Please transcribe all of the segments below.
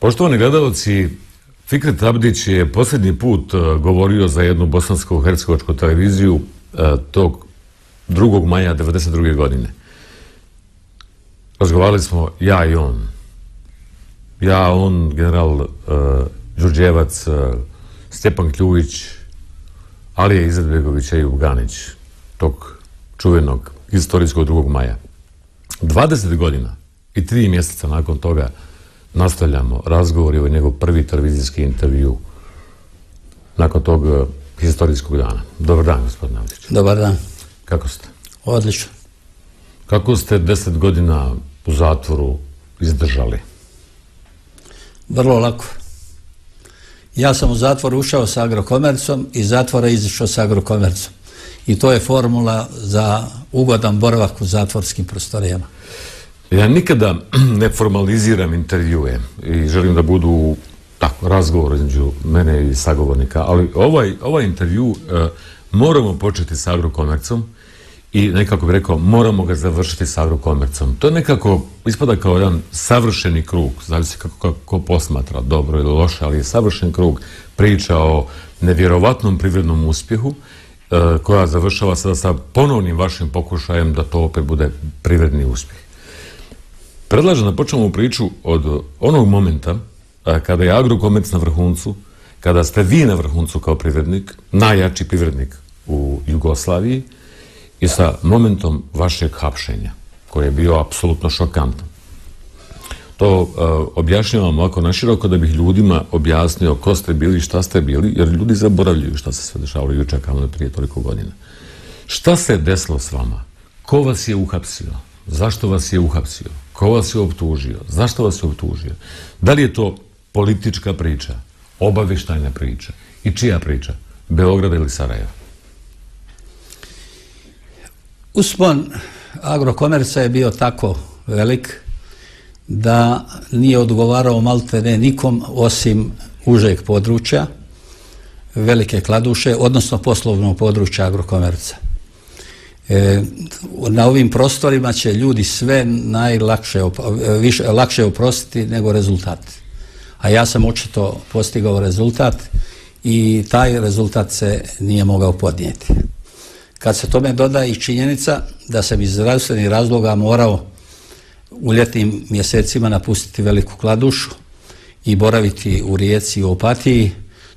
Poštovani gledalci, Fikret Abdić je posljednji put e, govorio za jednu bosansko-hercegovačku televiziju e, tog 2. maja 1992. godine. Razgovarali smo ja i on. Ja, on, general uh, Đurđevac, uh, Stjepan Kljuvić, Alija Izetbegović i Uganić, tog čuvenog istorijskog 2. maja. 20 godina i 3 mjeseca nakon toga nastavljamo razgovor i ovo njegov prvi televizijski intervju nakon tog uh, historijskog dana. Dobar dan, gospodin Avdić. Dobar dan. Kako ste? Odlično. Kako ste deset godina u zatvoru izdržali? Vrlo lako. Ja sam u zatvor ušao sa agrokomercom i zatvora izišao sa agrokomercom. I to je formula za ugodan boravak u zatvorskim prostorijama. Ja nikada ne formaliziram intervjue i želim da budu tako, razgovor između mene i sagovornika, ali ovaj, ovaj intervju uh, moramo početi sa agrokomercom i nekako bih rekao, moramo ga završiti sa agrokomercom. To je nekako, ispada kao jedan savršeni krug, zavisi kako, kako ko posmatra, dobro ili loše, ali je savršen krug priča o nevjerovatnom privrednom uspjehu, uh, koja završava sada sa ponovnim vašim pokušajem da to opet bude privredni uspjeh. Predlažem da počnemo priču od onog momenta kada je agrokomerc na vrhuncu, kada ste vi na vrhuncu kao privrednik, najjači privrednik u Jugoslaviji, i sa momentom vašeg hapšenja, koji je bio apsolutno šokantan. To uh, objašnjavam ovako naširoko da bih ljudima objasnio ko ste bili i šta ste bili, jer ljudi zaboravljaju šta se sve dešavalo juče kao prije toliko godina. Šta se desilo s vama? Ko vas je uhapsio? Zašto vas je uhapsio? Ko vas je optužio? Zašto vas je optužio? Da li je to politička priča, obaveštajna priča i čija priča? Beograda ili Sarajeva? Uspon agrokomerca je bio tako velik da nije odgovarao malte ne nikom osim užeg područja, velike kladuše, odnosno poslovnog područja agrokomerca. E, na ovim prostorima će ljudi sve najlakše e, više, lakše oprostiti nego rezultat. A ja sam očito postigao rezultat i taj rezultat se nije mogao podnijeti. Kad se tome doda i činjenica da sam iz zdravstvenih razloga morao u ljetnim mjesecima napustiti veliku kladušu i boraviti u rijeci u opatiji,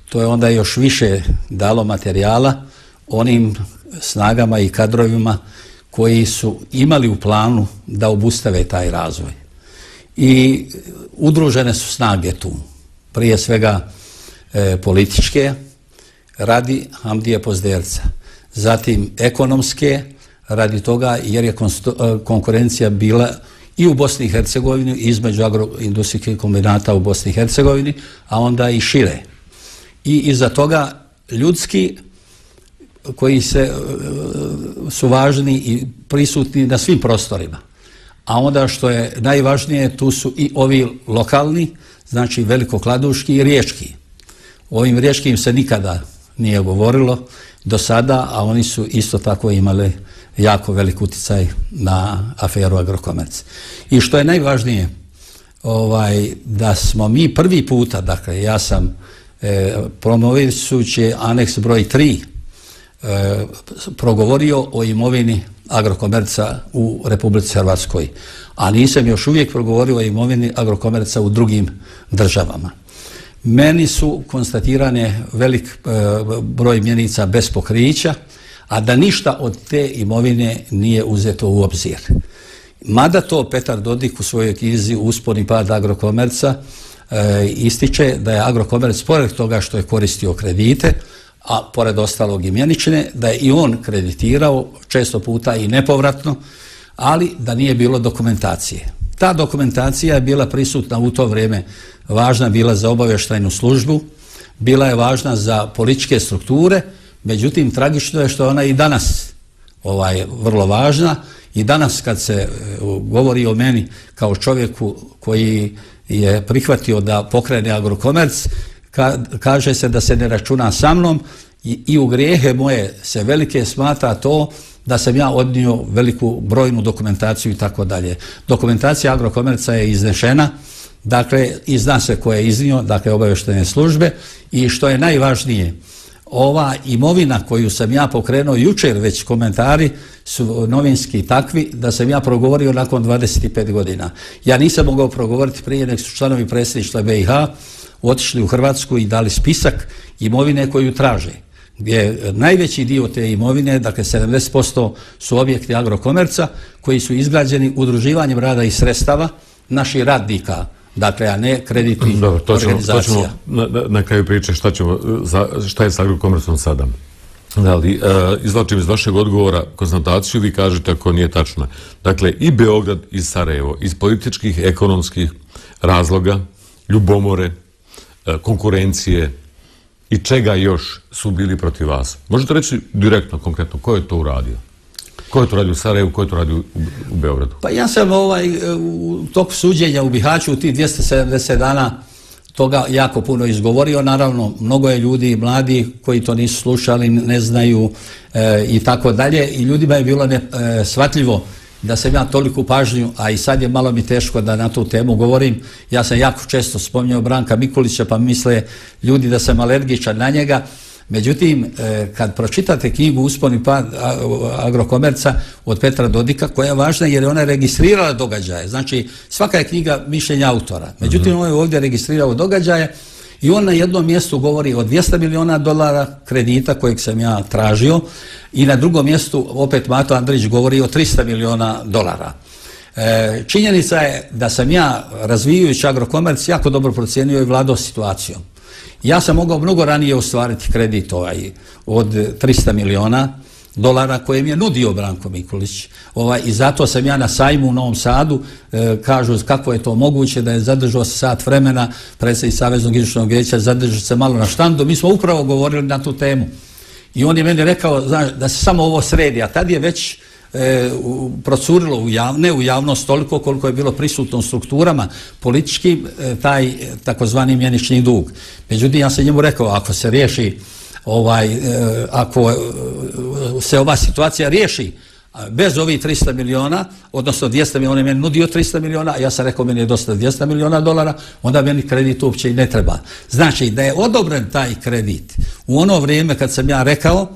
to je onda još više dalo materijala onim snagama i kadrovima koji su imali u planu da obustave taj razvoj. I udružene su snage tu, prije svega e, političke, radi Hamdije Pozderca zatim ekonomske, radi toga jer je e, konkurencija bila i u Bosni i Hercegovini, između agroindustrijskih kombinata u Bosni i Hercegovini, a onda i šire. I iza toga ljudski koji se, e, su važni i prisutni na svim prostorima. A onda što je najvažnije, tu su i ovi lokalni, znači velikokladuški i riječki. O ovim riječkim se nikada nije govorilo, do sada, a oni su isto tako imali jako velik uticaj na aferu Agrokomerc. I što je najvažnije, ovaj, da smo mi prvi puta, dakle, ja sam e, promovisući aneks broj 3 e, progovorio o imovini Agrokomerca u Republici Hrvatskoj, a nisam još uvijek progovorio o imovini Agrokomerca u drugim državama. Meni su konstatirane velik e, broj mjenica bez pokrića, a da ništa od te imovine nije uzeto u obzir. Mada to Petar Dodik u svojoj knjizi i pad agrokomerca e, ističe da je agrokomerc pored toga što je koristio kredite, a pored ostalog i mjenične, da je i on kreditirao često puta i nepovratno, ali da nije bilo dokumentacije. Ta dokumentacija je bila prisutna u to vrijeme važna bila za obavještajnu službu, bila je važna za političke strukture, međutim, tragično je što ona i danas ovaj, vrlo važna i danas kad se e, govori o meni kao čovjeku koji je prihvatio da pokrene agrokomerc, ka, kaže se da se ne računa sa mnom i, i u grijehe moje se velike smata to da sam ja odnio veliku brojnu dokumentaciju i tako dalje. Dokumentacija agrokomerca je iznešena, dakle, i zna se ko je iznio, dakle, obaveštene službe, i što je najvažnije, ova imovina koju sam ja pokrenuo jučer, već komentari su novinski takvi, da sam ja progovorio nakon 25 godina. Ja nisam mogao progovoriti prije, nek su članovi predsjedništva BiH otišli u Hrvatsku i dali spisak imovine koju traže gdje najveći dio te imovine, dakle 70% su objekti agrokomerca koji su izgrađeni udruživanjem rada i sredstava naših radnika, dakle, a ne kreditnih Dobro, to ćemo, organizacija. To ćemo na, na, kraju priče šta, ćemo, za, šta je s agrokomercom sada. Da li, uh, izlačim iz vašeg odgovora konstataciju, vi kažete ako nije tačno. Dakle, i Beograd i Sarajevo, iz političkih, ekonomskih razloga, ljubomore, E, konkurencije, i čega još su bili protiv vas? Možete reći direktno, konkretno, ko je to uradio? Ko je to radio u Sarajevu, ko je to radio u, u Beogradu? Pa ja sam ovaj, e, u toku suđenja u Bihaću u tih 270 dana toga jako puno izgovorio. Naravno, mnogo je ljudi mladi koji to nisu slušali, ne znaju e, i tako dalje. I ljudima je bilo ne, e, shvatljivo da sam ja toliku pažnju, a i sad je malo mi teško da na tu temu govorim. Ja sam jako često spominjao Branka Mikulića, pa misle ljudi da sam alergičan na njega. Međutim, e, kad pročitate knjigu Usponi pad agrokomerca od Petra Dodika, koja je važna jer je ona registrirala događaje. Znači, svaka je knjiga mišljenja autora. Međutim, mhm. on je ovdje registrirao događaje i on na jednom mjestu govori o 200 miliona dolara kredita kojeg sam ja tražio i na drugom mjestu opet Mato Andrić govori o 300 miliona dolara. E, činjenica je da sam ja razvijujući agrokomerc jako dobro procijenio i vladao situacijom. Ja sam mogao mnogo ranije ostvariti kredit ovaj, od 300 miliona dolara koje mi je nudio Branko Mikulić. Ovaj, I zato sam ja na sajmu u Novom Sadu, e, kažu kako je to moguće da je zadržao sat vremena predsjednik Saveznog izvršnog vijeća, zadržao se malo na štandu. Mi smo upravo govorili na tu temu. I on je meni rekao znaš, da se samo ovo sredi, a tad je već e, procurilo u jav, ne u javnost toliko koliko je bilo prisutno u strukturama političkim, e, taj e, takozvani mjenični dug. Međutim, ja sam njemu rekao, ako se riješi ovaj, e, ako e, se ova situacija riješi bez ovih 300 miliona, odnosno 200 miliona, meni nudio 300 miliona, a ja sam rekao meni je dosta 200 miliona dolara, onda meni kredit uopće i ne treba. Znači, da je odobren taj kredit u ono vrijeme kad sam ja rekao,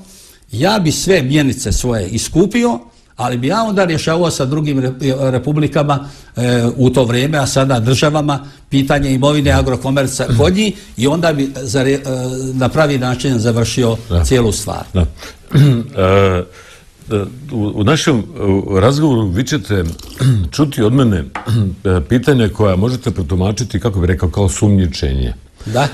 ja bi sve mjenice svoje iskupio, ali bi ja onda rješavao sa drugim republikama e, u to vrijeme, a sada državama, pitanje imovine agrokomerca kod njih i onda bi za, e, na pravi način završio da. cijelu stvar. Da. E, u, u našem razgovoru vi ćete čuti od mene e, pitanje koja možete protumačiti, kako bi rekao, kao sumnjičenje. Da.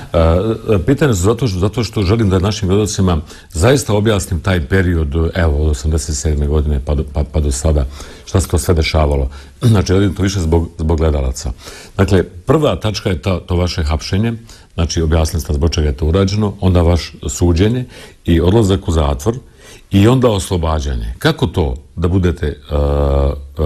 Pitanje su zato što, zato što želim da našim gledalcima zaista objasnim taj period, evo, od 87. godine pa do, pa, pa do sada, šta se to sve dešavalo. Znači, radim to više zbog, zbog gledalaca. Dakle, prva tačka je to, to vaše hapšenje, znači, objasnili ste zbog čega je to urađeno, onda vaš suđenje i odlazak u zatvor i onda oslobađanje. Kako to da budete, uh,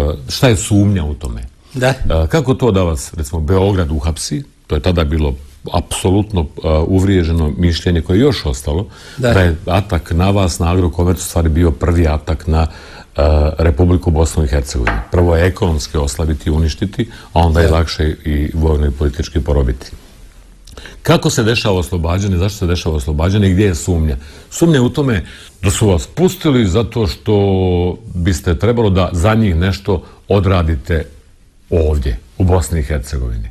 uh, šta je sumnja u tome? Da. Kako to da vas, recimo, Beograd uhapsi, to je tada bilo apsolutno uh, uvriježeno mišljenje koje je još ostalo, da. da je atak na vas, na agrokomercu, stvari bio prvi atak na uh, Republiku Bosnu i Hercegovini. Prvo je ekonomski oslaviti i uništiti, a onda da. je lakše i vojno i politički porobiti. Kako se dešava oslobađanje, zašto se dešava oslobađanje i gdje je sumnja? Sumnja u tome da su vas pustili zato što biste trebalo da za njih nešto odradite ovdje, u Bosni i Hercegovini.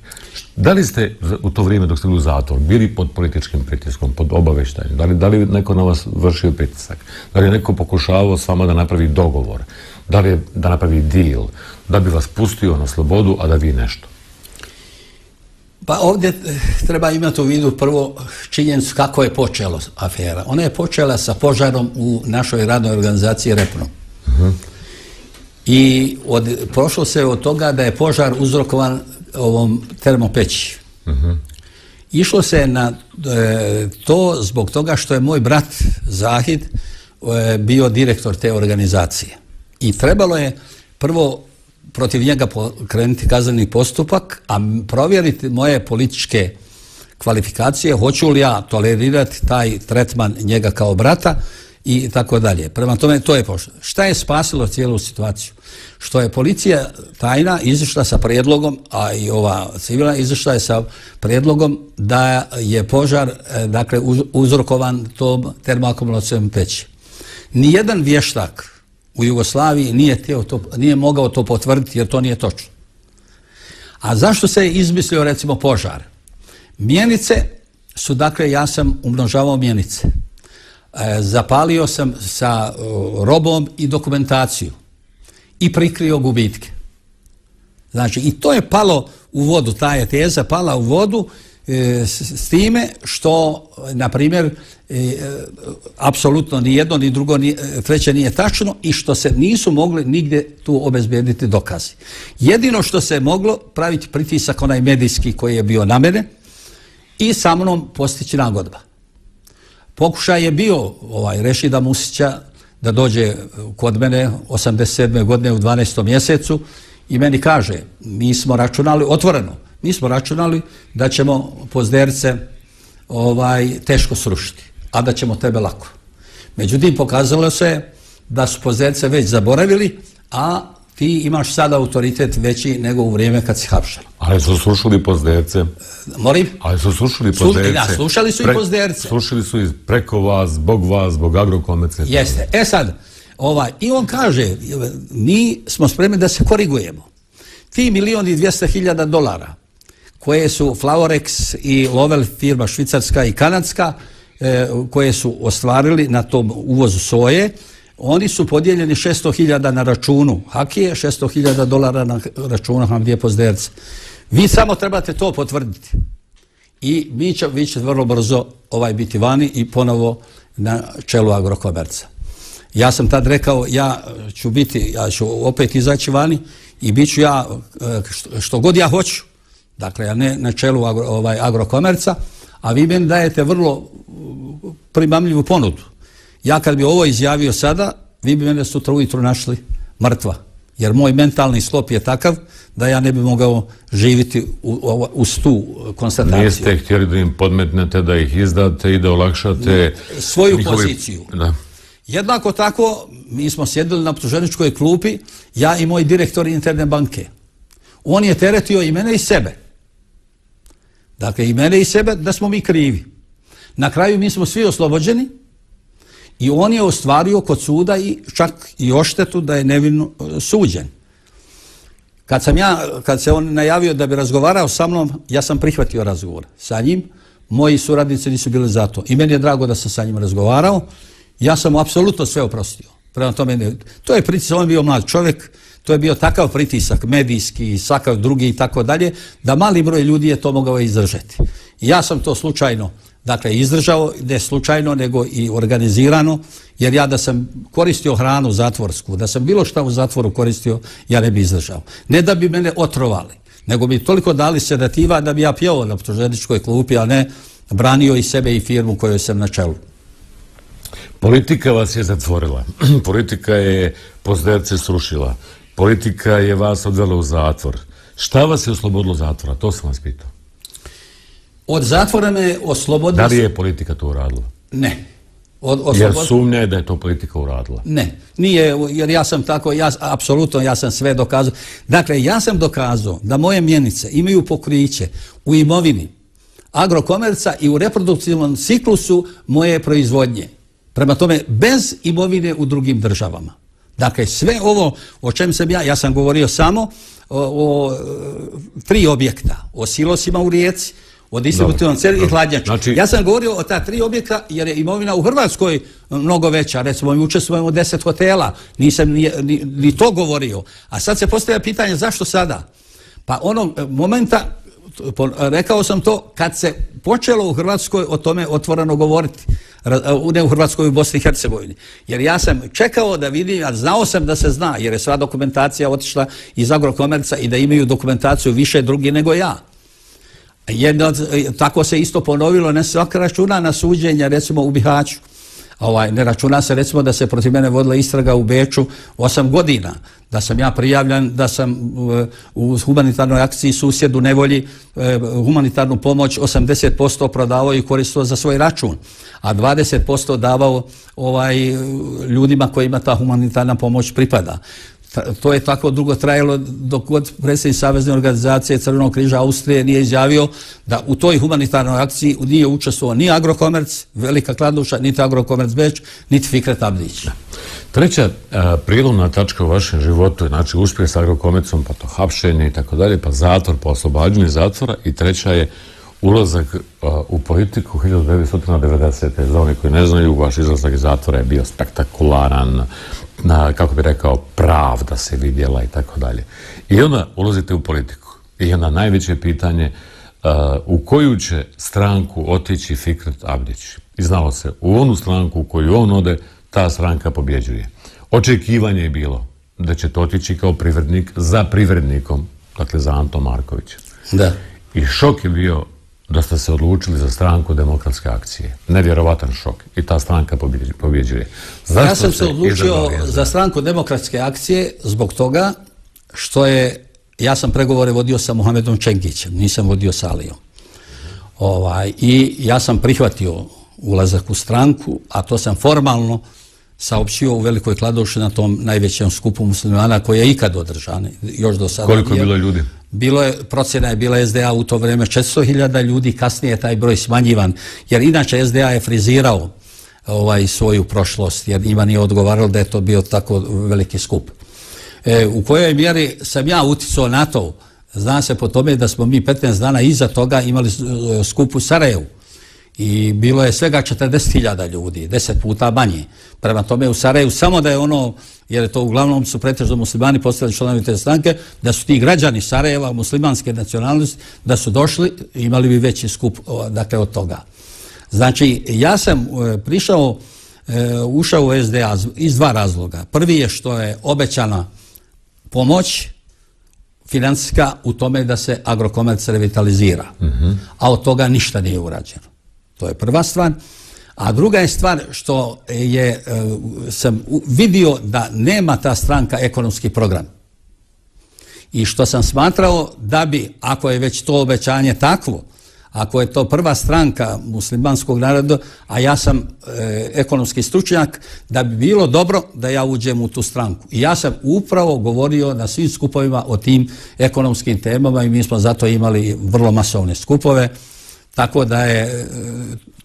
Da li ste u to vrijeme dok ste bili u zatvor bili pod političkim pritiskom, pod obaveštanjem? Da li, da li neko na vas vršio pritisak? Da li je neko pokušavao s vama da napravi dogovor? Da li je da napravi deal? Da bi vas pustio na slobodu, a da vi nešto? Pa ovdje eh, treba imati u vidu prvo činjenicu kako je počelo afera. Ona je počela sa požarom u našoj radnoj organizaciji Repno. Uh mhm. -huh. I od, prošlo se od toga da je požar uzrokovan ovom termopeći. Uh mhm. -huh. Išlo se na e, to zbog toga što je moj brat Zahid e, bio direktor te organizacije. I trebalo je prvo protiv njega krenuti kazneni postupak, a provjeriti moje političke kvalifikacije, hoću li ja tolerirati taj tretman njega kao brata i tako dalje. Prema tome, to je pošto. Šta je spasilo cijelu situaciju? Što je policija tajna izašla sa prijedlogom, a i ova civilna izašla je sa prijedlogom da je požar e, dakle, uzrokovan tom termoakumulacijom peći. Nijedan vještak u Jugoslaviji nije, teo to, nije mogao to potvrditi jer to nije točno. A zašto se je izmislio recimo požar? Mjenice su, dakle, ja sam umnožavao mjenice. E, zapalio sam sa robom i dokumentaciju i prikrio gubitke. Znači, i to je palo u vodu, ta je teza pala u vodu e, s, time što, na primjer, e, apsolutno ni jedno, ni drugo, ni, e, treće nije tačno i što se nisu mogli nigdje tu obezbijediti dokazi. Jedino što se moglo praviti pritisak onaj medijski koji je bio na mene i sa mnom postići nagodba. Pokušaj je bio ovaj Rešida Musića da dođe kod mene 87. godine u 12. mjesecu i meni kaže, mi smo računali, otvoreno, mi smo računali da ćemo pozderce ovaj, teško srušiti, a da ćemo tebe lako. Međutim, pokazalo se da su pozderce već zaboravili, a ti imaš sada autoritet veći nego u vrijeme kad si hapšan. Ali su slušali pozderce. Molim? Ali su slušali pozderce. Da, slušali su i pozderce. Slušali su i preko vas, zbog vas, zbog agrokomerce. Jeste. E sad, ovaj, i on kaže, mi smo spremni da se korigujemo. Ti milijon i dvijesta hiljada dolara koje su Flavorex i Lovell firma švicarska i kanadska e, koje su ostvarili na tom uvozu soje, oni su podijeljeni 600.000 na računu Hakije, 600.000 dolara na računu Hamdije Pozderca. Vi samo trebate to potvrditi. I mi će, vi će vrlo brzo ovaj biti vani i ponovo na čelu agrokomerca. Ja sam tad rekao, ja ću biti, ja ću opet izaći vani i bit ću ja e, što, što god ja hoću. Dakle, ja ne na čelu agro, ovaj, agrokomerca, a vi meni dajete vrlo primamljivu ponudu. Ja kad bi ovo izjavio sada, vi bi mene sutra ujutru našli mrtva. Jer moj mentalni sklop je takav da ja ne bi mogao živiti u, u tu konstataciju. Niste htjeli da im podmetnete, da ih izdate i da olakšate... Svoju njihovi... poziciju. Da. Jednako tako, mi smo sjedili na optuženičkoj klupi, ja i moj direktor interne banke. On je teretio i mene i sebe. Dakle, i mene i sebe da smo mi krivi. Na kraju mi smo svi oslobođeni, I on je ostvario kod suda i čak i oštetu da je nevinno e, suđen. Kad sam ja, kad se on najavio da bi razgovarao sa mnom, ja sam prihvatio razgovor sa njim. Moji suradnici nisu bili za to. I meni je drago da sam sa njim razgovarao. Ja sam mu apsolutno sve oprostio. Prema tome, ne, to je pritisak, on je bio mlad čovjek, to je bio takav pritisak, medijski i svakav drugi i tako dalje, da mali broj ljudi je to mogao izdržati. Ja sam to slučajno dakle, izdržao, ne slučajno, nego i organizirano, jer ja da sam koristio hranu zatvorsku, da sam bilo šta u zatvoru koristio, ja ne bi izdržao. Ne da bi mene otrovali, nego bi toliko dali sedativa da bi ja pjevao na optuženičkoj klupi, a ne branio i sebe i firmu kojoj sam na čelu. Politika vas je zatvorila. Politika je pozderce srušila. Politika je vas odvela u zatvor. Šta vas je oslobodilo zatvora? To sam vas pitao. Od zatvora me oslobodilo... Da li je politika to uradila? Ne. Od, oslobod... Jer sumnja je da je to politika uradila? Ne. Nije, jer ja sam tako, ja, apsolutno ja sam sve dokazao. Dakle, ja sam dokazao da moje mjenice imaju pokriće u imovini agrokomerca i u reprodukcijnom ciklusu moje proizvodnje. Prema tome, bez imovine u drugim državama. Dakle, sve ovo o čem sam ja, ja sam govorio samo o, o tri objekta. O silosima u rijeci, od distributivnom celi i hladnjaču. Znači... Ja sam govorio o ta tri objekta jer je imovina u Hrvatskoj mnogo veća. Recimo, mi učestvujemo deset hotela. Nisam ni, ni, ni to govorio. A sad se postavlja pitanje zašto sada? Pa onog momenta, rekao sam to, kad se počelo u Hrvatskoj o tome otvoreno govoriti, ne u Hrvatskoj, u Bosni i Hercegovini. Jer ja sam čekao da vidim, a znao sam da se zna, jer je sva dokumentacija otišla iz agrokomerca i da imaju dokumentaciju više drugi nego ja. Jedno, e, tako se isto ponovilo, ne svaka računa na suđenje, recimo u Bihaću. Ovaj, ne računa se recimo da se protiv mene vodila istraga u Beču osam godina. da sam ja prijavljan, da sam e, u humanitarnoj akciji susjedu nevolji e, humanitarnu pomoć 80% prodavao i koristio za svoj račun, a 20% davao ovaj ljudima kojima ta humanitarna pomoć pripada to je tako dugo trajalo dok god predsjednik Savezne organizacije Crvenog križa Austrije nije izjavio da u toj humanitarnoj akciji nije učestvovao ni Agrokomerc, Velika Kladuša, niti Agrokomerc Beč, niti Fikret Abdić. Treća e, prijelomna tačka u vašem životu je znači, uspjeh s Agrokomercom, pa to hapšenje i tako dalje, pa zatvor, pa oslobađenje zatvora i treća je ulazak e, u politiku 1990. Za oni koji ne znaju, vaš izlazak iz zatvora je bio spektakularan, na, kako bi rekao, pravda se vidjela i tako dalje. I onda ulazite u politiku. I onda najveće pitanje uh, u koju će stranku otići Fikret Abdić. I znalo se, u onu stranku u koju on ode, ta stranka pobjeđuje. Očekivanje je bilo da će to otići kao privrednik za privrednikom, dakle za Anto Markovića. Da. I šok je bio da ste se odlučili za stranku demokratske akcije. Nevjerovatan šok. I ta stranka pobjeđuje. Zašto ja sam se odlučio za stranku demokratske akcije zbog toga što je, ja sam pregovore vodio sa Mohamedom Čengićem, nisam vodio sa Alijom. Ovaj, I ja sam prihvatio ulazak u stranku, a to sam formalno saopćio u Velikoj Kladoši na tom najvećem skupu muslimana koji je ikad održan. Još do sada Koliko je bilo ljudi? Bilo je, procjena je bila SDA u to vreme 400.000 ljudi, kasnije je taj broj smanjivan, jer inače SDA je frizirao ovaj svoju prošlost, jer njima nije odgovaralo da je to bio tako veliki skup. E, u kojoj mjeri sam ja uticao na to, zna se po tome da smo mi 15 dana iza toga imali e, skup u Sarajevu i bilo je svega 40.000 ljudi, 10 puta manje. Prema tome u Sarajevu, samo da je ono, jer je to uglavnom su pretežno muslimani postavili članovi te stanke, da su ti građani Sarajeva, muslimanske nacionalnosti, da su došli, imali bi veći skup dakle, od toga. Znači, ja sam e, prišao, e, ušao u SDA iz dva razloga. Prvi je što je obećana pomoć financijska u tome da se agrokomerc revitalizira, mm -hmm. a od toga ništa nije urađeno. To je prva stvar. A druga je stvar što je, e, sam vidio da nema ta stranka ekonomski program. I što sam smatrao da bi, ako je već to obećanje takvo, ako je to prva stranka muslimanskog naroda, a ja sam e, ekonomski stručnjak, da bi bilo dobro da ja uđem u tu stranku. I ja sam upravo govorio na svim skupovima o tim ekonomskim temama i mi smo zato imali vrlo masovne skupove. Tako da je e,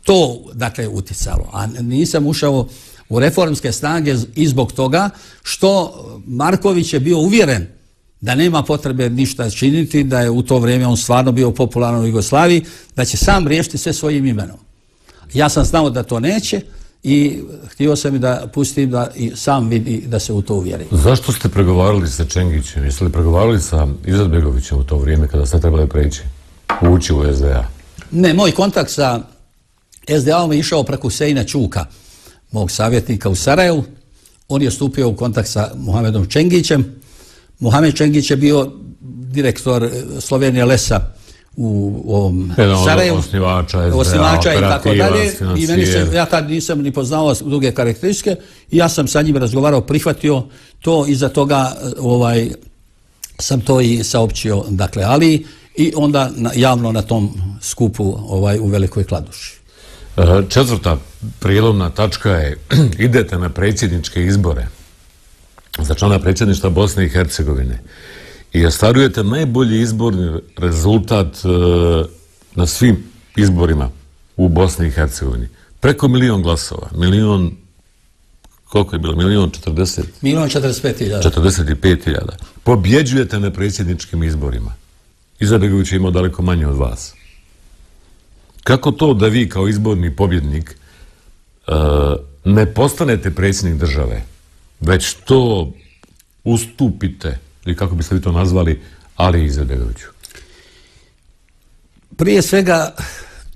to dakle uticalo. A nisam ušao u reformske snage i zbog toga što Marković je bio uvjeren da nema potrebe ništa činiti, da je u to vrijeme on stvarno bio popularan u Jugoslaviji, da će sam riješiti sve svojim imenom. Ja sam znao da to neće i htio sam i da pustim da i sam vidi da se u to uvjeri. Zašto ste pregovarali sa Čengićem? Jeste li pregovarali sa Izadbegovićem u to vrijeme kada ste trebali preći? Ući u SDA? Ne, moj kontakt sa SDA-om je išao preko Sejna Čuka, mog savjetnika u Sarajevu. On je stupio u kontakt sa Mohamedom Čengićem. Mohamed Čengić je bio direktor Slovenije Lesa u ovom Sarajevu. Osnivača, SDA, osnivača i tako dalje. I meni se, ja tad nisam ni poznao druge karakteristike. I ja sam sa njim razgovarao, prihvatio to i za toga ovaj, sam to i saopćio. Dakle, ali i onda na, javno na tom skupu ovaj u Velikoj Kladuši. Četvrta prijelomna tačka je idete na predsjedničke izbore za člana predsjedništva Bosne i Hercegovine i ostvarujete najbolji izborni rezultat e, na svim izborima u Bosni i Hercegovini. Preko milion glasova, milion koliko je bilo? Milion 40? Milion 45 hiljada. 45 hiljada. Pobjeđujete na predsjedničkim izborima. Izabegović je imao daleko manje od vas. Kako to da vi kao izborni pobjednik uh, ne postanete predsjednik države, već to ustupite, ili kako biste vi to nazvali, Ali Izabegoviću? Prije svega,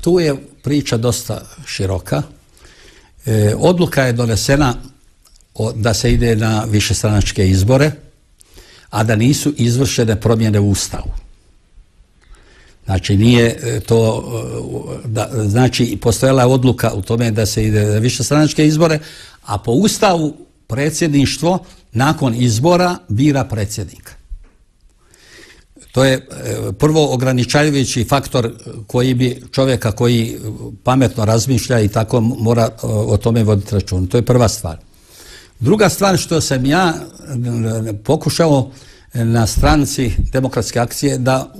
tu je priča dosta široka. E, odluka je donesena o, da se ide na višestranačke izbore, a da nisu izvršene promjene u Ustavu. Znači nije e, to, e, da, znači postojala je odluka u tome da se ide na više stranačke izbore, a po ustavu predsjedništvo nakon izbora bira predsjednika. To je e, prvo ograničavajući faktor koji bi čovjeka koji pametno razmišlja i tako mora o tome voditi račun. To je prva stvar. Druga stvar što sam ja pokušao na stranci demokratske akcije da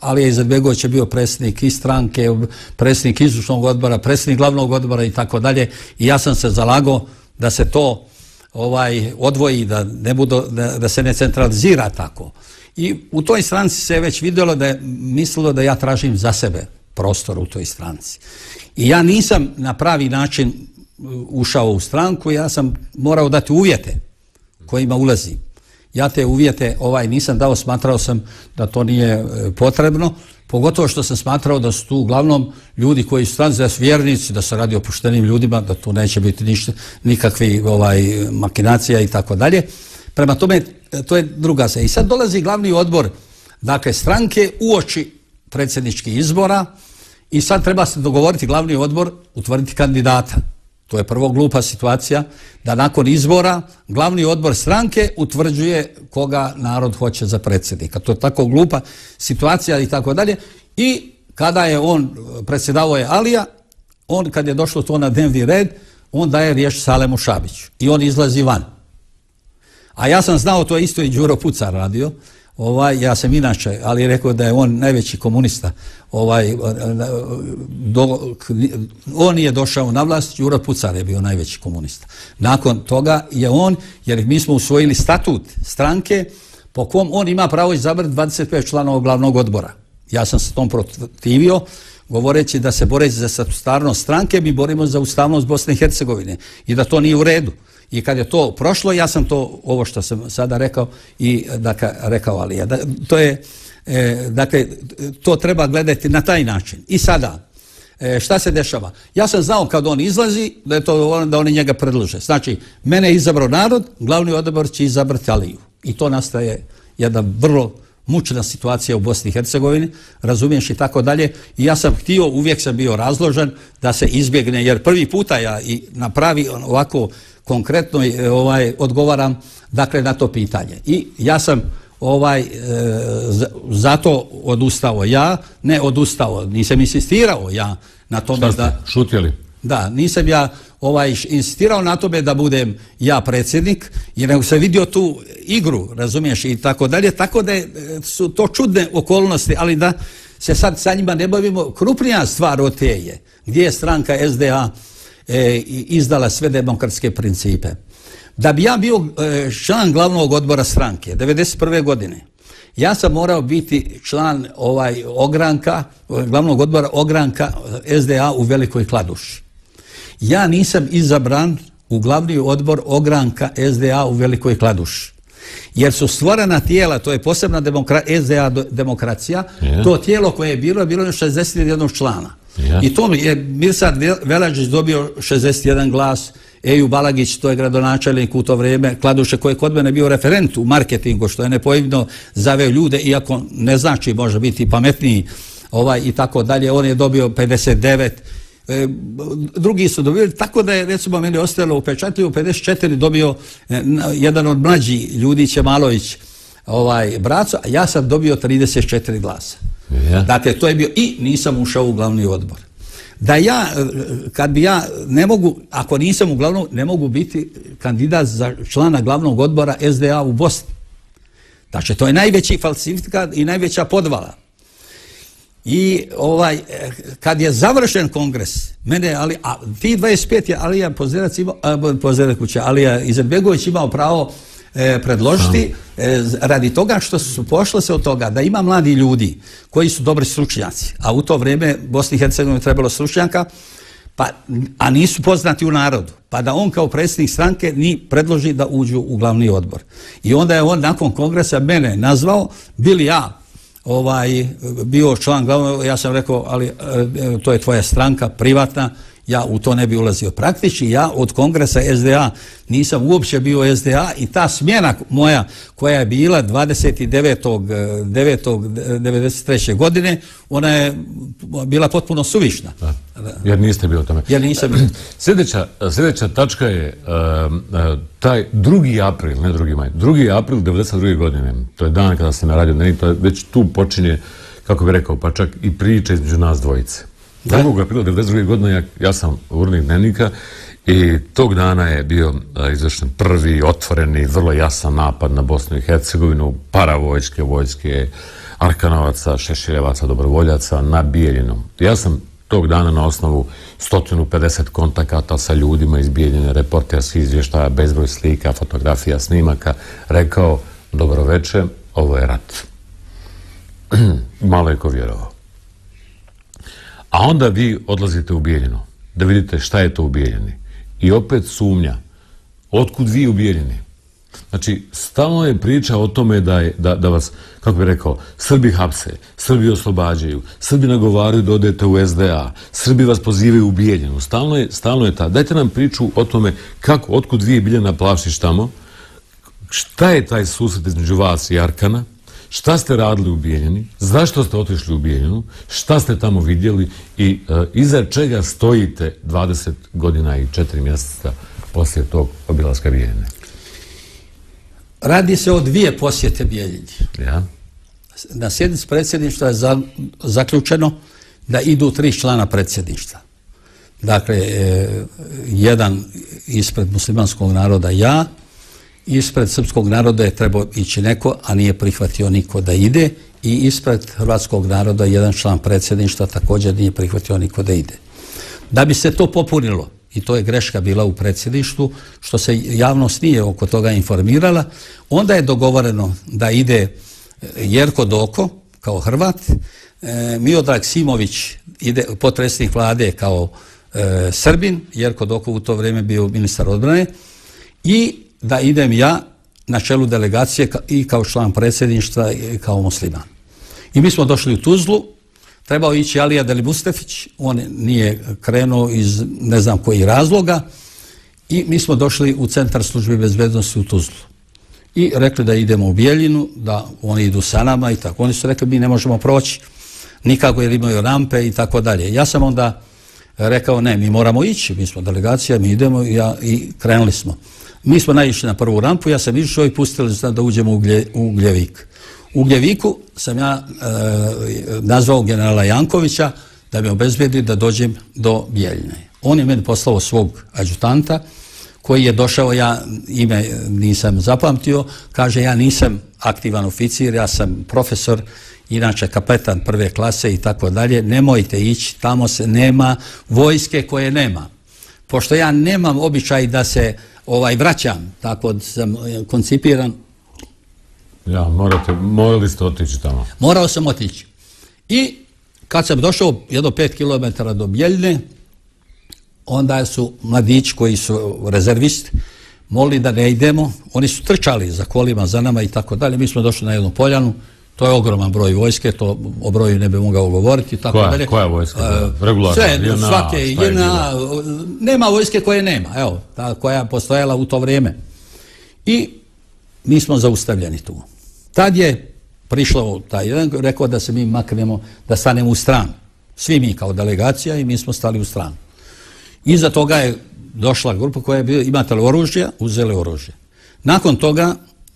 Alija Izetbegović je bio predsjednik i stranke, predsjednik izvršnog odbora, predsjednik glavnog odbora i tako dalje i ja sam se zalagao da se to ovaj odvoji, da, ne budu, da, da se ne centralizira tako. I u toj stranci se već vidjelo da je mislilo da ja tražim za sebe prostor u toj stranci. I ja nisam na pravi način uh, ušao u stranku, ja sam morao dati uvjete kojima ulazim ja te uvjete ovaj nisam dao, smatrao sam da to nije e, potrebno, pogotovo što sam smatrao da su tu uglavnom ljudi koji su stranci, da su vjernici, da se radi o poštenim ljudima, da tu neće biti ništa, nikakvi ovaj, makinacija i tako dalje. Prema tome, e, to je druga se. I sad dolazi glavni odbor, dakle, stranke u oči predsjedničkih izbora i sad treba se dogovoriti glavni odbor, utvrditi kandidata. To je prvo glupa situacija da nakon izbora glavni odbor stranke utvrđuje koga narod hoće za predsjednika. To je tako glupa situacija i tako dalje. I kada je on, predsjedavo je Alija, on kad je došlo to na dnevni red, on daje riješ Salemu Šabiću i on izlazi van. A ja sam znao, to je isto i Đuro Pucar radio, ovaj, ja sam inače, ali rekao da je on najveći komunista. Ovaj, eh, do, on je došao na vlast, Jura Pucar je bio najveći komunista. Nakon toga je on, jer mi smo usvojili statut stranke, po kom on ima pravo izabrati 25 članova glavnog odbora. Ja sam se tom protivio, govoreći da se boreći za statutarnost stranke, mi borimo za ustavnost Bosne i Hercegovine i da to nije u redu. I kad je to prošlo, ja sam to, ovo što sam sada rekao, i dakle, rekao Alija. Da, to je, e, dakle, to treba gledati na taj način. I sada, e, šta se dešava? Ja sam znao kad on izlazi, da je to da oni njega predlože. Znači, mene je izabrao narod, glavni odbor će izabrati Aliju. I to nastaje jedna vrlo mučna situacija u Bosni i Hercegovini, razumiješ i tako dalje. I ja sam htio, uvijek sam bio razložen da se izbjegne, jer prvi puta ja i napravi ovako konkretno e, ovaj odgovaram dakle na to pitanje. I ja sam ovaj e, zato odustao ja, ne odustao, nisam insistirao ja na tome da šutjeli. Da, nisam ja ovaj insistirao na tome da budem ja predsjednik, jer nego se vidio tu igru, razumiješ, i tako dalje, tako da su to čudne okolnosti, ali da se sad sa njima ne bavimo, krupnija stvar od te je, gdje je stranka SDA e, izdala sve demokratske principe. Da bi ja bio e, član glavnog odbora stranke 1991. godine, ja sam morao biti član ovaj ogranka, glavnog odbora ogranka SDA u Velikoj Kladuši. Ja nisam izabran u glavni odbor ogranka SDA u Velikoj Kladuši. Jer su stvorena tijela, to je posebna demokra SDA demokracija, yeah. to tijelo koje je bilo, je bilo 61 člana. Ja. I to je Mirsad Velađić dobio 61 glas, Eju Balagić, to je gradonačelnik u to vrijeme, Kladuše koji je kod mene bio referent u marketingu, što je nepojivno zaveo ljude, iako ne znači može biti pametniji ovaj, i tako dalje, on je dobio 59, e, drugi su dobili, tako da je recimo meni ostalo u 54 dobio e, jedan od mlađi ljudi, Čemalović ovaj, braco, a ja sam dobio 34 glasa. Ja. Dakle, to je bio i nisam ušao u glavni odbor. Da ja, e, kad bi ja, ne mogu, ako nisam u glavnom, ne mogu biti kandidat za člana glavnog odbora SDA u Bosni. Znači, to je najveći falsifikat i najveća podvala. I ovaj, e, kad je završen kongres, mene, ali, a ti 25 je Alija Pozerac imao, Pozerac kuća, Alija Izetbegović imao pravo e, predložiti e, radi toga što su pošle se od toga da ima mladi ljudi koji su dobri stručnjaci, a u to vrijeme Bosni i Hercegovini trebalo stručnjaka, pa, a nisu poznati u narodu, pa da on kao predsjednik stranke ni predloži da uđu u glavni odbor. I onda je on nakon kongresa mene nazvao, bili ja ovaj bio član glavnog, ja sam rekao, ali e, to je tvoja stranka, privatna, ja u to ne bi ulazio. Praktički ja od kongresa SDA nisam uopće bio SDA i ta smjena moja koja je bila 29.9.93. godine, ona je bila potpuno suvišna. Da. Jer niste bio tome. Jer nisam bio. Sljedeća, sljedeća tačka je uh, uh, taj 2. april, ne 2. maj, 2. april 92. godine, to je dan kada se na radio, to je već tu počinje, kako bi rekao, pa čak i priča između nas dvojice. 2. aprila 1992. godine ja, ja sam urnik dnevnika i tog dana je bio izvršen prvi otvoreni, vrlo jasan napad na Bosnu i Hercegovinu, paravojske, vojske, arkanovaca, šešiljevaca, dobrovoljaca na Bijeljinom. Ja sam tog dana na osnovu 150 kontakata sa ljudima iz Bijeljine, reporterskih izvještaja, bezbroj slika, fotografija, snimaka, rekao, dobroveče, ovo je rat. Malo je ko vjerovao. A onda vi odlazite u Bijeljinu, da vidite šta je to u Bijeljini. I opet sumnja, otkud vi u Bijeljini? Znači, stalno je priča o tome da, je, da, da vas, kako bi rekao, Srbi hapse, Srbi oslobađaju, Srbi nagovaraju da odete u SDA, Srbi vas pozivaju u Bijeljinu. Stalno je, stalno je ta. Dajte nam priču o tome kako, otkud vi je Biljana tamo, šta je taj susret između vas i Arkana, šta ste radili u Bijeljini, zašto ste otišli u Bijeljinu, šta ste tamo vidjeli i uh, iza čega stojite 20 godina i 4 mjeseca poslije tog obilaska Bijeljine? Radi se o dvije posjete Bijeljini. Ja. Na sjednici predsjedništva je za, zaključeno da idu tri člana predsjedništva. Dakle, e, jedan ispred muslimanskog naroda ja, ispred srpskog naroda je trebao ići neko, a nije prihvatio niko da ide i ispred hrvatskog naroda jedan član predsjedništva također nije prihvatio niko da ide. Da bi se to popunilo, i to je greška bila u predsjedništvu, što se javnost nije oko toga informirala, onda je dogovoreno da ide e, Jerko Doko kao Hrvat, e, Miodrag Simović ide potresnik vlade kao e, Srbin, Jerko Doko u to vrijeme bio ministar odbrane, i da idem ja na čelu delegacije i kao član predsjedništva i kao musliman. I mi smo došli u Tuzlu, trebao ići Alija Delibustefić, on nije krenuo iz ne znam koji razloga i mi smo došli u centar službe bezbednosti u Tuzlu. I rekli da idemo u Bijeljinu, da oni idu sa nama i tako. Oni su rekli mi ne možemo proći nikako jer imaju rampe i tako dalje. Ja sam onda rekao ne, mi moramo ići, mi smo delegacija, mi idemo i, ja, i krenuli smo. Mi smo naišli na prvu rampu, ja sam išao i pustili da uđemo u, glje, u Gljevik. U Gljeviku sam ja e, nazvao generala Jankovića da me obezbedi da dođem do Bijeljine. On je meni poslao svog adjutanta koji je došao, ja ime nisam zapamtio, kaže ja nisam aktivan oficir, ja sam profesor, inače kapetan prve klase i tako dalje, nemojte ići, tamo se nema vojske koje nema. Pošto ja nemam običaj da se ovaj vraćam, tako sam koncipiran. Ja, morate, morali ste otići tamo. Morao sam otići. I kad sam došao jedno pet kilometara do Bjeljne, onda su mladići koji su rezervisti, molili da ne idemo, oni su trčali za kolima, za nama i tako dalje. Mi smo došli na jednu poljanu, To je ogroman broj vojske, to o broju ne bi mogao govoriti. Tako koja, dalje. koja vojska? Uh, Regularno? Sve, jedna, svake, jedna, nema vojske koje nema, evo, ta koja je postojala u to vrijeme. I mi smo zaustavljeni tu. Tad je prišlo taj jedan, rekao da se mi maknemo, da stanemo u stranu. Svi mi kao delegacija i mi smo stali u stranu. Iza toga je došla grupa koja je bila, imate li oružje? Uzeli oružje. Nakon toga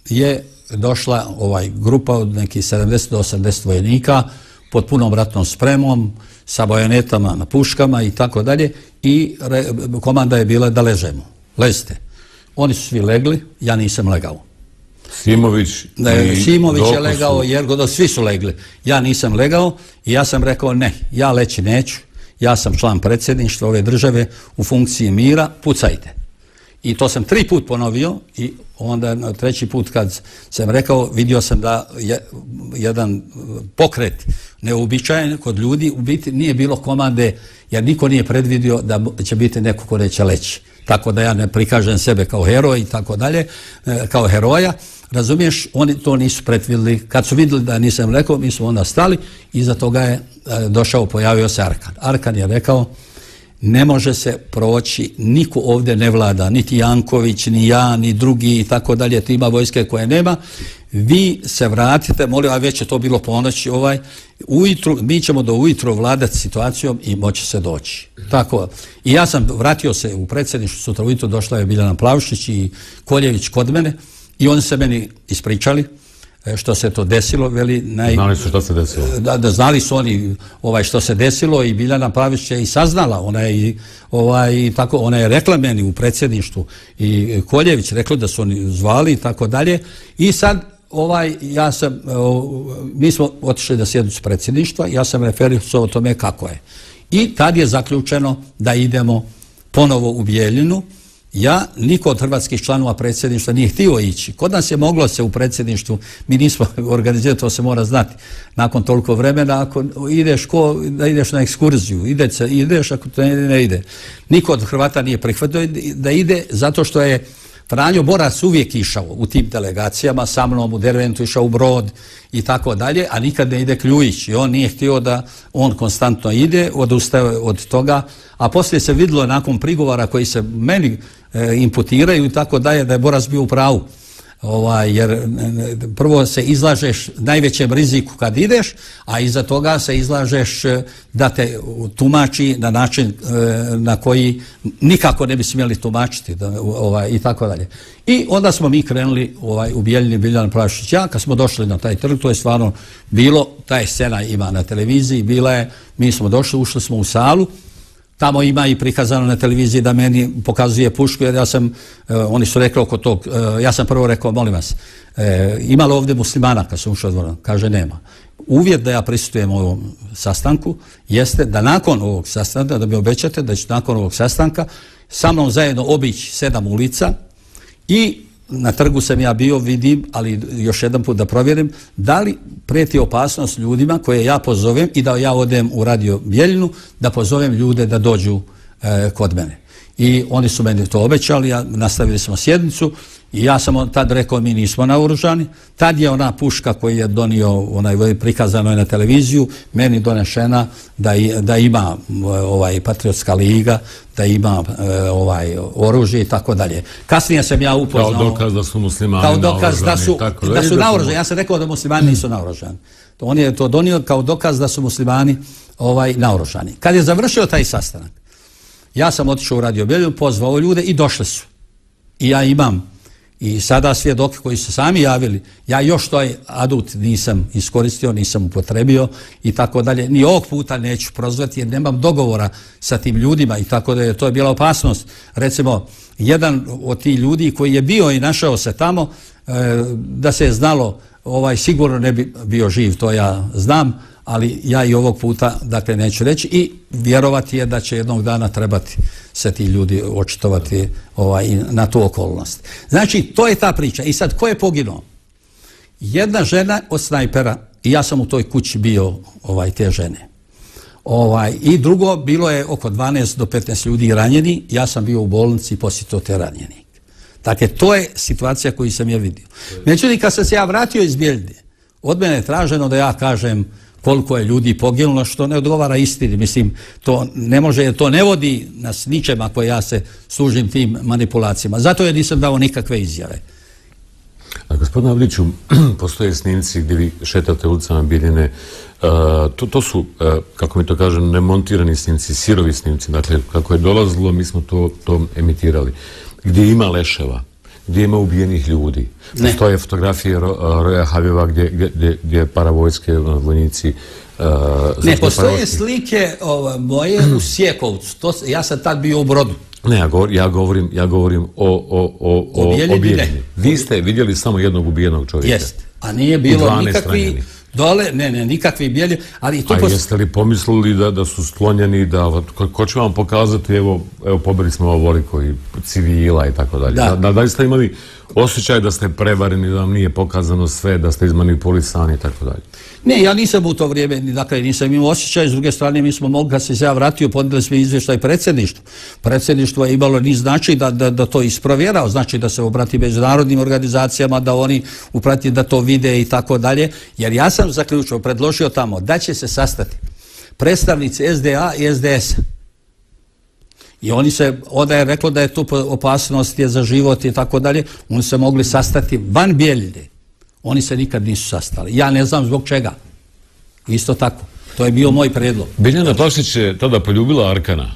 je došla ovaj grupa od nekih 70 do 80 vojnika pod punom ratnom spremom, sa bajonetama na puškama i tako dalje i re, komanda je bila da ležemo. Lezite. Oni su svi legli, ja nisam legao. Simović ne, Simović je legao, jer godo, svi su legli. Ja nisam legao i ja sam rekao ne, ja leći neću. Ja sam član predsjedništva ove države u funkciji mira, pucajte. I to sam tri put ponovio i onda treći put kad sam rekao, vidio sam da je jedan pokret neobičajen kod ljudi, u biti nije bilo komande, jer niko nije predvidio da će biti neko ko neće leći. Tako da ja ne prikažem sebe kao heroj i tako dalje, e, kao heroja. Razumiješ, oni to nisu predvidili. Kad su vidjeli da nisam rekao, mi smo onda stali i za toga je e, došao, pojavio se Arkan. Arkan je rekao, ne može se proći, niko ovdje ne vlada, niti Janković, ni ja, ni drugi i tako dalje, ima vojske koje nema, vi se vratite, molim, a već je to bilo ponoći, ovaj, ujutru, mi ćemo do ujutru vladati situacijom i moći se doći. Tako, i ja sam vratio se u predsjedništvu, sutra ujutru došla je Biljana Plavšić i Koljević kod mene i oni se meni ispričali, što se to desilo, veli naj... Znali su što se desilo. Da, da znali su oni ovaj što se desilo i Biljana Pavić je i saznala, ona je ovaj tako ona je rekla meni u predsjedništvu i Koljević rekli da su oni zvali i tako dalje. I sad ovaj ja sam o, mi smo otišli da sjednicu predsjedništva, ja sam referisao o tome kako je. I tad je zaključeno da idemo ponovo u Bijeljinu, Ja, niko od hrvatskih članova predsjedništva nije htio ići. Kod nas je moglo se u predsjedništvu, mi nismo organizirati, to se mora znati, nakon toliko vremena, ako ideš, ko, da ideš na ekskurziju, ide se, ideš, ako to ne, ne ide. Niko od Hrvata nije prihvatio da ide, zato što je Franjo Borac uvijek išao u tim delegacijama, sa mnom u Derventu išao u Brod i tako dalje, a nikad ne ide Kljujić i on nije htio da on konstantno ide, odustao od toga, a poslije se vidilo nakon prigovara koji se meni e, imputiraju i tako dalje da je Borac bio u pravu ovaj, jer prvo se izlažeš najvećem riziku kad ideš, a iza toga se izlažeš e, da te tumači na način e, na koji nikako ne bi smjeli tumačiti da, ovaj, i tako dalje. I onda smo mi krenuli ovaj, u Bijeljini Biljan Prašić. Ja, kad smo došli na taj trg, to je stvarno bilo, taj scena ima na televiziji, bila je, mi smo došli, ušli smo u salu, Tamo ima i prikazano na televiziji da meni pokazuje pušku, jer ja sam, e, oni su rekli oko tog, e, ja sam prvo rekao, molim vas, e, ima li ovdje muslimana kad sam ušao dvoran? Kaže, nema. Uvjet da ja prisutujem ovom sastanku jeste da nakon ovog sastanka, da mi obećate da ću nakon ovog sastanka sa mnom zajedno obići sedam ulica i na trgu sam ja bio, vidim, ali još jedan put da provjerim, da li preti opasnost ljudima koje ja pozovem i da ja odem u radio Bjeljinu, da pozovem ljude da dođu e, kod mene. I oni su meni to obećali, ja, nastavili smo sjednicu i ja sam tad rekao mi nismo naoružani. Tad je ona puška koju je donio, onaj prikazano je na televiziju, meni donešena da, da ima ovaj patriotska liga, da ima e, ovaj oružje i tako dalje. Kasnije sam ja upoznao... Kao dokaz da su muslimani kao dokaz da su, tako da, su naoružani. Ja sam rekao da muslimani nisu naoružani. On je to donio kao dokaz da su muslimani ovaj naoružani. Kad je završio taj sastanak, Ja sam otišao u Radio Belju, pozvao ljude i došli su. I ja imam i sada svjedoke koji su sami javili, ja još taj adut nisam iskoristio, nisam upotrebio i tako dalje. Ni ovog puta neću prozvati jer nemam dogovora sa tim ljudima i tako da je to je bila opasnost. Recimo, jedan od tih ljudi koji je bio i našao se tamo, e, da se je znalo, ovaj sigurno ne bi bio živ, to ja znam, ali ja i ovog puta dakle neću reći i vjerovati je da će jednog dana trebati se ti ljudi očitovati ovaj, na tu okolnost. Znači, to je ta priča. I sad, ko je poginuo? Jedna žena od snajpera, i ja sam u toj kući bio ovaj te žene. Ovaj, I drugo, bilo je oko 12 do 15 ljudi ranjeni, ja sam bio u bolnici i posjetio te ranjeni. Dakle, to je situacija koju sam ja vidio. Međutim, kad sam se ja vratio iz Bijeljde, od mene je traženo da ja kažem koliko je ljudi poginulo, što ne odgovara istini. Mislim, to ne može, to ne vodi nas ničem ako ja se služim tim manipulacijama. Zato je nisam dao nikakve izjave. A gospodine Avliću, postoje snimci gdje vi šetate ulicama Biljine. Uh, to, to su, uh, kako mi to kažem, nemontirani snimci, sirovi snimci. Dakle, kako je dolazilo, mi smo to, to emitirali. Gdje ima leševa, gdje ima ubijenih ljudi. Ne. To je fotografije Roja Habeva gdje, gdje, gdje paravojske ono, vojnici Uh, ne, postoje paravojski. slike ova, moje u Sjekovcu. To, ja sam tad bio u Brodu. Ne, ja, govor, ja, govorim, ja govorim o, o, o, o obijeljeni. Vi ste vidjeli samo jednog ubijenog čovjeka. Jest. A nije bilo nikakvi... Dole, ne, ne, nikakvi bijeli, ali to... A jeste li pomislili da, da su sklonjeni, da, ko, ko će vam pokazati, evo, evo pobili smo ovo voliko i civila i tako dalje. Da, da, da ste imali osjećaj da ste prevareni, da vam nije pokazano sve, da ste izmanipulisani i tako dalje. Ne, ja nisam u to vrijeme, dakle, nisam imao osjećaj, s druge strane mi smo mogli, kad se ja vratio, podijeli smo izvještaj predsjedništvu. Predsjedništvo je imalo ni znači da, da, da to isprovjerao, znači da se obrati međunarodnim organizacijama, da oni uprati da to vide i tako dalje, jer ja sam zaključio, predložio tamo da će se sastati predstavnici SDA i SDS-a I oni se, onda je reklo da je tu opasnost je za život i tako dalje, oni se mogli sastati van Bijeljine. Oni se nikad nisu sastali. Ja ne znam zbog čega. Isto tako. To je bio moj predlog. Biljana Pašić je tada poljubila Arkana.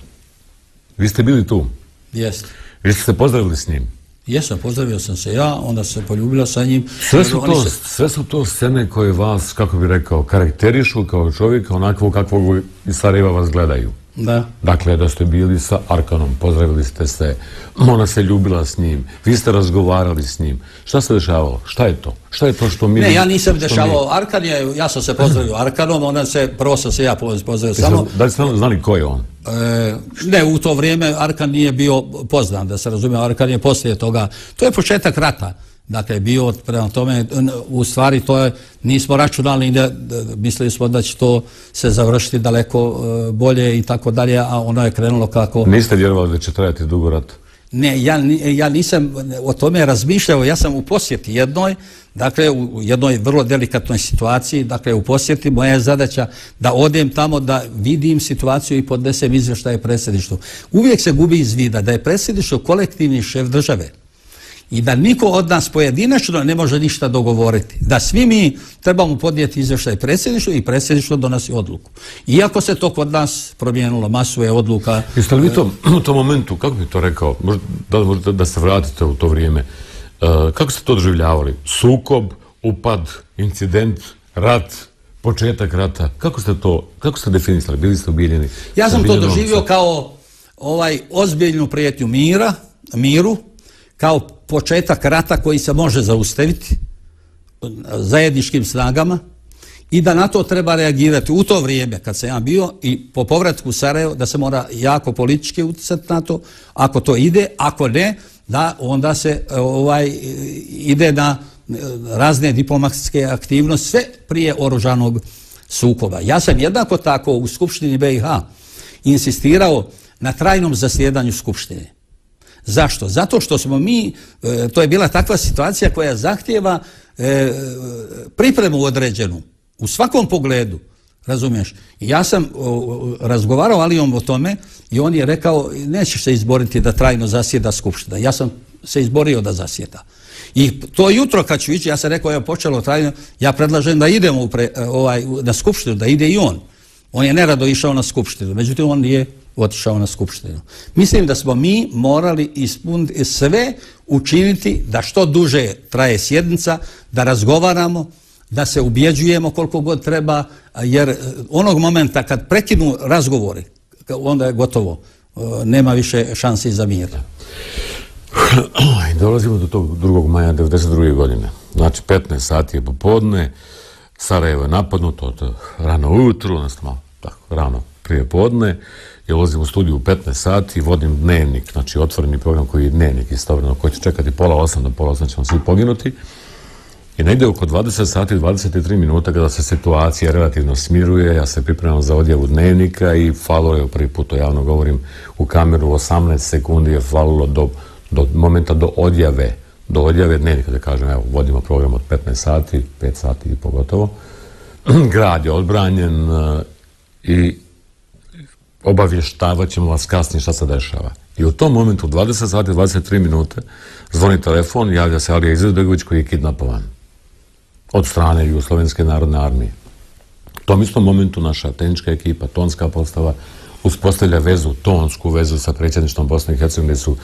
Vi ste bili tu? Jeste. Vi ste se pozdravili s njim? Jesam, pozdravio sam se ja, onda se poljubila sa njim. Sve su, to, se... sve su to scene koje vas, kako bi rekao, karakterišu kao čovjeka, onako kakvog iz Sarajeva vas gledaju. Da. Dakle, da ste bili sa Arkanom, pozdravili ste se, ona se ljubila s njim, vi ste razgovarali s njim. Šta se dešavalo? Šta je to? Šta je to što mi... Ne, ja nisam dešavao. Mi... Arkan je, ja sam se pozdravio Arkanom, ona se, prvo sam se ja pozdravio samo... Da li ste znali ko je on? E, ne, u to vrijeme Arkan nije bio poznan, da se razumije, Arkan je poslije toga. To je početak rata. Dakle, bio prema tome, u stvari to je, nismo računali, da, mislili smo da će to se završiti daleko e, bolje i tako dalje, a ono je krenulo kako... Niste vjerovali da će trajati dugo rat? Ne, ja, ja nisam o tome razmišljao, ja sam u posjeti jednoj, dakle, u jednoj vrlo delikatnoj situaciji, dakle, u posjeti moja je zadaća da odem tamo, da vidim situaciju i podnesem izvještaje predsjedništvu. Uvijek se gubi iz vida da je predsjedništvo kolektivni šef države i da niko od nas pojedinačno ne može ništa dogovoriti. Da svi mi trebamo podnijeti izvještaj predsjedništvu i predsjedništvo donosi odluku. Iako se to kod nas promijenilo, masu je odluka. Jeste li vi to, u tom momentu, kako bi to rekao, da, možete da se vratite u to vrijeme, e, kako ste to doživljavali? Sukob, upad, incident, rat, početak rata, kako ste to, kako ste definisali, bili ste ubiljeni? Ja sam to doživio kao ovaj ozbiljnu prijetnju mira, miru, kao početak rata koji se može zaustaviti e, zajedničkim snagama i da na to treba reagirati u to vrijeme kad sam ja bio i po povratku u Sarajevo da se mora jako politički utjecati na to ako to ide, ako ne da onda se e, ovaj ide na e, razne diplomatske aktivnosti sve prije oružanog sukoba. Ja sam jednako tako u Skupštini BiH insistirao na trajnom zasjedanju Skupštine. Zašto? Zato što smo mi, e, to je bila takva situacija koja zahtjeva e, pripremu određenu u svakom pogledu. Razumiješ? Ja sam razgovarao Alijom o tome i on je rekao nećeš se izboriti da trajno zasjeda Skupština. Ja sam se izborio da zasjeda. I to jutro kad ću ići, ja sam rekao je počelo trajno, ja predlažem da idemo u pre, e, ovaj, na Skupštinu, da ide i on. On je nerado išao na Skupštinu, međutim on je otišao na skupštinu. Mislim da smo mi morali ispuniti sve učiniti da što duže traje sjednica, da razgovaramo, da se ubjeđujemo koliko god treba, jer e, onog momenta kad prekinu razgovori, onda je gotovo, e, nema više šansi za mir. Dolazimo do tog 2. maja 1992. godine. Znači, 15 sati je popodne, Sarajevo je napadnuto, to rano ujutru, odnosno tako, rano prije podne, ja ulazim u studiju u 15 sati, vodim dnevnik, znači otvoreni program koji je dnevnik istovremeno, koji će čekati pola 8 do pola 8 ćemo svi poginuti. I negde oko 20 sati, 23 minuta kada se situacija relativno smiruje, ja se pripremam za odjavu dnevnika i falo je prvi put, to javno govorim, u kameru 18 sekundi je falilo do, do momenta do odjave, do odjave dnevnika, da kažem, evo, vodimo program od 15 sati, 5 sati i pogotovo. Grad je odbranjen e, i obavještavat ćemo vas kasnije šta se dešava. I u tom momentu, 20 sati, 23 minute, zvoni telefon, javlja se Alija Izetbegović koji je kidnapovan od strane Jugoslovenske narodne armije. U tom istom momentu naša tehnička ekipa, tonska postava, uspostavlja vezu, tonsku vezu sa predsjedničnom Bosne i Hercegovine su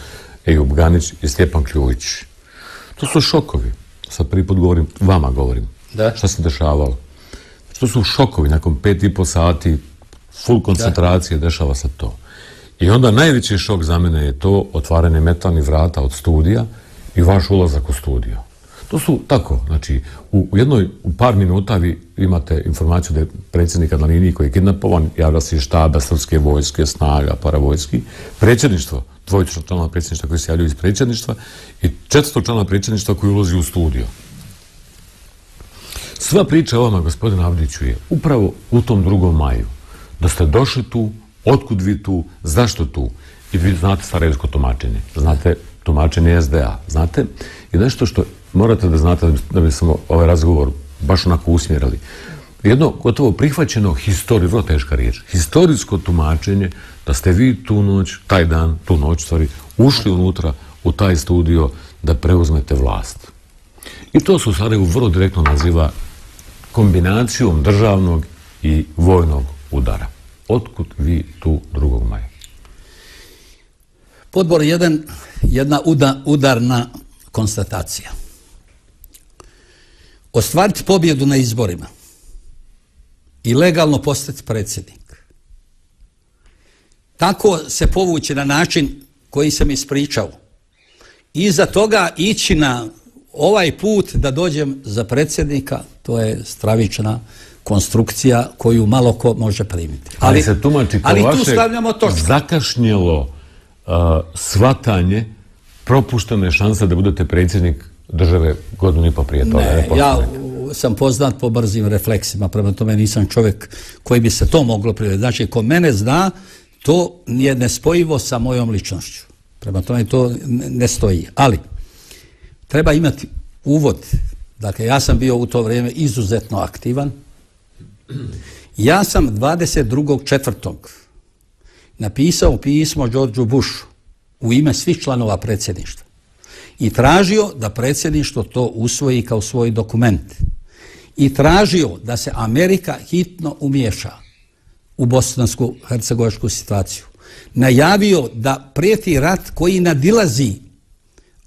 Ejub Ganić i Stjepan Kljuvić. To su šokovi. Sad prvi put govorim, vama govorim. Da. Šta se dešavalo? To su šokovi nakon pet i po sati full koncentracije, da. dešava se to. I onda najveći šok za mene je to otvaranje metalnih vrata od studija i vaš ulazak u studio. To su tako, znači, u, u jednoj, u par minuta vi imate informaciju da je predsjednik na liniji koji je kidnapovan, javlja se štaba srpske vojske, snaga, paravojski, predsjedništvo, dvojično članova predsjedništva koji se javljaju iz predsjedništva i četvrsto članova predsjedništva koji ulazi u studio. Sva priča o vama, gospodin Avdiću, je upravo u tom drugom maju da ste došli tu, otkud vi tu, zašto tu? I vi znate sarajevsko tumačenje, znate tumačenje SDA, znate? I nešto što morate da znate da bi smo ovaj razgovor baš onako usmjerali. jedno gotovo prihvaćeno historijsko, vrlo teška riječ, historijsko tumačenje da ste vi tu noć, taj dan, tu noć, stvari, ušli unutra u taj studio da preuzmete vlast. I to se u Sarajevu vrlo direktno naziva kombinacijom državnog i vojnog udara. Otkud vi tu 2. maja? Podbor 1, jedna uda, udarna konstatacija. Ostvariti pobjedu na izborima i legalno postati predsjednik. Tako se povući na način koji sam ispričao. I toga ići na ovaj put da dođem za predsjednika, to je stravična konstrukcija koju malo ko može primiti. Ali, ali se tumači kao ali vaše tu stavljamo točku. zakašnjelo uh, svatanje propuštene šanse da budete predsjednik države godinu i po prije toga. Ne, ja sam poznat po brzim refleksima, prema tome nisam čovjek koji bi se to moglo prijeti. Znači, ko mene zna, to je nespojivo sa mojom ličnošću. Prema tome to ne stoji. Ali, treba imati uvod. Dakle, ja sam bio u to vrijeme izuzetno aktivan. Ja sam 22.4. napisao pismo Georgeu Bushu u ime svih članova predsjedništva i tražio da predsjedništvo to usvoji kao svoj dokument i tražio da se Amerika hitno umješa u bosansku hercegovačku situaciju. Najavio da prijeti rat koji nadilazi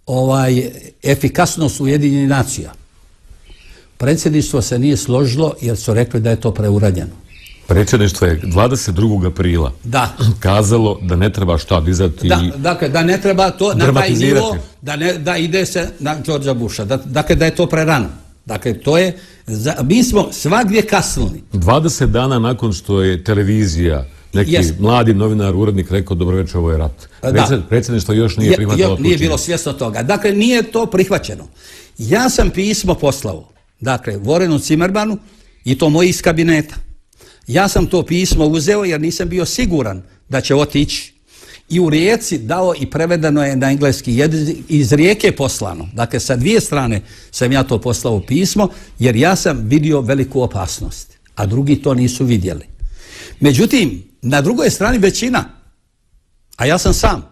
ovaj efikasnost Ujedinjenih nacija. Predsjedništvo se nije složilo jer su rekli da je to preuradjeno. Predsjedništvo je 22. aprila da. kazalo da ne treba šta dizati da, dakle, da ne treba to na taj nivo, da, ne, da ide se na Đorđa Buša. Da, dakle, da je to prerano. Dakle, to je, za, mi smo svakdje kasnili. 20 dana nakon što je televizija, neki yes. mladi novinar, urednik rekao, dobro večer, ovo je rat. Predsjedništvo još nije prihvatilo Nije bilo svjesno toga. Dakle, nije to prihvaćeno. Ja sam pismo poslao, dakle, Vorenu Cimerbanu i to moji iz kabineta. Ja sam to pismo uzeo jer nisam bio siguran da će otići i u rijeci dao i prevedeno je na engleski jezik iz rijeke poslano. Dakle, sa dvije strane sam ja to poslao pismo jer ja sam vidio veliku opasnost, a drugi to nisu vidjeli. Međutim, na drugoj strani većina, a ja sam sam,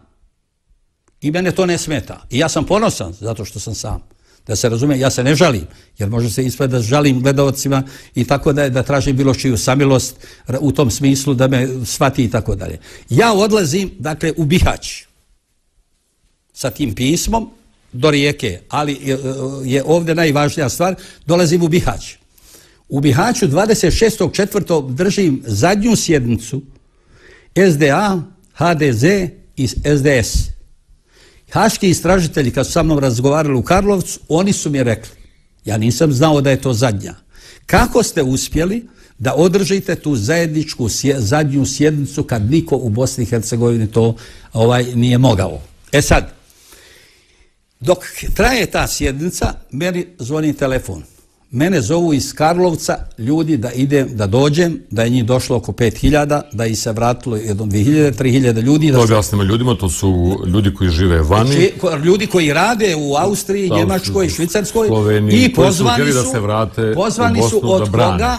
i mene to ne smeta. I ja sam ponosan zato što sam sam da se razume, ja se ne žalim, jer može se ispred da žalim gledovacima i tako da da tražim bilo čiju samilost u tom smislu da me svati i tako dalje. Ja odlazim, dakle, u Bihać sa tim pismom do rijeke, ali je, je ovdje najvažnija stvar, dolazim u Bihać. U Bihaću 26.4. držim zadnju sjednicu SDA, HDZ i SDS. Haški istražitelji, kad su sa mnom razgovarali u Karlovcu, oni su mi rekli, ja nisam znao da je to zadnja. Kako ste uspjeli da održite tu zajedničku sje, zadnju sjednicu kad niko u Bosni i Hercegovini to ovaj nije mogao? E sad, dok traje ta sjednica, meni zvoni telefon. Mene zovu iz Karlovca ljudi da idem, da dođem, da je njih došlo oko 5000, da ih se vratilo jedno 2000, 3000 ljudi. To objasnimo ljudima, to su ljudi koji žive vani. Či, ljudi koji rade u Austriji, Njemačkoj, Švicarskoj Sloveniji, i pozvani su, da se vrate pozvani su od koga,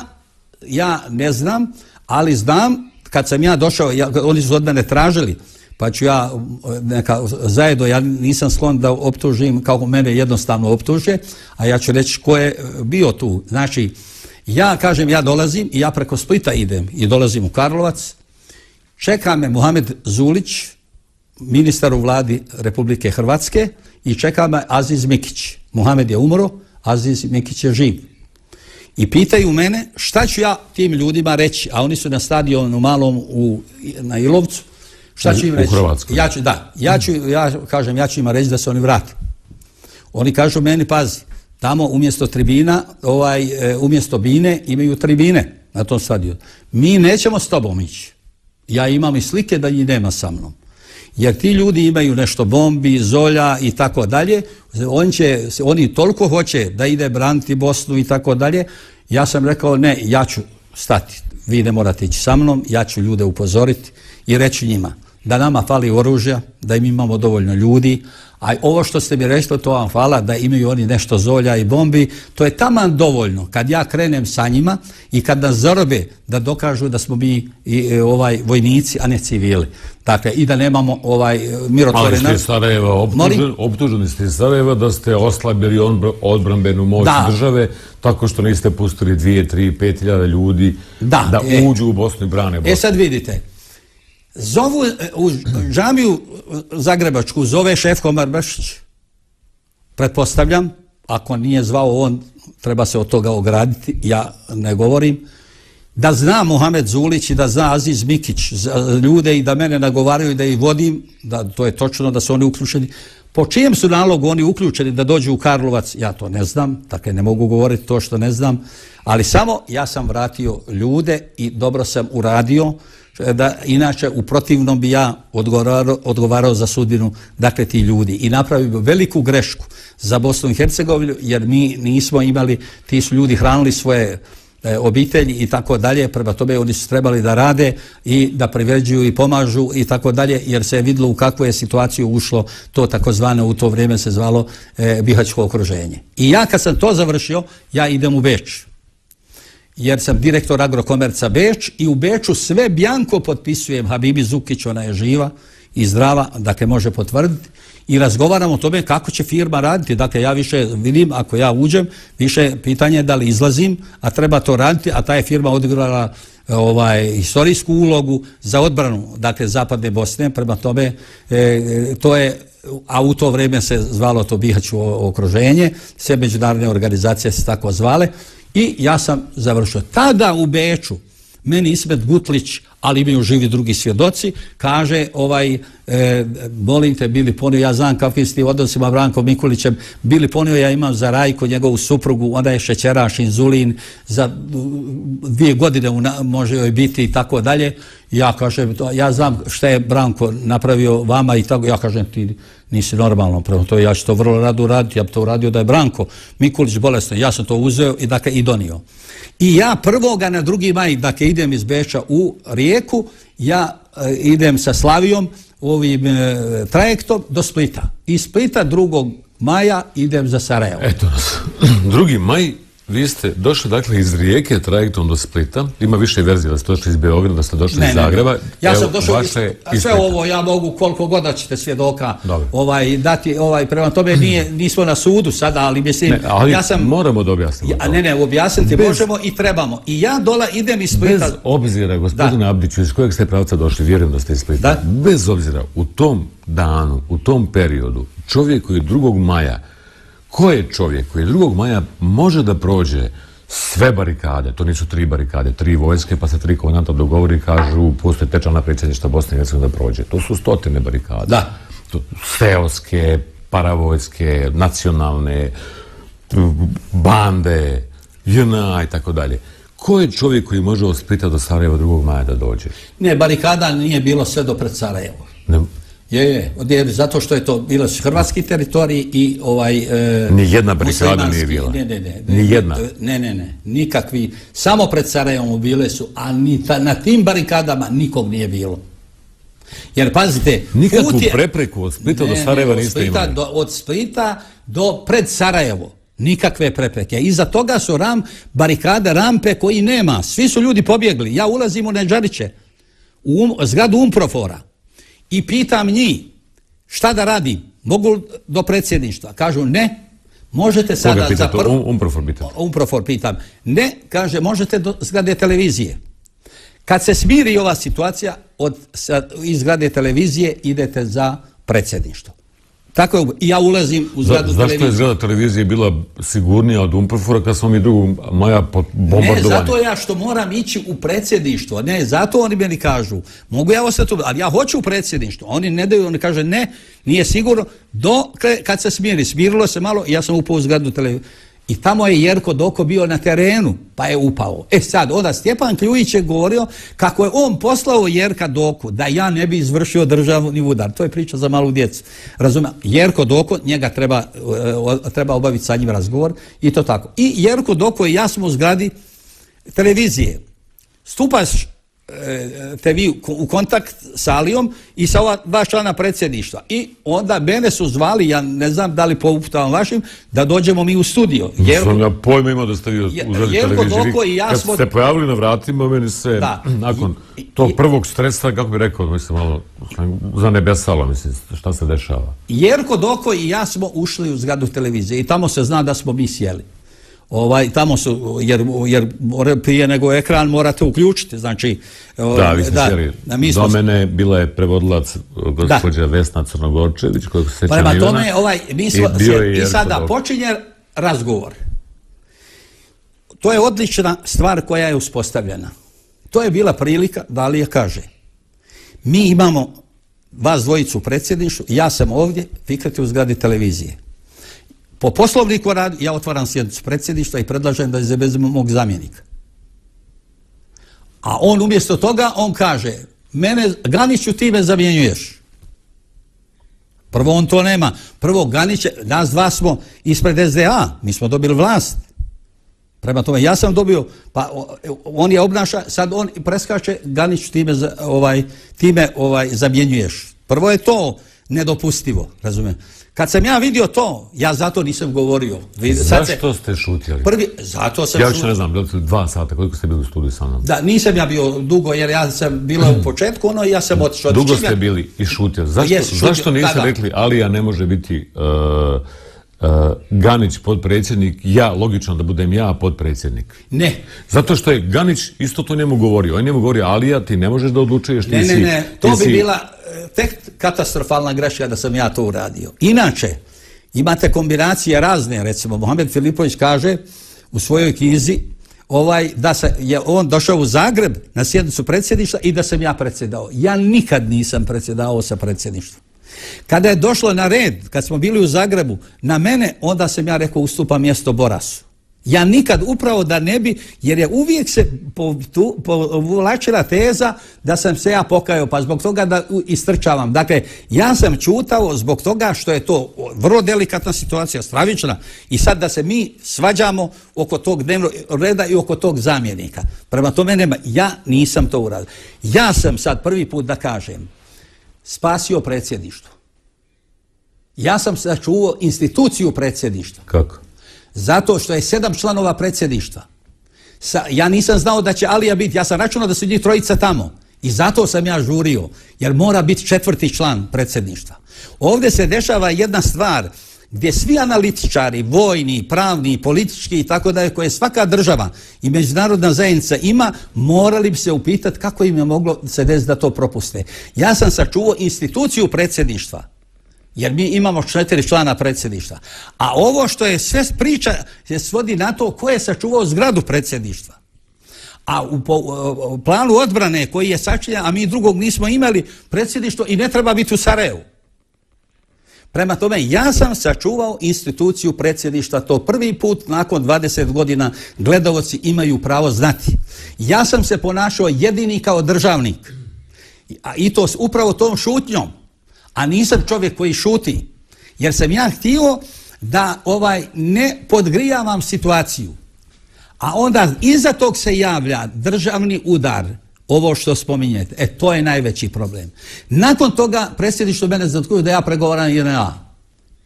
ja ne znam, ali znam, kad sam ja došao, ja, oni su od mene tražili, pa ću ja um, neka zajedno, ja nisam sklon da optužim kako mene jednostavno optuže, a ja ću reći ko je e, bio tu. Znači, ja kažem, ja dolazim i ja preko Splita idem i dolazim u Karlovac, čeka me Muhamed Zulić, ministar u vladi Republike Hrvatske i čeka me Aziz Mikić. Muhamed je umro, Aziz Mikić je živ. I pitaju mene šta ću ja tim ljudima reći, a oni su na stadionu malom u, na Ilovcu, Šta ću im reći? U Hrvatskoj. Ja ću, da, ja ću, ja kažem, ja ću im reći da se oni vrati. Oni kažu meni, pazi, tamo umjesto tribina, ovaj, e, umjesto bine, imaju tribine na tom stadionu. Mi nećemo s tobom ići. Ja imam i slike da njih nema sa mnom. Jer ti ljudi imaju nešto bombi, zolja i tako dalje. On će, oni toliko hoće da ide braniti Bosnu i tako dalje. Ja sam rekao, ne, ja ću stati. Vi ne morate ići sa mnom, ja ću ljude upozoriti i reći njima da nama fali oružja, da im imamo dovoljno ljudi, a ovo što ste mi rekli, to vam hvala, da imaju oni nešto zolja i bombi, to je taman dovoljno. Kad ja krenem sa njima i kad nas zarobe da dokažu da smo mi i, e, ovaj vojnici, a ne civili. Dakle, i da nemamo ovaj mirotvorena... Ali ste Sarajeva optuženi, optuženi ste Sarajeva da ste oslabili odbrambenu moć da. države tako što niste pustili dvije, tri, pet hiljada ljudi da, da e, uđu u Bosnu i brane Bosnu. E sad vidite, zovu e, u džamiju Zagrebačku, zove šef Komar Bašić. Pretpostavljam, ako nije zvao on, treba se od toga ograditi, ja ne govorim, da zna Mohamed Zulić i da zna Aziz Mikić ljude i da mene nagovaraju da ih vodim, da to je točno da su oni uključeni. Po čijem su nalogu oni uključeni da dođu u Karlovac, ja to ne znam, tako ne mogu govoriti to što ne znam, ali samo ja sam vratio ljude i dobro sam uradio, da inače u protivnom bi ja odgovarao, odgovarao za sudbinu dakle ti ljudi. I napravio veliku grešku za Bosnu i Hercegovinu jer mi nismo imali, ti su ljudi hranili svoje e, obitelji i tako dalje, prema tome oni su trebali da rade i da privređuju i pomažu i tako dalje, jer se je videlo u kakvu je situaciju ušlo to takozvano u to vrijeme se zvalo e, Bihaćko okruženje. I ja kad sam to završio, ja idem u Beč jer sam direktor agrokomerca Beč i u Beču sve bjanko potpisujem. Habibi Zukić, ona je živa i zdrava, dakle može potvrditi. I razgovaram o tome kako će firma raditi. Dakle, ja više vidim, ako ja uđem, više pitanje je da li izlazim, a treba to raditi, a ta je firma odigrala e, ovaj historijsku ulogu za odbranu, dakle, zapadne Bosne, prema tome, e, to je a u to vrijeme se zvalo to Bihaću okruženje, sve međunarodne organizacije se tako zvale, I ja sam završio. Tada u Beču, meni Ismet Gutlić, ali imaju živi drugi svjedoci, kaže, ovaj, e, molim te, bili ponio, ja znam kakvi ste odnosima Branko Mikulićem, bili ponio, ja imam za Rajko, njegovu suprugu, ona je šećeraš, inzulin, za dvije godine una, može joj biti i tako dalje. Ja kažem, ja znam šta je Branko napravio vama i tako, ja kažem, ti nisi normalno, prema to ja ću to vrlo rado uraditi, ja bi to uradio da je Branko Mikulić bolestan, ja sam to uzeo i dakle i donio. I ja prvoga na drugi maj, dakle idem iz Beča u Rijeku, ja e, idem sa Slavijom ovim e, trajektom do Splita. Iz Splita 2. maja idem za Sarajevo. Eto nas. 2. maj Vi ste došli dakle iz Rijeke trajektom do Splita. Ima više verzija da ste došli iz Beograda, da ste došli ne, iz Zagreba. Ne, ne. Ja Evo, sam došao iz, sve ovo ja mogu koliko god da ćete svjedoka ovaj, dati, ovaj, prema tome nije, nismo na sudu sada, ali mislim, ne, ali ja sam... moramo da objasnimo ja, Ne, ne, objasniti bez, možemo i trebamo. I ja dola idem iz Splita... Bez obzira, gospodine Abdiću, iz kojeg ste pravca došli, vjerujem da ste iz Splita. Da? Bez obzira, u tom danu, u tom periodu, čovjek koji 2. maja ko je čovjek koji 2. maja može da prođe sve barikade, to nisu tri barikade, tri vojske, pa se tri komandanta dogovori i kažu postoje tečalna predsjedništa Bosne i Hercegovine da prođe. To su stotine barikade. Da. To, seoske, paravojske, nacionalne, bande, JNA i tako dalje. Ko je čovjek koji može od Splita do Sarajeva 2. maja da dođe? Ne, barikada nije bilo sve do pred Sarajevo. Ne, Je, je, jer zato što je to bilo su hrvatski teritoriji i ovaj... E, Ni jedna brigada nije bila. Ne, ne, ne. Ni jedna. Ne, ne, ne. Nikakvi. Samo pred Sarajevom bile su, a ni ta, na tim barikadama nikog nije bilo. Jer pazite... Nikakvu je, prepreku od Splita ne, do Sarajeva ne, niste imali. Do, od Splita do pred Sarajevo. Nikakve prepreke. Iza toga su ram, barikade, rampe koji nema. Svi su ljudi pobjegli. Ja ulazim u Neđariće. U um, zgradu Umprofora i pitam njih šta da radim, mogu do predsjedništva. Kažu ne, možete sada... Koga pitate? Um, umprofor pitate? Umprofor pitam. Ne, kaže, možete do zgrade televizije. Kad se smiri ova situacija, od, iz zgrade televizije idete za predsjedništvo. Tako je, ja ulazim u zgradu televizije. Zašto je zgrada televizije bila sigurnija od Umprofora kad smo mi drugog maja pod bombardovanje? Ne, zato ja što moram ići u predsjedništvo. Ne, zato oni meni kažu, mogu ja ostati, ali ja hoću u predsjedništvo. Oni ne daju, oni kaže ne, nije sigurno. Do, kad se smiri, smirilo se malo, ja sam upao u zgradu televizije. I tamo je Jerko Doko bio na terenu, pa je upao. E sad, onda Stjepan Kljujić je govorio kako je on poslao Jerka Doku da ja ne bi izvršio državni udar. To je priča za malu djecu. Razumijem, Jerko Doko, njega treba, e, treba obaviti sa njim razgovor i to tako. I Jerko Doko i ja smo u zgradi televizije. Stupaš te vi u kontakt sa Alijom i sa ova dva člana predsjedništva. I onda mene su zvali, ja ne znam da li po uputavom vašim, da dođemo mi u studio. Jer, sam ja pojma imao da ste vi uzeli televiziju. I ja Kad smo... ste pojavili na vratima, meni se da. nakon I, tog prvog stresa, kako bi rekao, mislim malo zanebesalo, mislim, šta se dešava. Jerko Doko i ja smo ušli u zgradu televizije i tamo se zna da smo mi sjeli ovaj tamo su jer jer prije nego ekran morate uključiti znači da vi ste da, da mi smo, do mene bila je prevodilac gospođa Vesna Crnogorčević koja se seća Prema tome ovaj mi smo i, se, i sada počinje razgovor. To je odlična stvar koja je uspostavljena. To je bila prilika da li je kaže mi imamo vas dvojicu u predsjedništvu ja sam ovdje fikrate u zgradi televizije Po poslovniku rad, ja otvaram sjednicu predsjedništva i predlažem da izabezimo mog zamjenika. A on umjesto toga, on kaže, mene, Ganiću, ti me zamjenjuješ. Prvo on to nema. Prvo, Ganić, nas dva smo ispred SDA, mi smo dobili vlast. Prema tome, ja sam dobio, pa e, on je obnaša, sad on preskače, Ganić, ti me, ovaj, ti me ovaj, zamjenjuješ. Prvo je to nedopustivo, razumijem. Kad sam ja vidio to, ja zato nisam govorio. Sad Zašto ste šutjeli? Prvi, zato sam... Ja još ne znam, dva sata, koliko ste bili u studiju sa mnom? Da, nisam ja bio dugo, jer ja sam bila u početku, ono, ja sam otišao. Dugo ste bili i šutjeli. Zašto, yes, šutjel, zašto niste da, da. rekli, ne može biti uh, uh, Ganić podpredsjednik, ja, logično da budem ja podpredsjednik? Ne. Zato što je Ganić isto to njemu govorio. On njemu govorio, Alija, ti ne možeš da odlučuješ, ti ne, si... Ne, ne, to bi si... bila tek katastrofalna greška da sam ja to uradio. Inače, imate kombinacije razne, recimo, Mohamed Filipović kaže u svojoj knjizi ovaj, da se, je on došao u Zagreb na sjednicu predsjedništva i da sam ja predsjedao. Ja nikad nisam predsjedao sa predsjedništvom. Kada je došlo na red, kad smo bili u Zagrebu, na mene, onda sam ja rekao ustupa mjesto Borasu. Ja nikad upravo da ne bi, jer je uvijek se povlačila teza da sam se ja pokajao, pa zbog toga da istrčavam. Dakle, ja sam čutao zbog toga što je to vrlo delikatna situacija, stravična, i sad da se mi svađamo oko tog dnevnog reda i oko tog zamjenika. Prema tome nema, ja nisam to uradio. Ja sam sad prvi put da kažem, spasio predsjedništvo. Ja sam sačuvao instituciju predsjedništva. Kako? Zato što je sedam članova predsjedništva. Sa, ja nisam znao da će Alija biti, ja sam računao da su njih trojica tamo. I zato sam ja žurio, jer mora biti četvrti član predsjedništva. Ovdje se dešava jedna stvar gdje svi analitičari, vojni, pravni, politički i tako da je koje svaka država i međunarodna zajednica ima, morali bi se upitati kako im je moglo se desiti da to propuste. Ja sam sačuvao instituciju predsjedništva jer mi imamo četiri člana predsjedništva. A ovo što je sve priča se svodi na to ko je sačuvao zgradu predsjedništva. A u, po, u planu odbrane koji je sačinjen, a mi drugog nismo imali predsjedništvo i ne treba biti u Sarajevu. Prema tome, ja sam sačuvao instituciju predsjedništva to prvi put nakon 20 godina gledavoci imaju pravo znati. Ja sam se ponašao jedini kao državnik. A i to upravo tom šutnjom a nisam čovjek koji šuti, jer sam ja htio da ovaj ne podgrijavam situaciju. A onda iza tog se javlja državni udar, ovo što spominjete. E, to je najveći problem. Nakon toga predsjedništvo mene zatkuju da ja pregovaram JNA.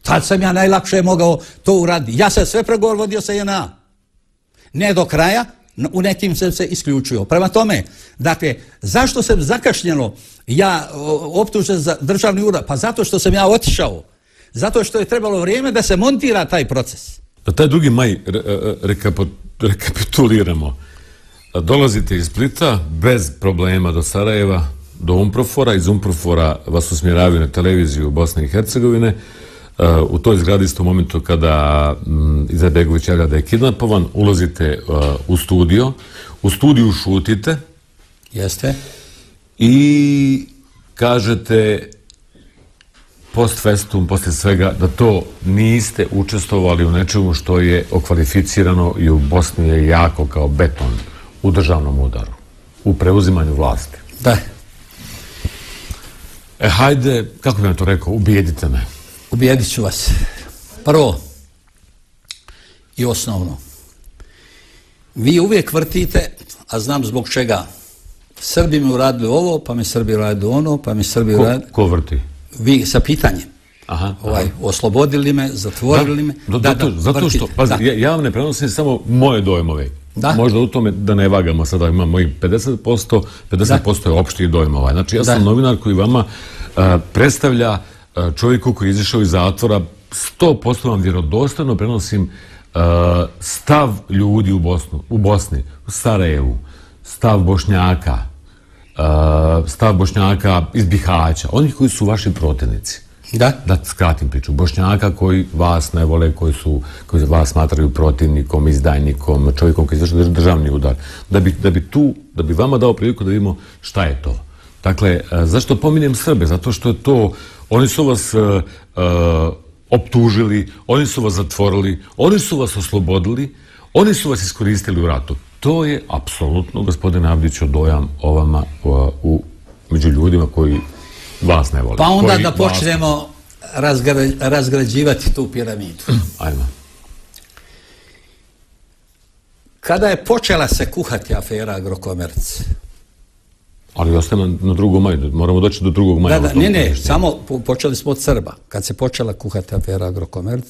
Tad sam ja najlakše mogao to uraditi. Ja sam sve pregovor vodio sa JNA. Ne do kraja, u nekim sam se isključio. Prema tome, dakle, zašto sam zakašnjeno ja optužen za državni urad? Pa zato što sam ja otišao. Zato što je trebalo vrijeme da se montira taj proces. Da taj drugi maj re, e, e, re, rekapituliramo. Dolazite iz Splita bez problema do Sarajeva, do Umprofora. Iz Umprofora vas usmjeravaju na televiziju Bosne i Hercegovine. Uh, u toj zgradi ste u momentu kada um, Izabegović javlja da je kidnapovan, ulazite uh, u studio, u studiju šutite. Jeste. I kažete post festum, posle svega, da to niste učestovali u nečemu što je okvalificirano i u Bosni je jako kao beton u državnom udaru, u preuzimanju vlasti. Da. E, hajde, kako bi vam to rekao, ubijedite me. Ubijedit ću vas. Prvo i osnovno. Vi uvijek vrtite, a znam zbog čega, Srbi mi uradili ovo, pa mi Srbi uradili ono, pa mi Srbi Ko, uradili... ko vrti? Vi sa pitanjem. Aha, Ovaj, oslobodili me, zatvorili me. Da, da, zato, zato vrtite. što, pazi, Da. ja, ja vam ne prenosim samo moje dojmove. Da. Možda u tome da ne vagamo sada, imam mojih 50%, 50% je opštih dojmova. Znači, ja sam Da. novinar koji vama a, predstavlja a, čovjeku koji je izišao iz zatvora, 100% vam vjerodostojno prenosim a, stav ljudi u, Bosnu, u Bosni, u Sarajevu, stav Bošnjaka, stav Bošnjaka iz Bihaća, onih koji su vaši protivnici Da? da skratim priču, bošnjaka koji vas ne vole, koji su koji vas smatraju protivnikom, izdajnikom, čovjekom koji izvrši državni udar, da bi, da bi tu, da bi vama dao priliku da vidimo šta je to. Dakle, e, zašto pominjem Srbe? Zato što je to, oni su vas uh, optužili, oni su vas zatvorili, oni su vas oslobodili, oni su vas iskoristili u ratu. To je apsolutno, gospodine Abdiću, dojam ovama vama u, među ljudima koji vas ne vole. Pa onda koji da počnemo razgra, razgrađivati tu piramidu. Ajmo. Kada je počela se kuhati afera Agrokomerc, Ali ostaje na, na drugom maju, moramo doći do drugog maja. da, da, ne, ne, samo po- počeli smo od Srba. Kad se počela kuhati afera Agrokomerc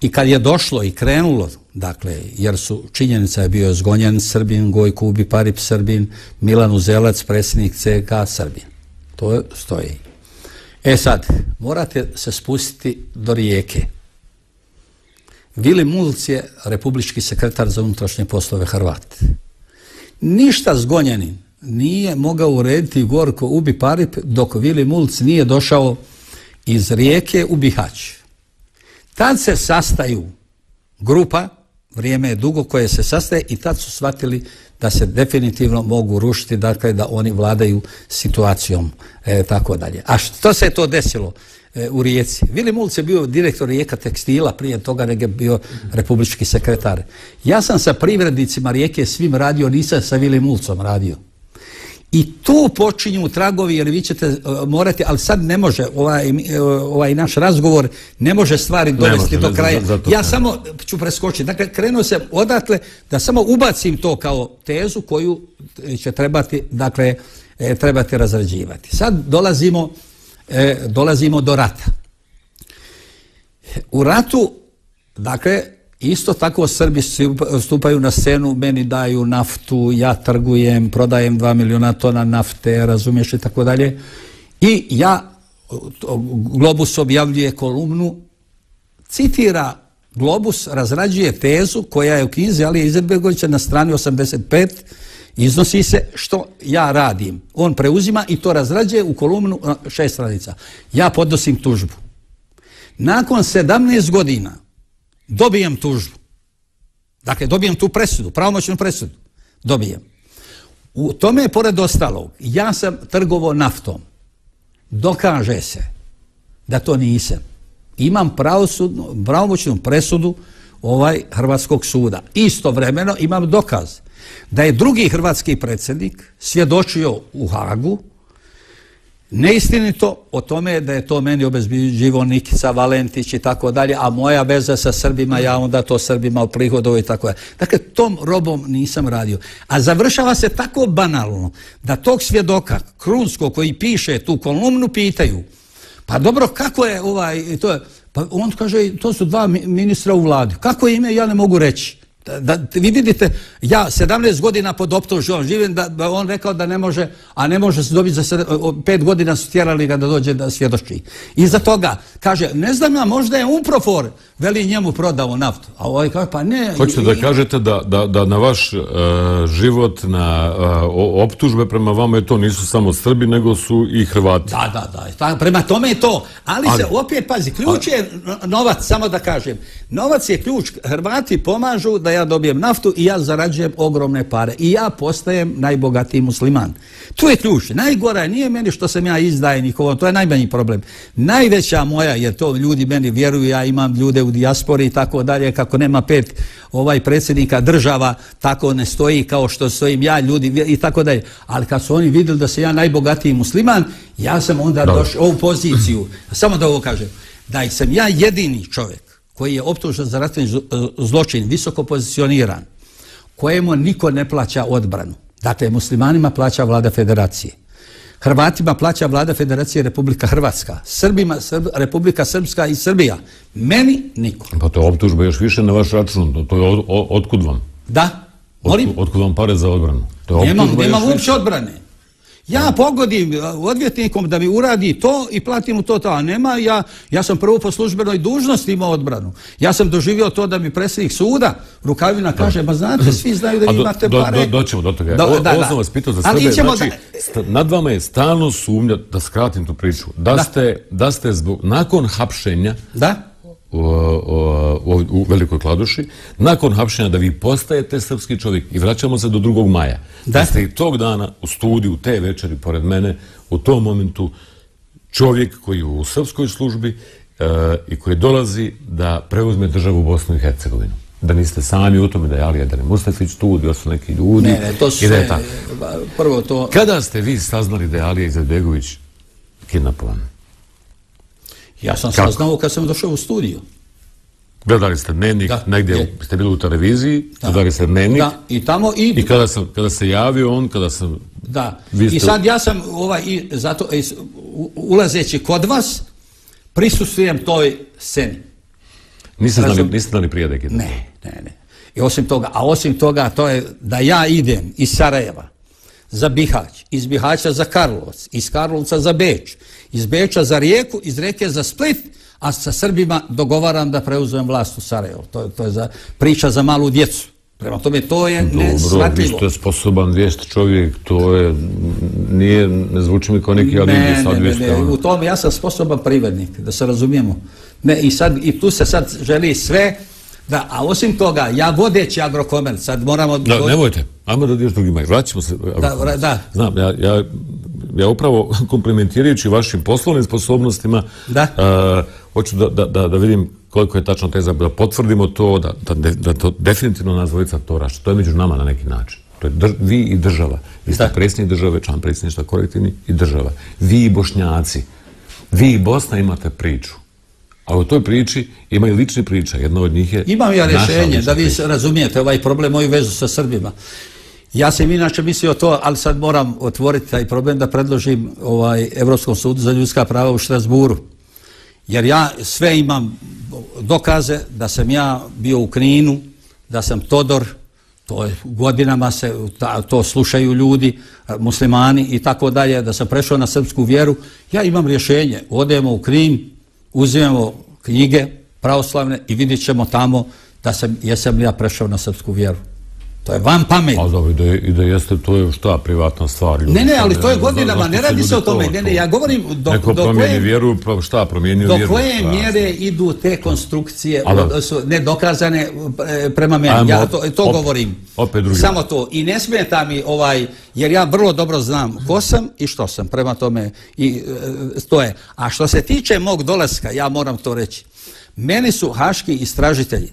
i kad je došlo i krenulo, dakle, jer su činjenica je bio zgonjen Srbin, Gojko Ubi Parip Srbin, Milan Uzelac, predsjednik CK Srbin. To je- stoji. E sad, morate se spustiti do rijeke. Vili Mulc je republički sekretar za unutrašnje poslove Hrvat. Ništa zgonjenin nije mogao urediti Gorko Ubi Parip dok Vili Mulc nije došao iz rijeke u Bihać. Tad se sastaju grupa, vrijeme je dugo koje se sastaje i tad su shvatili da se definitivno mogu rušiti, dakle da oni vladaju situacijom e, tako dalje. A što se je to desilo e, u Rijeci? Vili Mulc je bio direktor Rijeka tekstila, prije toga nego je bio republički sekretar. Ja sam sa privrednicima Rijeke svim radio, nisam sa Vili Mulcom radio. I tu počinju tragovi, jer vi ćete uh, morati, ali sad ne može, ovaj, uh, ovaj naš razgovor ne može stvari dovesti može, do ne, kraja. zato ja ne. samo ću preskočiti. Dakle, krenuo sam odatle da samo ubacim to kao tezu koju će trebati, dakle, e, trebati razrađivati. Sad dolazimo, e, dolazimo do rata. U ratu, dakle, isto tako Srbi stupaju na scenu, meni daju naftu, ja trgujem, prodajem 2 miliona tona nafte, razumiješ i tako dalje. I ja, Globus objavljuje kolumnu, citira Globus, razrađuje tezu koja je u knjizi Alije Izetbegovića na strani 85, iznosi se što ja radim. On preuzima i to razrađuje u kolumnu na šest stranica. Ja podnosim tužbu. Nakon 17 godina dobijem tužbu. Dakle, dobijem tu presudu, pravomoćnu presudu. Dobijem. U tome je, pored ostalog, ja sam trgovo naftom. Dokaže se da to nisam. Imam pravosudnu, pravomoćnu presudu ovaj Hrvatskog suda. Istovremeno imam dokaz da je drugi hrvatski predsjednik svjedočio u Hagu neistinito o tome da je to meni obezbiđivo Nikica Valentić i tako dalje, a moja veza sa Srbima, ja onda to Srbima oprihodovo i tako dalje. Dakle, tom robom nisam radio. A završava se tako banalno da tog svjedoka, Krunsko koji piše tu kolumnu, pitaju, pa dobro, kako je ovaj, to je, pa on kaže, to su dva ministra u vladi. Kako je ime, ja ne mogu reći. Da, vi vidite, ja 17 godina pod optužom živim, da, da on rekao da ne može, a ne može se dobiti za sedam, o, pet godina su tjerali ga da dođe da svjedoči. Iza toga, kaže, ne znam ja, možda je Umprofor, veli njemu prodao naftu. A ovaj kaže, pa ne. Hoćete i- da kažete da, da, da na vaš e, život, na o- optužbe prema vama je to nisu samo Srbi, nego su i Hrvati. Da, da, da. Ta- Prema tome je to. Ali, Ali- se opet, pazi, ključ je novac, samo da kažem. Novac je ključ. Hrvati pomažu da ja dobijem naftu i ja zarađujem ogromne pare. I ja postajem najbogatiji musliman. Tu je ključ. Najgora je, nije meni što sam ja izdajnik, ovo, to je najmanji problem. Najveća moja, jer to ljudi meni vjeruju, ja imam ljude u dijaspori i tako dalje, kako nema pet ovaj predsjednika država, tako ne stoji kao što stojim ja, ljudi i tako dalje. Ali kad su oni vidjeli da sam ja najbogatiji musliman, ja sam onda došao u poziciju, samo da ovo kažem, da sam ja jedini čovjek koji je optužen za ratni zlo- zločin, visoko pozicioniran, kojemu niko ne plaća odbranu. Dakle, muslimanima plaća vlada federacije. Hrvatima plaća vlada Federacije Republika Hrvatska, Srbima Srb, Republika Srpska i Srbija. Meni niko. Pa to je optužba još više na vaš račun. To je od, od, otkud vam? Da, molim. Otkud, otkud vam pare za odbranu? To je Nemam, nemam još uopće odbrane. Ja pogodim uh, odvjetnikom da mi uradi to i platim mu to to, a nema, ja, ja sam prvo po službenoj dužnosti imao odbranu. Ja sam doživio to da mi predsjednik suda Rukavina kaže, ma znate, svi znaju da vi do, imate do, pare. do, doćemo do toga. Do- o, da, ovo da. sam vas pitao za Ali sebe. ićemo Znači, da- sta- nad vama je stalno sumnja, da skratim tu priču, da, Da. ste, da ste zbog, nakon hapšenja Da? U, u, u, u Velikoj Kladuši, nakon hapšenja da vi postajete srpski čovjek i vraćamo se do 2. maja. Da. Ste i tog dana u studiju, te večeri pored mene, u tom momentu čovjek koji je u srpskoj službi e, i koji dolazi da preuzme državu Bosnu i Hercegovinu. Da niste sami u tome da je Alija Dane Mustafić tu, da su neki ljudi. Ne, ne, to su sve, prvo to... Kada ste vi saznali da je Alija Izetbegović kidnapovan? Ja sam Kako? saznao kad sam došao u studiju. Gledali ste dnevnik, Da, negdje je. ste bili u televiziji, gledali ste dnevnik Da, i tamo i... i kada, sam, kada se javio on, kada sam... Da. Vi I ste- sad ja sam ovaj, i zato, i, ulazeći kod vas, prisustujem toj sceni. Niste znali, Razum- niste znali prije da? Ne, ne, ne. I osim toga, a osim toga, to je da ja idem iz Sarajeva za Bihać, iz Bihaća za Karlovac, iz Karlovca za Beč, iz Beča za Rijeku, iz Rijeke za Split, a sa Srbima dogovaram da preuzmem vlast u Sarajevo. To, je- to je za, priča za malu djecu. Prema tome, to je Dobro, vi ste sposoban vijest čovjek, to je, nije, ne zvuči mi kao neki alibi Ne, sad ne, ne, vijest. ne, u tome ja sam sposoban privrednik, da se razumijemo. Ne, i, sad, I tu se sad želi sve, da, a osim toga, ja vodeći agrokomerc, sad moramo... Da, doći- nemojte, ajmo da još drugima. Vraćamo se. Da, da. Znam, ja, ja, ja upravo komplimentirajući vašim poslovnim sposobnostima, Da. a, hoću da, da, da, da vidim koliko je tačno teza, da potvrdimo to, da, da, da to definitivno nas dvojica to rašta. To je među nama na neki način. To je dr, vi i država. Vi ste predsjednik države, član predsjedništva kolektivni i država. Vi i bošnjaci. Vi i Bosna imate priču. A u toj priči ima i lični priča. Jedna od njih je... Imam ja rješenje, da vi priča. razumijete ovaj problem, moju vezu sa Srbima. Ja sam inače mislio to, ali sad moram otvoriti taj problem da predložim ovaj Evropskom sudu za ljudska prava u Štrasburu. Jer ja sve imam dokaze da sam ja bio u Kninu, da sam Todor, to je godinama se ta, to slušaju ljudi, muslimani i tako dalje, da sam prešao na srpsku vjeru. Ja imam rješenje, odemo u Knin, uzimamo knjige pravoslavne i vidit ćemo tamo da sam, jesam li ja prešao na srpsku vjeru. To je van pamet. A dobro, i da, i da jeste, to je šta, privatna stvar. ljudi. Ne, ne, ali to je godinama, ne radi se o to- tome. Ne, ne, ja govorim do, Neko do promijeni koje, vjeru, pa šta, promijenio do vjeru. koje Pa, mjere idu te konstrukcije, od- su nedokazane e, prema meni. Ajmo, Ja to, to opet- govorim. opet drugi. Samo to. I ne smeta mi ovaj, jer ja vrlo dobro znam ko sam i što sam. Prema tome, i e, to je. A što se tiče mog dolaska, ja moram to reći. Meni su haški istražitelji,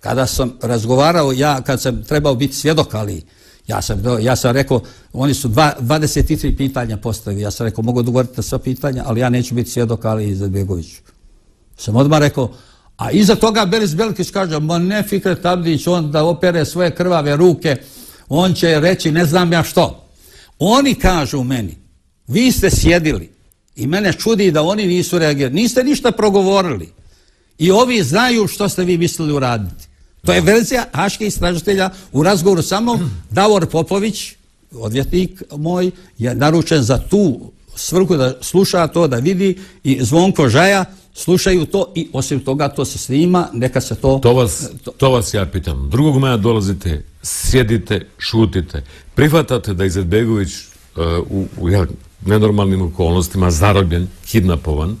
kada sam razgovarao, ja kad sam trebao biti svjedok, ali ja sam, ja sam rekao, oni su dva, 23 pitanja postavili, ja sam rekao, mogu odgovoriti na sva pitanja, ali ja neću biti svjedok, ali i za Sam odmah rekao, a iza toga Beris Belkić kaže, ma ne Fikret Abdić, on da opere svoje krvave ruke, on će reći ne znam ja što. Oni kažu meni, vi ste sjedili i mene čudi da oni nisu reagirali. Niste ništa progovorili. I ovi znaju što ste vi mislili uraditi. To je verzija haških istražitelja u razgovoru samo Davor Popović, odvjetnik moj, je naručen za tu svrhu da sluša to, da vidi i Zvonko Žaja slušaju to i osim toga to se snima, neka se to... To vas, to vas ja pitam. Drugog maja dolazite, sjedite, šutite. Prihvatate da Izetbegović uh, u, u jel, nenormalnim okolnostima zarobljen, kidnapovan,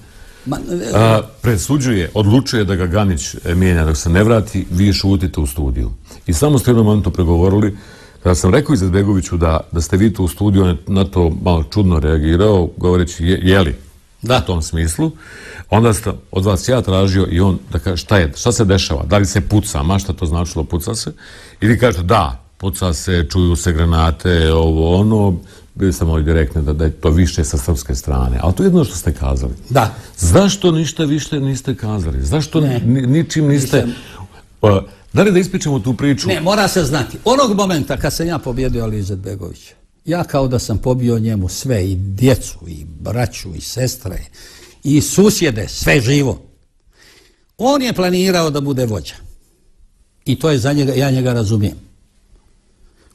Ma, e, a, presuđuje, odlučuje da ga Ganić e, mijenja. Dok se ne vrati, vi šutite u studiju. I samo ste jednom momentu pregovorili, kada sam rekao Izetbegoviću da, da ste vi tu u studiju, on je na to malo čudno reagirao, govoreći je, jeli, Da. u tom smislu, onda ste od vas ja tražio i on da kaže šta je, šta se dešava, da li se puca, ma šta to značilo puca se, i vi kažete da, puca se, čuju se granate, ovo ono, bili ste mali direktni da, da je to više sa srpske strane, ali to je jedno što ste kazali. Da. Zašto ništa više niste kazali? Zašto Ne. ni, ničim niste... Nisam. Pa, Da li da ispričamo tu priču? Ne, mora se znati. Onog momenta kad sam ja pobjedio Ali Izetbegovića, ja kao da sam pobio njemu sve, i djecu, i braću, i sestre, i susjede, sve živo. On je planirao da bude vođa. I to je za njega, ja njega razumijem.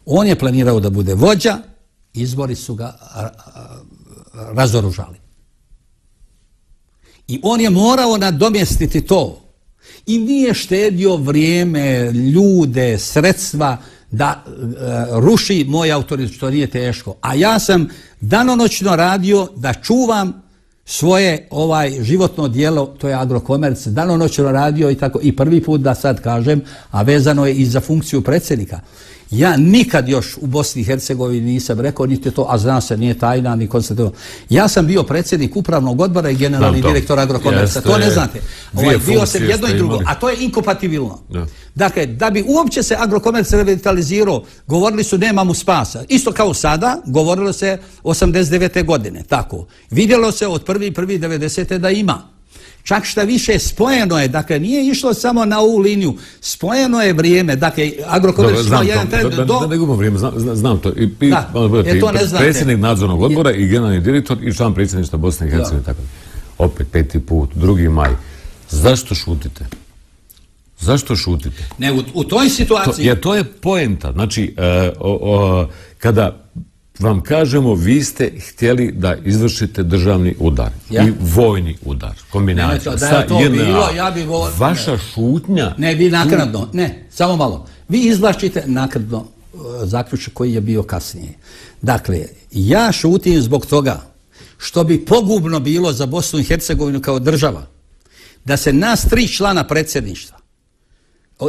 On je planirao da bude vođa, Izvori su ga razoružali. I on je morao nadomjestiti to. I nije štedio vrijeme, ljude, sredstva da e, ruši moj autoritet, što nije teško. A ja sam danonoćno radio da čuvam svoje ovaj životno dijelo, to je agrokomerc, danonoćno radio i tako i prvi put da sad kažem, a vezano je i za funkciju predsjednika. Ja nikad još u Bosni i Hercegovini nisam rekao, niti to, a zna se, nije tajna, ni konstativno. Ja sam bio predsjednik upravnog odbora i generalni direktor agrokomerca. To ne znate. Ovaj, bio sam jedno i drugo, a to je inkompatibilno. Da. Dakle, da bi uopće se agrokomerc revitalizirao, govorili su nema mu spasa. Isto kao sada, govorilo se 89. godine. Tako. Vidjelo se od prvi prvi 90. da ima. Čak šta više spojeno je, dakle nije išlo samo na ovu liniju, spojeno je vrijeme, dakle agrokomerc ima jedan trend do... Da ne gubimo vrijeme, znam, znam to. I, i, da, je to ne znate. Predsjednik nadzornog odbora i generalni direktor i član predsjedništva Bosne i Hercegovine. Tako. Opet peti put, drugi maj. Zašto šutite? Zašto šutite? Ne, u, u toj situaciji... To, jer to je poenta. Znači, e, o, o, kada vam kažemo vi ste htjeli da izvršite državni udar ja? i vojni udar, kombinacija ne, to, da je to bilo, ja bih govorio... Vaša šutnja... Ne, vi nakradno, ne, samo malo. Vi izvlačite nakradno uh, zaključak koji je bio kasnije. Dakle, ja šutim zbog toga što bi pogubno bilo za Bosnu i Hercegovinu kao država, da se nas tri člana predsjedništva,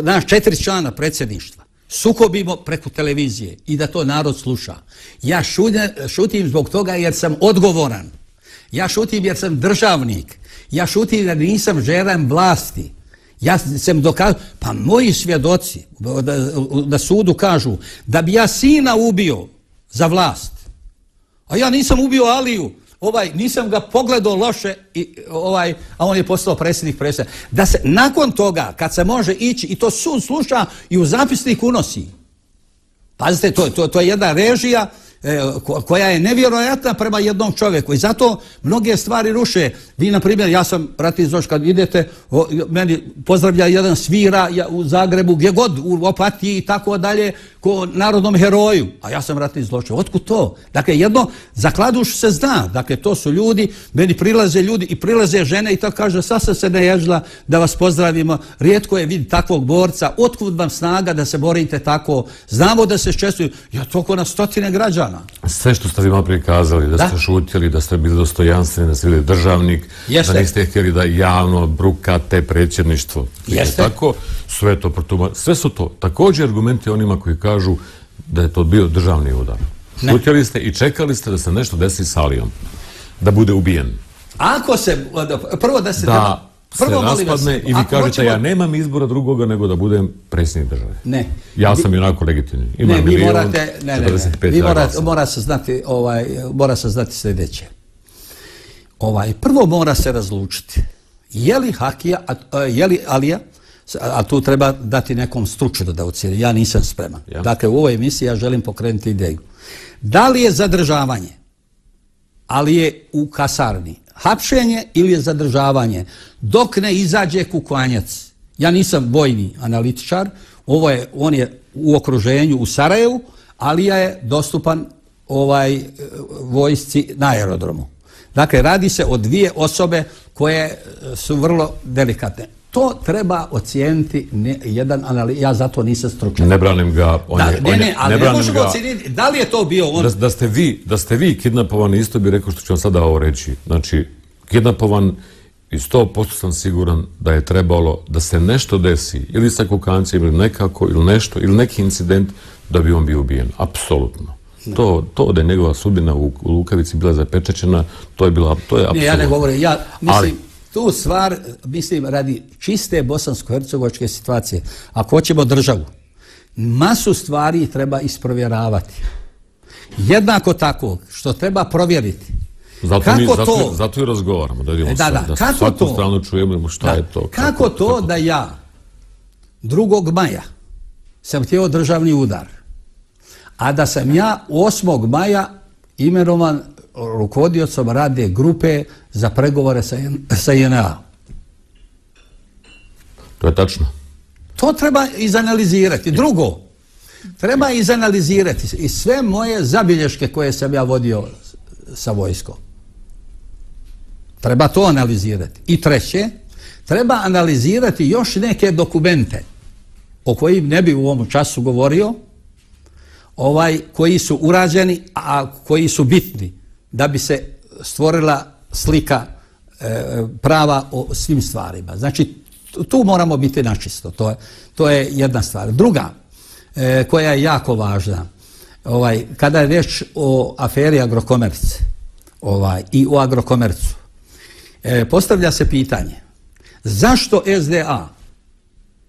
nas četiri člana predsjedništva, sukobimo preko televizije i da to narod sluša. Ja šutim zbog toga jer sam odgovoran. Ja šutim jer sam državnik. Ja šutim jer nisam žeran vlasti. Ja sam dokazao, pa moji svjedoci da, da sudu kažu da bi ja sina ubio za vlast. A ja nisam ubio Aliju, ovaj nisam ga pogledao loše i ovaj a on je postao predsjednik predsjednika. Da se nakon toga kad se može ići i to sud sluša i u zapisnik unosi. Pazite to to to je jedna režija E, koja je nevjerojatna prema jednom čovjeku i zato mnoge stvari ruše. Vi, na primjer, ja sam, brati Zoš, kad idete, o, meni pozdravlja jedan svira ja, u Zagrebu, gdje god, u Opatiji i tako dalje, ko narodnom heroju. A ja sam ratni zločin. Otkud to? Dakle, jedno, zakladuš se zna. Dakle, to su ljudi, meni prilaze ljudi i prilaze žene i to kaže, sasvim se neježila da vas pozdravimo. Rijetko je vid takvog borca. Otkud vam snaga da se borite tako? Znamo da se čestuju. Ja, toko na stotine građana dana. Sve što ste vi malo prikazali, da, da ste šutjeli, da ste bili dostojanstveni, da ste bili državnik, Jeste. da niste htjeli da javno brukate predsjedništvo. Jeste. Tako, sve, to, sve su to također argumenti onima koji kažu da je to bio državni udar. Ne. Šutjeli ste i čekali ste da se nešto desi s Alijom. Da bude ubijen. Ako se, prvo da se... Da, Prvo, se raspadne i vi kažete hoćemo... ja nemam izbora drugoga nego da budem predsjednik države. Ne. Ja sam vi... onako legitimni. Imam ne, milion, morate, ne, ne, ne. Vi morate, mora se znati, ovaj, mora se znati sljedeće. Ovaj, prvo mora se razlučiti. Je li Hakija, a, je li Alija, a tu treba dati nekom stručnu da ocijeli. Ja nisam spreman. Ja. Dakle, u ovoj emisiji ja želim pokrenuti ideju. Da li je zadržavanje, ali je u kasarni, hapšenje ili je zadržavanje dok ne izađe kukvanjac. Ja nisam vojni analitičar, ovo je, on je u okruženju u Sarajevu, ali je dostupan ovaj e, vojsci na aerodromu. Dakle, radi se o dvije osobe koje su vrlo delikatne. To treba ocijeniti ne, jedan analiz, ja zato nisam stručan. Ne branim ga, on da, je, ne, on ne, ali ne, ne možemo ga, ocijeniti, da li je to bio on? Da, da ste vi, da ste vi kidnapovani, isto bi rekao što ću vam sada ovo reći. Znači, kidnapovan i sto posto sam siguran da je trebalo da se nešto desi, ili sa kukancem, ili nekako, ili nešto, ili neki incident, da bi on bio ubijen. Apsolutno. To, to da je njegova sudbina u, u Lukavici bila zapečećena, to je bila, to je apsolutno. Ne, ja ne govorim, ja mislim, ali, tu stvar, mislim, radi čiste bosansko-hercegovačke situacije, ako hoćemo državu, masu stvari treba isprovjeravati. Jednako tako, što treba provjeriti, Zato kako mi, zato, to? Zato i razgovaramo, da vidimo da, da, da kako svaku to? stranu čujemo šta da. je to. Kako, kako to kako? da ja 2. maja sam htio državni udar. A da sam ja 8. maja imenovan rukovodiocom rade grupe za pregovore sa, sa INA. To je tačno. To treba izanalizirati. Drugo, treba izanalizirati i sve moje zabilješke koje sam ja vodio sa vojskom. Treba to analizirati. I treće, treba analizirati još neke dokumente o kojim ne bi u ovom času govorio, ovaj koji su urađeni, a koji su bitni da bi se stvorila slika e, prava o svim stvarima. Znači, tu moramo biti načisto. To je, to je jedna stvar. Druga, e, koja je jako važna, ovaj, kada je reč o aferi agrokomerce ovaj, i o agrokomercu, e, postavlja se pitanje zašto SDA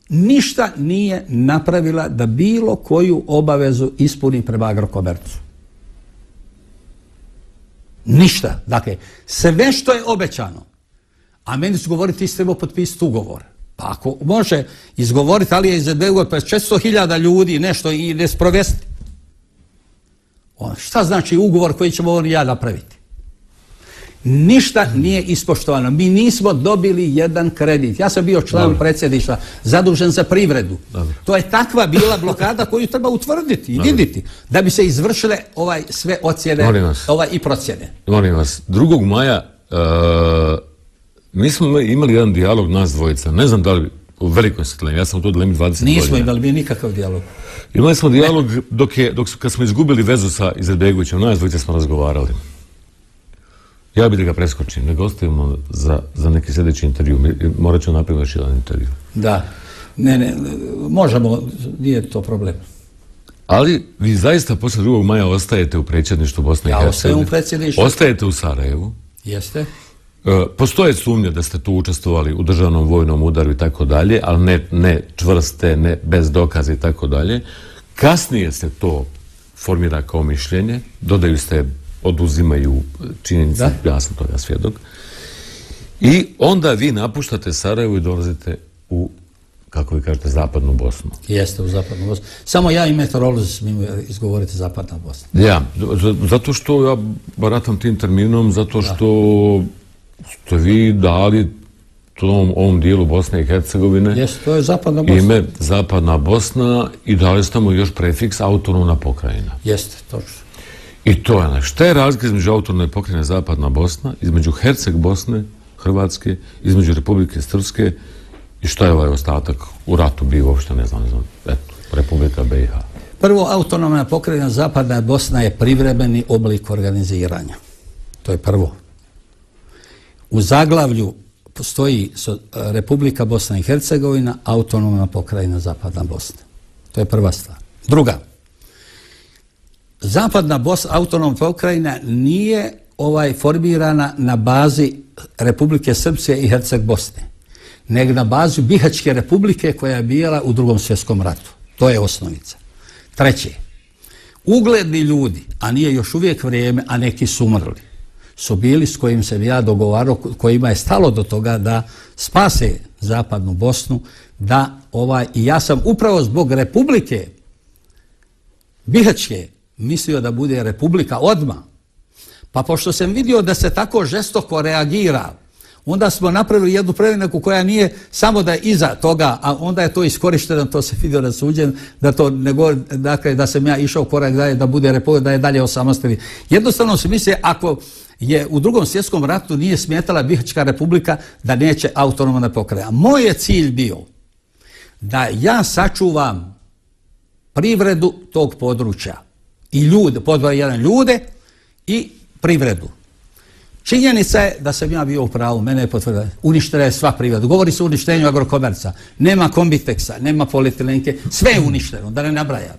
ništa nije napravila da bilo koju obavezu ispuni prema agrokomercu. Ništa. Dakle, sve što je obećano, a meni su govoriti ti treba potpisati ugovor. Pa ako može izgovoriti, ali je iz ugovor, pa 400.000 ljudi nešto i ne sprovesti. Šta znači ugovor koji ćemo on ja napraviti? Ništa nije ispoštovano. Mi nismo dobili jedan kredit. Ja sam bio član predsjedništva, zadužen za privredu. Dobre. To je takva bila blokada koju treba utvrditi i vidjeti da bi se izvršile ovaj sve ocjene ovaj, i procjene. Molim vas, 2. maja uh, mi smo imali jedan dijalog nas dvojica. Ne znam da li u velikoj svetlini, ja sam u to dilemi 20 Nismo godina. Nismo imali mi nikakav dijalog. Imali smo dijalog dok je, dok, kad smo izgubili vezu sa Izetbegovićem, nas dvojica smo razgovarali. Ja bih da ga preskočim, nego ostavimo za, za neki sljedeći intervju. Morat ću napraviti još jedan intervju. Da, ne, ne, možemo, nije to problem. Ali vi zaista posle 2. maja ostajete u predsjedništvu Bosne ja i Hercegovine. Ja ostajem u predsjedništvu. Ostajete u Sarajevu. Jeste. E, postoje sumnje da ste tu učestvovali u državnom vojnom udaru i tako dalje, ali ne, ne čvrste, ne bez dokaza i tako dalje. Kasnije se to formira kao mišljenje, dodaju ste oduzimaju činjenice, ja sam toga svjedok. I onda vi napuštate Sarajevo i dolazite u, kako vi kažete, zapadnu Bosnu. Jeste, u zapadnu Bosnu. Samo ja i meteorolozi smiju izgovoriti zapadna Bosna. Ja, zato što ja baratam tim terminom, zato što ste vi dali tom ovom dijelu Bosne i Hercegovine Jeste, to je zapadna Bosna. ime zapadna Bosna i dali ste mu još prefiks autonomna pokrajina. Jeste, točno. I to je ono. Šta je razlika između autorne pokrene Zapadna Bosna, između Herceg Bosne, Hrvatske, između Republike Srpske i šta je ovaj ostatak u ratu bio uopšte, ne znam, ne znam, eto, Republika BiH. Prvo, autonomna pokrajina Zapadna Bosna je privremeni oblik organiziranja. To je prvo. U zaglavlju postoji eh, Republika Bosna i Hercegovina, autonomna pokrajina Zapadna Bosna. To je prva stvar. Druga, Zapadna Bosna, autonomna pokrajina, nije ovaj formirana na bazi Republike Srpske i Herceg Bosne, nego na bazi Bihačke republike koja je bila u drugom svjetskom ratu. To je osnovica. Treće, ugledni ljudi, a nije još uvijek vrijeme, a neki su umrli, su bili s kojim se ja dogovarao, kojima je stalo do toga da spase Zapadnu Bosnu, da ovaj, i ja sam upravo zbog Republike Bihačke mislio da bude republika odma. Pa pošto sam vidio da se tako žestoko reagira, onda smo napravili jednu previnaku koja nije samo da je iza toga, a onda je to iskorišteno, to se vidio na suđen, da to ne govori, dakle, da sam ja išao korak dalje, da bude republika, da je dalje osamostili. Jednostavno se misli, ako je u drugom svjetskom ratu nije smetala Bihačka republika, da neće autonomna pokraja. Moj je cilj bio da ja sačuvam privredu tog područja i ljude, podvoj jedan ljude i privredu. Činjenica je da sam ja bio u pravu, mene je potvrda, uništena je sva privreda. Govori se o uništenju agrokomerca, nema kombiteksa, nema politilenke, sve je uništeno, da ne nabraja.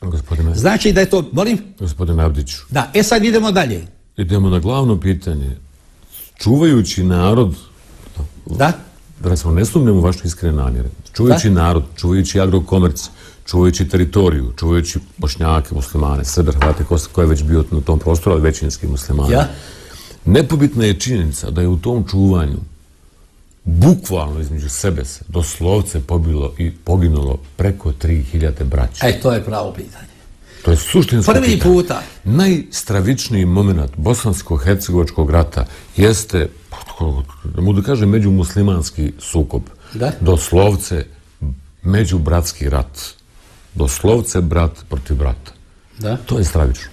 Gospodine, znači da je to, molim? Gospodine Abdiću. Da, e sad idemo dalje. Idemo na glavno pitanje. Čuvajući narod, da, da smo ne sumnjamo vašu iskrene namjere, čuvajući da? narod, čuvajući agrokomerc, čuvajući teritoriju, čuvajući bošnjake, muslimane, srbe, hrvate, ko je već bio na tom prostoru, ali većinski muslimane. Ja? Nepobitna je činjenica da je u tom čuvanju bukvalno između sebe se doslovce pobilo i poginulo preko 3000 braća. E, to je pravo pitanje. To je suštinsko Prvi pitanje. puta. Najstravičniji moment bosansko-hercegovačkog rata jeste, da mu da kažem, međumuslimanski sukob. Da. Doslovce međubratski rat. Doslovce brat protiv brata. Da. To je stravično.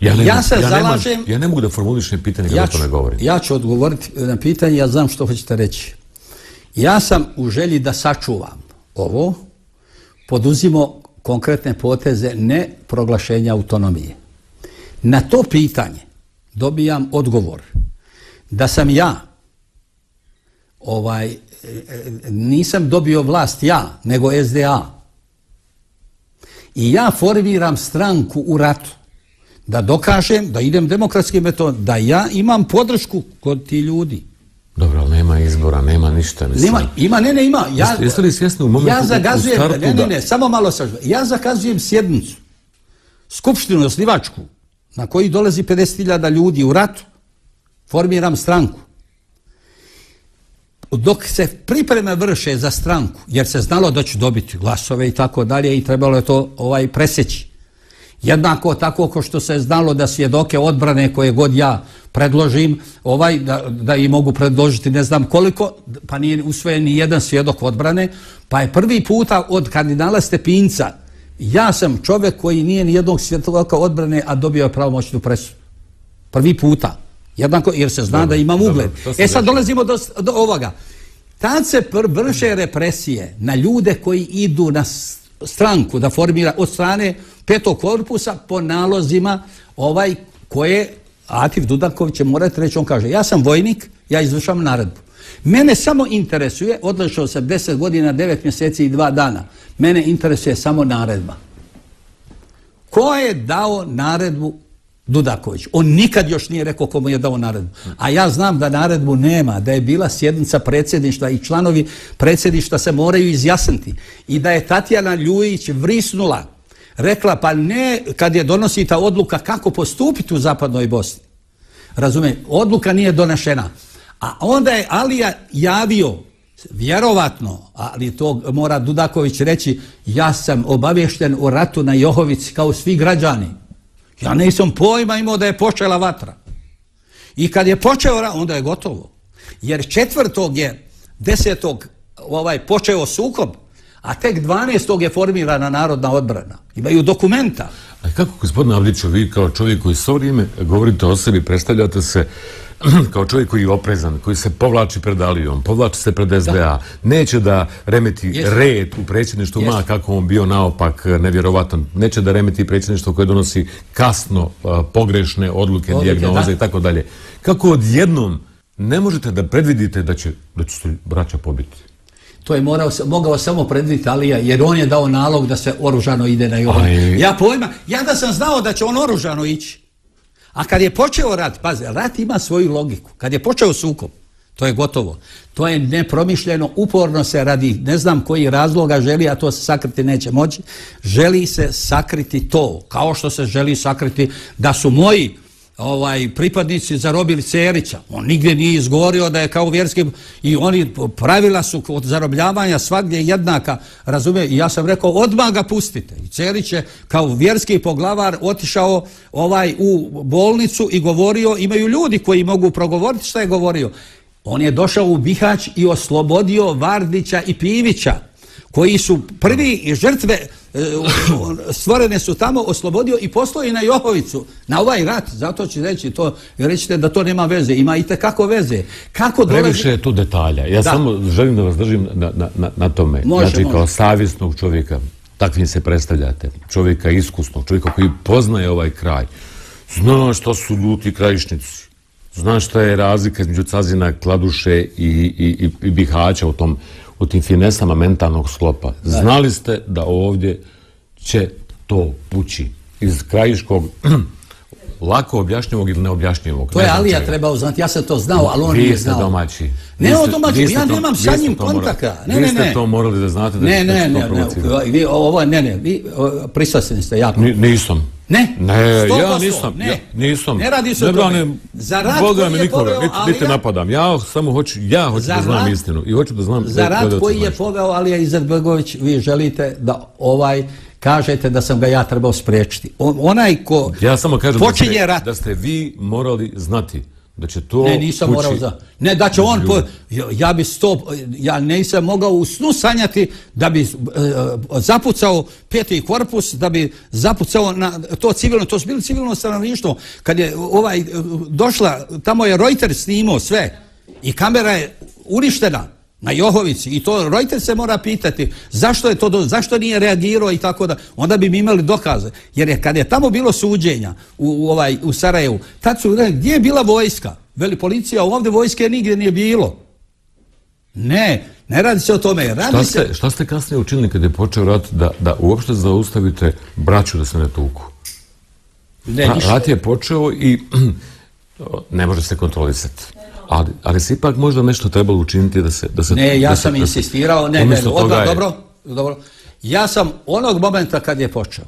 Ja, ne, Ja se ja zalažem- ja ne mogu da formulišem pitanje kada Ja ću, tome govorim. ja ću odgovoriti na pitanje, ja znam što hoćete reći. Ja sam u želji da sačuvam ovo, poduzimo konkretne poteze ne proglašenja autonomije. Na to pitanje dobijam odgovor da sam ja ovaj nisam dobio vlast ja, nego SDA. I ja formiram stranku u ratu da dokažem da idem demokratskim metodom, da ja imam podršku kod ti ljudi. Dobro, ali nema izbora, nema ništa. Mislim. Nema, ima, ne, ne, ima. Ja, Jeste- jeste li svjesni u momentu Ja u- u zagazujem, startu ne, ne, da- ne, samo malo sažba. Ja zakazujem sjednicu, skupštinu osnivačku, na koji dolazi 50.000 ljudi u ratu, formiram stranku. Dok se pripreme vrše za stranku, jer se znalo da će dobiti glasove i tako dalje i trebalo je to ovaj preseći. Jednako tako ko što se znalo da svjedoke odbrane koje god ja predložim, ovaj, da, da i mogu predložiti ne znam koliko, pa nije usvojen ni jedan svjedok odbrane, pa je prvi puta od kardinala Stepinca, ja sam čovjek koji nije ni jednog svjedoka odbrane, a dobio je pravomoćnu presudu. Prvi puta. Jednako, jer se zna Dobro, da imam dobro, ugled. ste E sad dolazimo do, do ovoga. Tad se vrše represije na ljude koji idu na stranku da formira od strane petog korpusa po nalozima ovaj koje Atif Dudaković će morati reći, on kaže, ja sam vojnik, ja izvršam naredbu. Mene samo interesuje, odlašao sam 10 godina, 9 mjeseci i 2 dana, mene interesuje samo naredba. Ko je dao naredbu Dudaković? On nikad još nije rekao komu je dao naredbu. A ja znam da naredbu nema, da je bila sjednica predsjedništva i članovi predsjedništva se moraju izjasniti. I da je Tatjana Ljujić vrisnula, rekla pa ne kad je donosi ta odluka kako postupiti u zapadnoj Bosni. Razume, odluka nije donešena. A onda je Alija javio, vjerovatno, ali to mora Dudaković reći, ja sam obavješten o ratu na Johovici kao svi građani. Ja nisam pojma imao da je počela vatra. I kad je počeo onda je gotovo. Jer četvrtog je, desetog, ovaj, počeo sukob, a tek 12. je formirana narodna odbrana. Imaju dokumenta. A kako, gospodin Avdiću, vi kao čovjek koji svo vrijeme govorite o sebi, predstavljate se kao čovjek koji je oprezan, koji se povlači pred Alijom, povlači se pred SDA, neće da remeti Jeste. red u predsjedništvu, ma kako on bio naopak, nevjerovatan, neće da remeti predsjedništvo koje donosi kasno a, pogrešne odluke, Odluke, dijagnoze i tako dalje. Kako odjednom ne možete da predvidite da će, da će se braća pobiti? To je morao, mogao samo predvidjeti Alija, jer on je dao nalog da se oružano ide na Jovan. Ja pojma, ja da sam znao da će on oružano ići. A kad je počeo rat, pazi, rat ima svoju logiku. Kad je počeo sukob, to je gotovo. To je nepromišljeno, uporno se radi, ne znam koji razloga želi, a to se sakriti neće moći, želi se sakriti to, kao što se želi sakriti da su moji ovaj pripadnici zarobili Cerića. On nigdje nije izgovorio da je kao vjerski i oni pravila su kod zarobljavanja svagdje jednaka, razumije? I ja sam rekao odmah ga pustite. I Cerić je kao vjerski poglavar otišao ovaj u bolnicu i govorio, imaju ljudi koji mogu progovoriti šta je govorio. On je došao u Bihać i oslobodio Vardića i Pivića koji su prvi žrtve stvorene su tamo, oslobodio i poslao i na Johovicu, na ovaj rat. Zato ću reći to, rećete da to nema veze. Ima i kako veze. Kako dolazi... Previše je tu detalja. Ja Da. samo želim da vas držim na, na, na, na tome. Može, znači, može. kao savjesnog čovjeka, takvim se predstavljate. Čovjeka iskusnog, čovjeka koji poznaje ovaj kraj. Zna šta su ljuti krajišnici. Zna šta je razlika između Cazina, Kladuše i, i, i, i Bihaća u, tom, u tim finesama mentalnog sklopa. Znali ste da ovdje će to pući iz krajiškog lako objašnjivog ili neobjašnjivog. To ne je znam Alija čega. trebao znati. Ja sam to znao, ali on Vi nije ste znao. domaći. Ne, Vi on ste- domaći, vi ste ja to- nemam sa ste njim to morali- kontakta. Ne, vi ne, ste ne. to morali da znate da Ne, ne, to ne, provocirati. ne, vi, ovo, ne, ne, vi prisasni ste jako. Ni- Nisam. Ne, Ne, 100%, ja nisam, ne. ja nisam. Ne radi se ne o tome. Za rat Boga koji je nikoga, poveo niti, Alija- niti napadam. Ja samo hoću, ja hoću Za da znam rat- istinu i hoću da znam Za rat gledalci koji je poveo Alija Izetbegović, vi želite da ovaj kažete da sam ga ja trebao spriječiti. On, onaj ko Ja samo kažem da počinje ste, rat, da ste vi morali znati da će to Ne, nisam kući- morao za... Ne, da će on... Po, ja, bi sto... Ja nisam mogao u snu sanjati da bi e, zapucao peti korpus, da bi zapucao na to civilno... To su bili civilno stanovništvo. Kad je ovaj e, došla, tamo je Reuters snimao sve i kamera je uništena na Johovici i to Reuters se mora pitati zašto je to do, zašto nije reagirao i tako da onda bi mi imali dokaze jer je kad je tamo bilo suđenja u, u ovaj u Sarajevu tad su gdje je bila vojska veli policija ovdje vojske nigdje nije bilo ne ne radi se o tome radi Šta se ste, šta ste kasnije učinili kad je počeo rat da, da uopšte zaustavite braću da se ne tuku? ne, ništa. Rat je počeo i ne može se kontrolisati. Ali, ali se ipak možda nešto trebalo učiniti da se... Da se Ne, ja da sam se- insistirao, ne, ne, odmah, je- dobro, dobro. Ja sam onog momenta kad je počeo,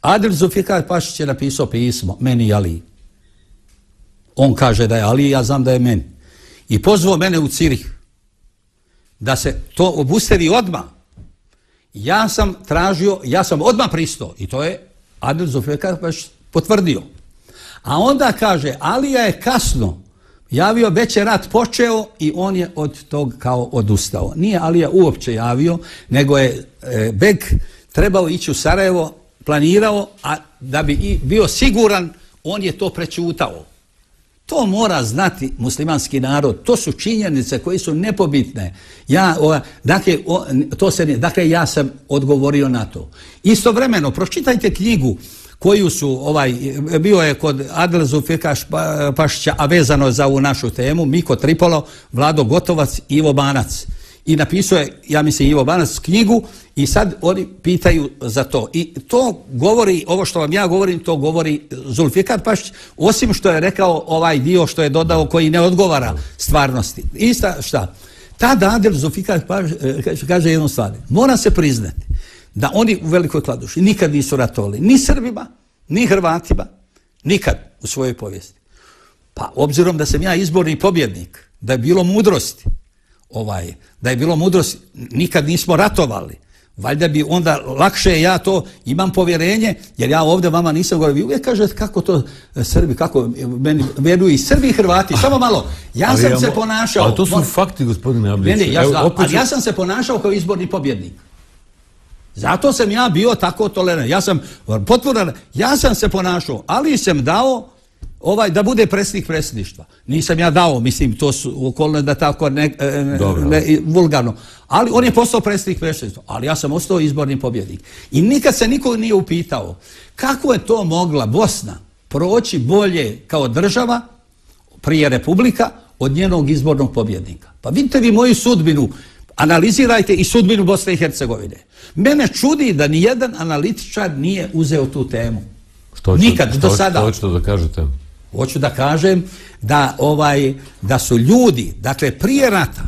Adil Zulfikar Pašić je napisao pismo, meni i Ali. On kaže da je Ali, ja znam da je meni. I pozvao mene u Cirih da se to obustavi odmah. Ja sam tražio, ja sam odmah pristao i to je Adil Zulfikar Pašić potvrdio. A onda kaže, Alija je kasno javio, već je rat počeo i on je od tog kao odustao. Nije Alija uopće javio, nego je e, Bek trebao ići u Sarajevo, planirao, a da bi i bio siguran, on je to prečutao. To mora znati muslimanski narod. To su činjenice koje su nepobitne. Ja, o, dakle, o, to se, ne- dakle, ja sam odgovorio na to. Istovremeno, pročitajte knjigu koju su, ovaj, bio je kod Adela pa, Zufika Pašića, a vezano za ovu našu temu, Miko Tripolo, Vlado Gotovac, Ivo Banac. I napisao je, ja mislim, Ivo Banac knjigu i sad oni pitaju za to. I to govori, ovo što vam ja govorim, to govori Zulfikar Pašić, osim što je rekao ovaj dio što je dodao koji ne odgovara stvarnosti. Ista šta? Tada Adel Zulfikar Pašić kaže- eh, kaže jednu stvar. Mora se priznati da oni u Velikoj Kladuši nikad nisu ratovali ni Srbima, ni Hrvatima, nikad u svojoj povijesti. Pa obzirom da sam ja izborni pobjednik, da je bilo mudrosti, ovaj, da je bilo mudrosti, nikad nismo ratovali. Valjda bi onda lakše ja to imam povjerenje, jer ja ovdje vama nisam govorio. Vi uvijek kažete kako to e, Srbi, kako meni vjeruju i Srbi i Hrvati. Samo malo, ja Ali sam ja se ponašao. Ali to su Moram- fakti, gospodine ne, Ablić. ne, ja, Evo, opet ali ja sam se ponašao kao izborni pobjednik. Zato sam ja bio tako toleran. Ja sam potpuno, ja sam se ponašao, ali sam dao ovaj da bude predsjednik predsjedništva. Nisam ja dao, mislim, to su okolne da tako ne, e, ne, Dobro. ne, vulgarno. Ali on je postao predsjednik predsjedništva, ali ja sam ostao izborni pobjednik. I nikad se niko nije upitao kako je to mogla Bosna proći bolje kao država prije Republika od njenog izbornog pobjednika. Pa vidite vi moju sudbinu, analizirajte i sudbinu Bosne i Hercegovine. Mene čudi da ni jedan analitičar nije uzeo tu temu. Što hoćete- Nikad što do sada. Što hoćete da kažete? Hoću da kažem da ovaj da su ljudi, dakle prije rata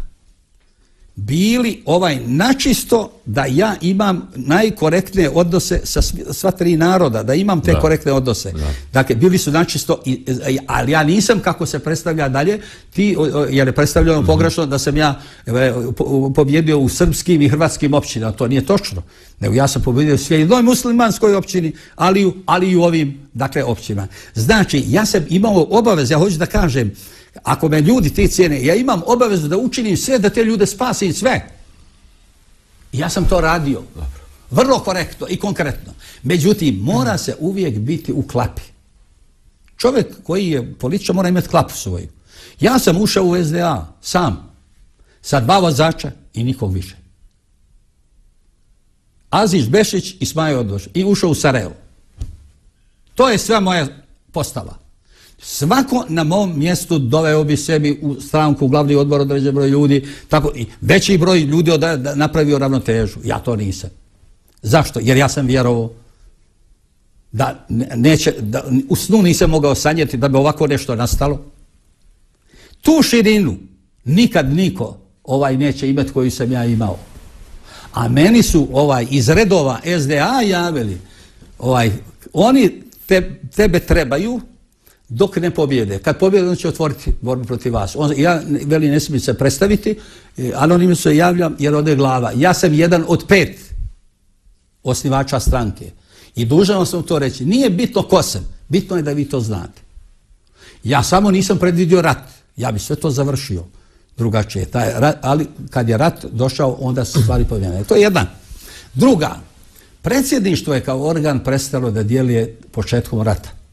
bili ovaj načisto da ja imam najkorektnije odnose sa sva tri naroda, da imam te Da. korektne odnose. Da. Dakle, bili su načisto, i, ali ja nisam kako se predstavlja dalje, ti, jer je predstavljeno Mhm. pogrešno da sam ja e, po- pobjedio u srpskim i hrvatskim općinama. To nije točno. Nego ja sam pobjedio u sve jednoj muslimanskoj općini, ali, ali i u ovim dakle, općinama. Znači, ja sam imao obavez, ja hoću da kažem, ako me ljudi ti cijene, ja imam obavezu da učinim sve da te ljude spasim sve. Ja sam to radio. Vrlo korektno i konkretno. Međutim, mora se uvijek biti u klapi. Čovjek koji je političar mora imati klapu svoju. Ja sam ušao u SDA sam, sa dva vozača i nikog više. Aziz Bešić i Smajo Odvoš i ušao u Sarajevo. To je sva moja postava. Svako na mom mjestu doveo bi sebi u stranku u glavni odbor određen broj ljudi, tako i veći broj ljudi od, da napravio ravnotežu. Ja to nisam. Zašto? Jer ja sam vjerovao da neće, da, u snu nisam mogao sanjeti da bi ovako nešto nastalo. Tu širinu nikad niko ovaj neće imati koju sam ja imao. A meni su ovaj iz redova SDA javili ovaj oni te, tebe trebaju dok ne pobjede. Kad pobjede, on će otvoriti borbu protiv vas. On, ja, veli, ne smijem se predstaviti, e, anonimno se javljam jer ode glava. Ja sam jedan od pet osnivača stranke. I dužan sam to reći. Nije bitno ko sam, bitno je da vi to znate. Ja samo nisam predvidio rat. Ja bi sve to završio drugačije. Taj rat, ali kad je rat došao, onda se stvari povijene. To je jedna. Druga, predsjedništvo je kao organ prestalo da dijelije početkom rata.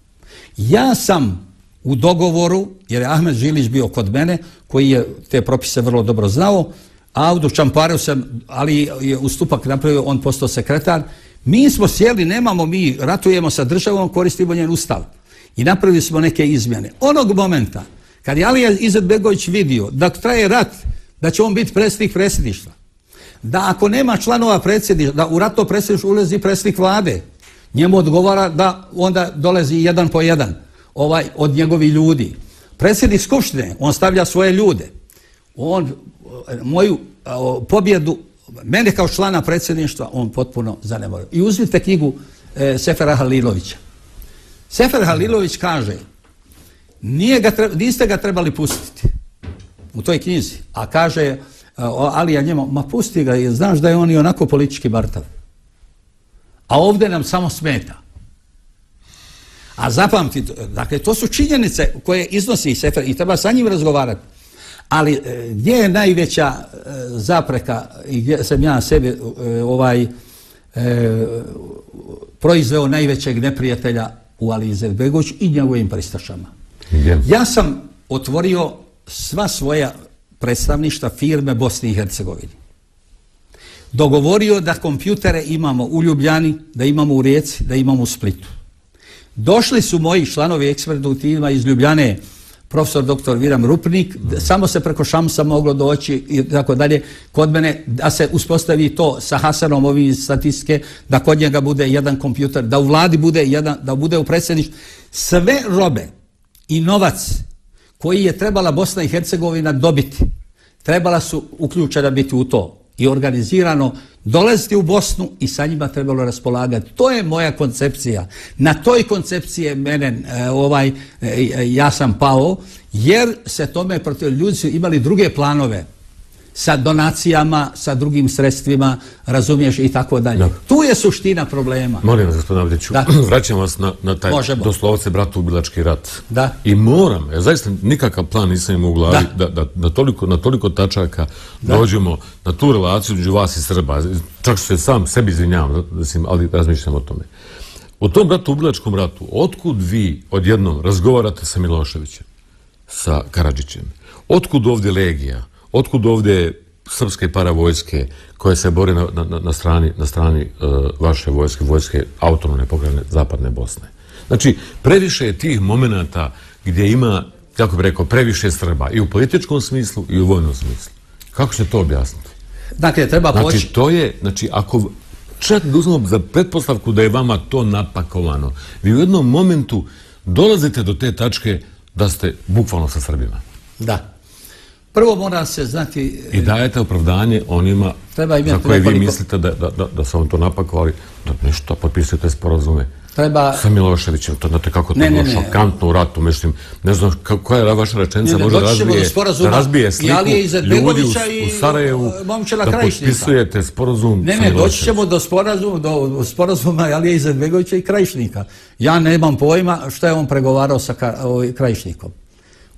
Ja sam u dogovoru, jer je Ahmed Žilić bio kod mene, koji je te propise vrlo dobro znao, a u Čamparu sam, ali je ustupak napravio, on postao sekretar. Mi smo sjeli, nemamo mi, ratujemo sa državom, koristimo njen ustav. I napravili smo neke izmjene. Onog momenta, kad je Alija Izetbegović vidio da traje rat, da će on biti predsjednik predsjedništva, da ako nema članova predsjedništva, da u ratno predsjedništvo ulazi predsjednik vlade, njemu odgovara da onda dolazi jedan po jedan ovaj od njegovi ljudi. Predsjednik Skupštine, on stavlja svoje ljude. On moju pobjedu, mene kao člana predsjedništva, on potpuno zanemorio. I uzmite knjigu e, Sefera Halilovića. Sefer Halilović kaže, nije ga treba, niste ga trebali pustiti u toj knjizi, a kaže e, Alija njemu, ma pusti ga, znaš da je on i onako politički bartav. A ovdje nam samo smeta. A zapamti, dakle, to su činjenice koje iznosi Sefer i treba sa njim razgovarati. Ali e, gdje je najveća e, zapreka i gdje sam ja sebi e, ovaj proizveo najvećeg neprijatelja u Ali Izetbegović i njegovim pristašama. Ja sam otvorio sva svoja predstavništa firme Bosni i Hercegovini dogovorio da kompjutere imamo u Ljubljani, da imamo u Rijeci, da imamo u Splitu. Došli su moji članovi ekspertnog tima iz Ljubljane, profesor dr. Viram Rupnik, samo se preko Šamsa moglo doći i tako dalje kod mene, da se uspostavi to sa Hasanom ovim statistike, da kod njega bude jedan kompjuter, da u vladi bude jedan, da bude u predsjedništvu. Sve robe i novac koji je trebala Bosna i Hercegovina dobiti, trebala su uključena biti u to i organizirano dolaziti u Bosnu i sa njima trebalo raspolagati. To je moja koncepcija. Na toj koncepciji mene e, ovaj e, e, ja sam pao jer se tome protiv ljudi su imali druge planove sa donacijama, sa drugim sredstvima, razumiješ, i tako dalje. Tu je suština problema. Molim vas, gospodin Avdiću, vraćam vas na, na taj Možemo. doslovce bratu ubilački rat. Da. I moram, ja zaista nikakav plan nisam imao u glavi, da, da, da na, toliko, na toliko tačaka da. dođemo na tu relaciju među vas i Srba. Čak što se sam sebi izvinjavam, ali razmišljam o tome. U tom bratu ubilačkom ratu, otkud vi odjednom razgovarate sa Miloševićem, sa Karadžićem? Otkud ovdje legija? Otkud ovdje srpske paravojske koje se bore na, na, na strani, na strani uh, vaše vojske, vojske autonomne pokrajine Zapadne Bosne. Znači, previše je tih momenata gdje ima, kako bih rekao, previše Srba i u političkom smislu i u vojnom smislu. Kako će to objasniti? Dakle, treba znači, poći... Znači, to je, znači, ako čak uzmemo za pretpostavku da je vama to napakovano, vi u jednom momentu dolazite do te tačke da ste bukvalno sa Srbima. Da. Prvo mora se znati... I dajete opravdanje onima treba za koje vi mislite da, da, da, da su vam to napakovali, da nešto potpisujete sporazume treba... sa Miloševićem. To znate kako to ne, bilo šokantno u ratu. Mislim, ne znam koja je vaša rečenica, može da razbije, da razbije sliku ljudi u, u Sarajevu, da potpisujete sporazum Ne, ne, doći ćemo do sporazuma, do sporazuma Alije Izetbegovića i Krajišnika. Ja nemam pojma što je on pregovarao sa Krajišnikom.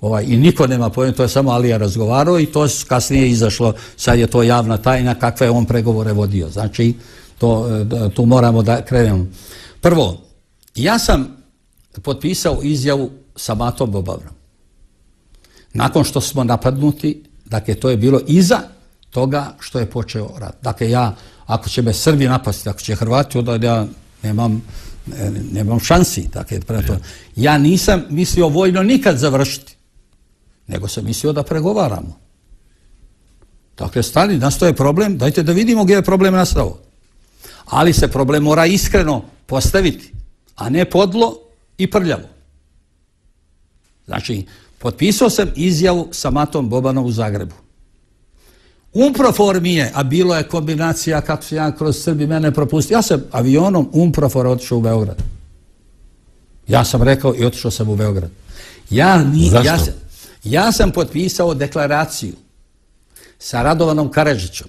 Ovaj, I niko nema pojma, to je samo Alija razgovarao i to je kasnije izašlo, sad je to javna tajna, kakve je on pregovore vodio. Znači, to, e, tu moramo da krenemo. Prvo, ja sam potpisao izjavu sa Matom Bobavrom. Nakon što smo napadnuti, dakle, to je bilo iza toga što je počeo rat. Dakle, ja, ako će me Srbi napasti, ako će Hrvati, onda ja nemam, e, nemam šansi. Dakle, to. ja nisam mislio vojno nikad završiti nego sam mislio da pregovaramo. Dakle, stani, nastoje problem, dajte da vidimo gdje je problem nastao. Ali se problem mora iskreno postaviti, a ne podlo i prljavo. Znači, potpisao sam izjavu sa Matom Bobanom u Zagrebu. Umprofor mi je, a bilo je kombinacija kako se ja kroz Srbi mene propustio. Ja sam avionom Umprofor otišao u Beograd. Ja sam rekao i otišao sam u Beograd. Ja, ni, Zašto? ja, sam, ja sam potpisao deklaraciju sa Radovanom Karadžićom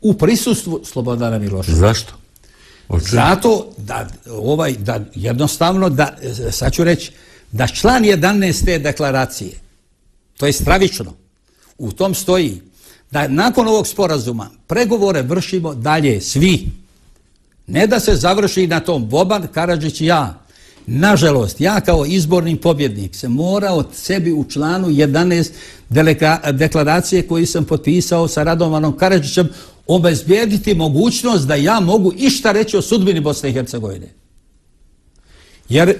u prisustvu Slobodana Miloševića. Zašto? Zato da, ovaj, da jednostavno, da, sad ću reći, da član 11. te deklaracije, to je stravično, u tom stoji da nakon ovog sporazuma pregovore vršimo dalje svi. Ne da se završi na tom Boban, Karadžić i ja. Nažalost, ja kao izborni pobjednik se morao sebi u članu 11 deleka, deklaracije koju sam potpisao sa Radovanom Karadžićem obezbijediti mogućnost da ja mogu išta reći o sudbini Bosne i Hercegovine. Jer,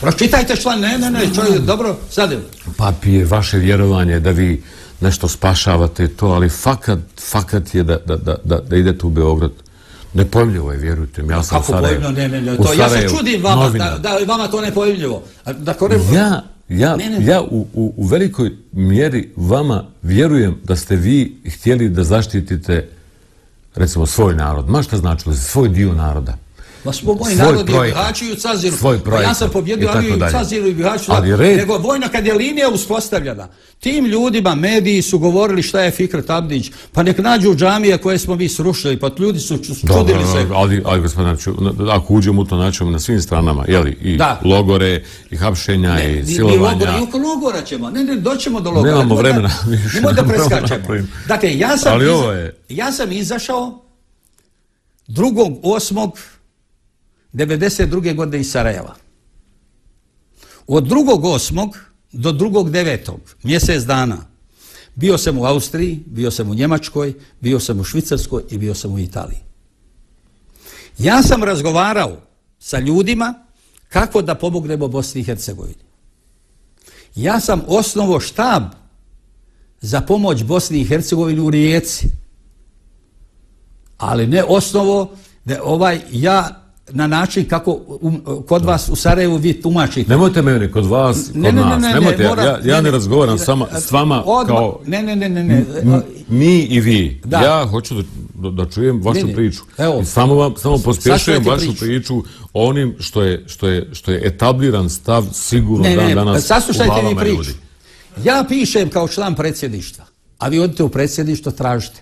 pročitajte član, ne, ne, ne, čovjek, dobro, sad je. Papije, vaše vjerovanje da vi nešto spašavate to, ali fakat, fakat je da, da, da, da idete u Beograd. Nepojmljivo je, vjerujte mi. Ja sam Kako u Sarajevu. pojmljivo, ne, ne, ne, to, ja se čudim vama, da, novinar. da je vama to nepojmljivo. Da, kore, Ja, ja, Ne, ne. ja u, u, u velikoj mjeri vama vjerujem da ste vi htjeli da zaštitite recimo svoj narod. Ma šta značilo? Svoj dio naroda. Ma smo narodi u projekat. Bihaću i u Caziru. Svoj Pa ja projekat sam pobjedio i armiju i u. Caziru i u Bihaću. Ali red- Nego vojna kad je linija uspostavljena. Tim ljudima mediji su govorili šta je Fikret Abdić. Pa nek nađu džamije koje smo mi srušili. Pa ljudi su ču- čudili se. ali, ali gospodine, ako uđemo u to naćemo na svim stranama, jeli, i Da. logore, i hapšenja, i Ni- ni silovanja. I oko logora ćemo. Ne, ne, doćemo do logora. Nemamo vremena više, Nemoj da preskačemo. Dakle, ja sam, Ali iza- ja sam izašao 2.8. 92. godine iz Sarajeva. Od 2.8. do 2.9. mjesec dana bio sam u Austriji, bio sam u Njemačkoj, bio sam u Švicarskoj i bio sam u Italiji. Ja sam razgovarao sa ljudima kako da pomognemo Bosni i Hercegovini. Ja sam osnovo štab za pomoć Bosni i Hercegovini u Rijeci. Ali ne osnovo da ovaj ja na način kako um, kod vas u Sarajevu vi tumačite. Nemojte meni kod vas, kod Ne, ne, ne, nas. ne, ne, Nemojte, ja- mora- ja, ja ne, razgovaram s vama, s vama Odmah- kao Ne, ne, ne, ne, ne. mi i vi. Da. Ja hoću da, da, da čujem vašu Ne, ne. priču. Evo. I samo, vam, samo pospješujem vašu priču. priču. onim što je, što, je, što je etabliran stav sigurno Ne, dan ne, danas u saslušajte mi glavama priču. ljudi. Ja pišem kao član predsjedništva, a vi odite u predsjedništvo, tražite.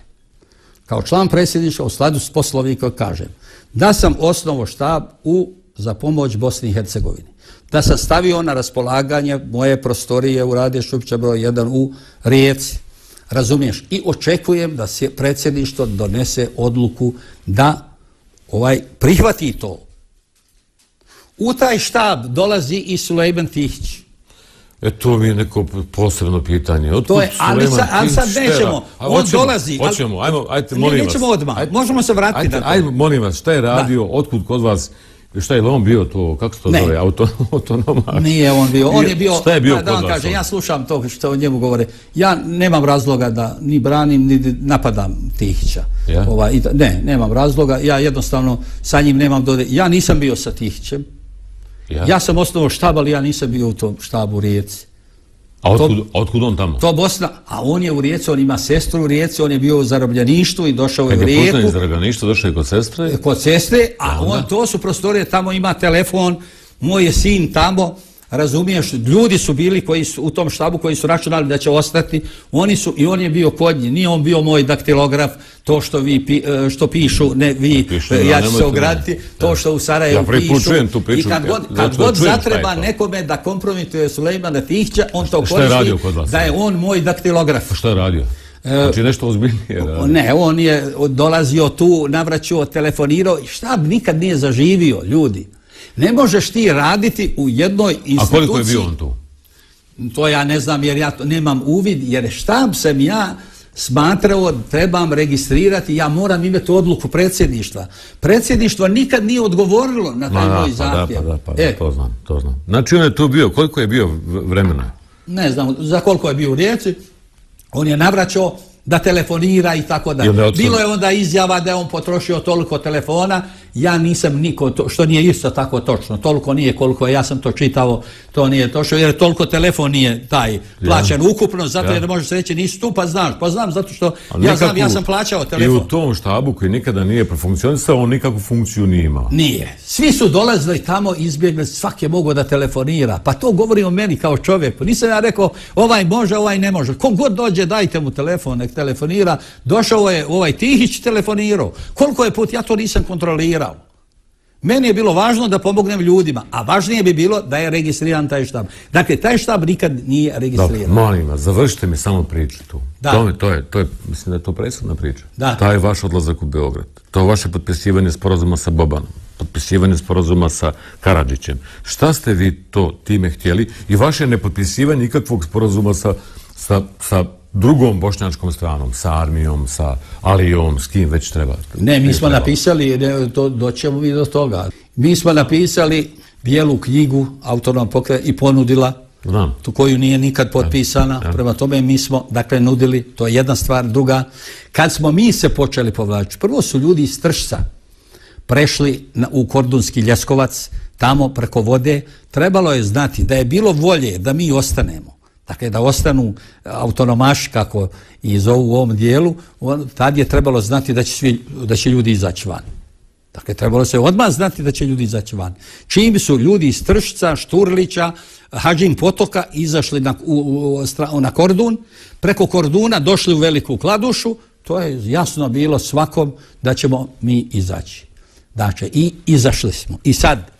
Kao član predsjedništva u skladu s poslovnikom kažem da sam osnovo štab u, za pomoć Bosni i Hercegovini. Da sam stavio na raspolaganje moje prostorije u Radije Šupća broj 1 u Rijeci. Razumiješ? I očekujem da se predsjedništvo donese odluku da ovaj prihvati to. U taj štab dolazi i Sulejman Tihić. E, to mi je neko posebno pitanje. Otkud To je, ali, sa, ali sad nećemo. On hoćemo, dolazi. ali- Hoćemo, ajmo, ajte, Ne, molim vas. nećemo odmah. Ajde, Možemo se vratiti ajde, na to. Ajde, molim vas, šta je radio, otkud kod vas, šta je li on bio to, kako se to Ne. zove, auto, autonomač? Nije on bio, on je bio, Šta je bio da, da vam vas? kaže, on? ja slušam to što o njemu govore. Ja nemam razloga da ni branim, ni napadam Tihića. Ja? Da- ne, nemam razloga, ja jednostavno sa njim nemam dode. Ja nisam bio sa Tihićem, Ja? ja sam osnovao štab, ali ja nisam bio u tom štabu u Rijeci. A otkud, a otkud on tamo? To Bosna, a on je u Rijeci, on ima sestru u Rijeci, on je bio u zarobljeništvu i došao je Kad u je pušten Rijeku. iz Draganišta, došao je kod sestre, kod sestre, a on, to su prostorije, tamo ima telefon, moj je sin tamo, razumiješ, ljudi su bili koji su u tom štabu koji su računali da će ostati, oni su, i on je bio kod njih, nije on bio moj daktilograf, to što vi pi, e, što pišu, ne vi, Pišu, e, ja ću se ograditi, ne. to što u Sarajevu Ja pišu. tu priču, I kad god, kad da god zatreba nekome da kompromituje Sulejmana Tihića, on to Šta je koristi radio kod vas? da je on moj daktilograf. šta je radio? Znači nešto ozbiljnije. Ne, on je dolazio tu, navraćao, telefonirao i štab nikad nije zaživio, ljudi. Ne možeš ti raditi u jednoj A instituciji. koliko je bio on tu? To ja ne znam jer ja to nemam uvid, jer štab sam ja smatrao da trebam registrirati, ja moram imati odluku predsjedništva. Predsjedništvo nikad nije odgovorilo na taj Ma, moj da, pa da, zahtjev. pa da, pa da, e, to znam, to znam. Znači on je tu bio, koliko je bio vremena? ne znam za koliko je bio u Rijeci, on je navraćao da telefonira i tako da. Bilo je onda izjava da je on potrošio toliko telefona ja nisam niko, to, što nije isto tako točno, toliko nije koliko ja sam to čitao, to nije točno, jer toliko telefon nije taj plaćan ja. ukupno, zato ja. jer može se reći nisi tu, pa znaš, pa znam, zato što ja znam, ja sam plaćao telefon. I u tom štabu koji nikada nije profunkcionisao, on nikakvu funkciju nije imao. Nije. Svi su dolazili tamo, izbjegli, svaki je mogo da telefonira, pa to govori o meni kao čovjeku. Nisam ja rekao, ovaj može, ovaj ne može. Kogod dođe, dajte mu telefon, nek telefonira. Došao je ovaj Tihić telefonirao. Koliko je put, ja to nisam kontrolirao. Meni je bilo važno da pomognem ljudima, a važnije bi bilo da je registriran taj štab. Dakle, taj štab nikad nije registriran. Dobro, molim vas, završite mi samo priču tu. Da. To, je, to, je, to je, mislim da je to presudna priča. Da. Taj je vaš odlazak u Beograd. To je vaše potpisivanje sporozuma sa Bobanom. Potpisivanje sporozuma sa Karadžićem. Šta ste vi to time htjeli? I vaše nepotpisivanje nikakvog sporozuma sa, sa, sa drugom bošnjačkom stranom, sa armijom, sa Alijom, s kim već treba. Ne, mi smo napisali, ne, to, doćemo mi do toga. Mi smo napisali bijelu knjigu autonom pokre i ponudila Znam. tu koju nije nikad potpisana. Ja. Prema tome mi smo, dakle, nudili, to je jedna stvar. Druga, kad smo mi se počeli povlačiti, prvo su ljudi iz Tršca prešli na, u Kordunski ljeskovac, tamo preko vode, trebalo je znati da je bilo volje da mi ostanemo dakle da ostanu e, autonomaši kako i zovu u ovom dijelu, on, tad je trebalo znati da će, svi, da će ljudi izaći van. Dakle, trebalo se odmah znati da će ljudi izaći van. Čim su ljudi iz Tršca, Šturlića, Hadžin Potoka izašli na, u, u, na Kordun, preko Korduna došli u Veliku Kladušu, to je jasno bilo svakom da ćemo mi izaći. Dakle, i izašli smo. I sad,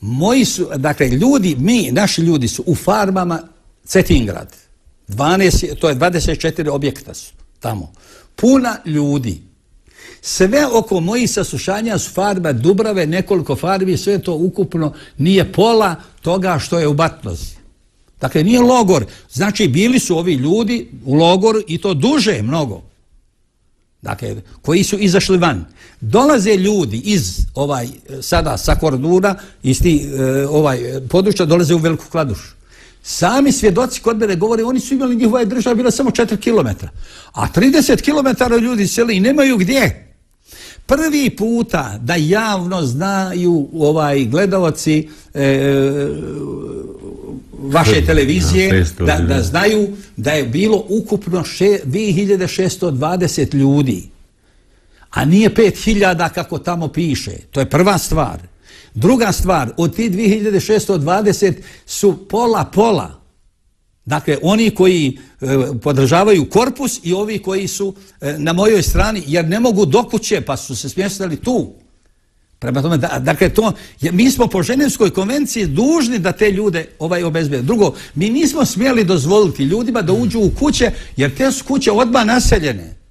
moji su, dakle, ljudi, mi, naši ljudi su u farmama Cetingrad, 12, to je 24 objekta su tamo, puna ljudi. Sve oko mojih sasušanja su farbe Dubrave, nekoliko farbi, sve to ukupno nije pola toga što je u Batnozi. Dakle, nije logor. Znači, bili su ovi ljudi u logoru i to duže mnogo. Dakle, koji su izašli van. Dolaze ljudi iz ovaj sada sa Kordura, iz ti, e, ovaj područja, dolaze u Veliku Kladušu. Sami svjedoci kod mene govore, oni su imali njihova država bila samo 4 km. A 30 km ljudi seli i nemaju gdje. Prvi puta da javno znaju ovaj gledalci e, vaše televizije, da, da znaju da je bilo ukupno še, 2620 ljudi. A nije 5000 kako tamo piše. To je prva stvar. Druga stvar, od ti 2620 su pola-pola. Dakle, oni koji e, podržavaju korpus i ovi koji su e, na mojoj strani, jer ne mogu do kuće, pa su se smjestili tu. Prema tome, da, dakle, to, mi smo po Ženevskoj konvenciji dužni da te ljude ovaj obezbede. Drugo, mi nismo smjeli dozvoliti ljudima da uđu u kuće, jer te su kuće odmah naseljene.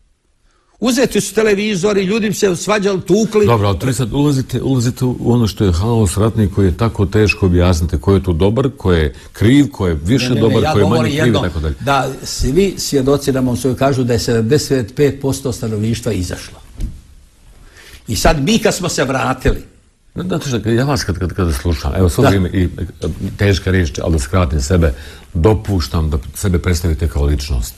Uzeti su televizori, ljudi se svađali, tukli. Dobro, ali to sad ulazite, ulazite u ono što je haos ratni koji je tako teško objasnite ko je tu dobar, ko je kriv, ko je više ne, ne, dobar, ja ko je manje kriv i tako dalje. Da, svi svjedoci nam svoj kažu da je 75% stanovništva izašlo. I sad mi kad smo se vratili, Znate što, ja vas kad, kad, kad slušam, evo svo vrijeme i teška riječ, ali da skratim sebe, dopuštam da sebe predstavite kao ličnost.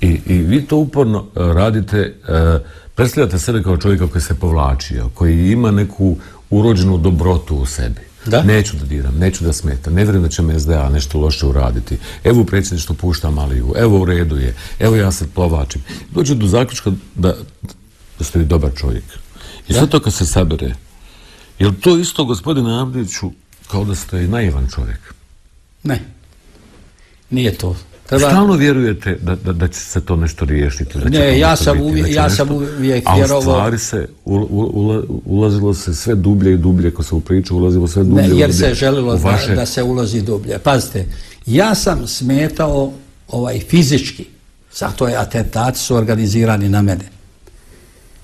I, I vi to uporno e, radite, e, predstavljate sebe kao čovjeka koji se povlačio, koji ima neku urođenu dobrotu u sebi. Da? Neću da diram, neću da smetam, ne vjerujem da će me SDA nešto loše uraditi. Evo u predsjedništvu puštam Aliju, evo u redu je, evo ja se povlačim. Dođe do zaključka da, da ste vi dobar čovjek. I sve to kad se sabere, je li to isto, gospodine Abdiću, kao da ste i naivan čovjek? Ne, nije to. Treba... Stalno vjerujete da, da, da će se to nešto riješiti? Da ne, ja sam, uvijek, ja sam uvijek vjerovao... A u stvari se u, u, ulazilo se sve dublje i dublje, ko se u priču ulazilo sve dublje ne, jer se želilo vaše... da, da se ulazi dublje. Pazite, ja sam smetao ovaj fizički, zato je atentati su organizirani na mene.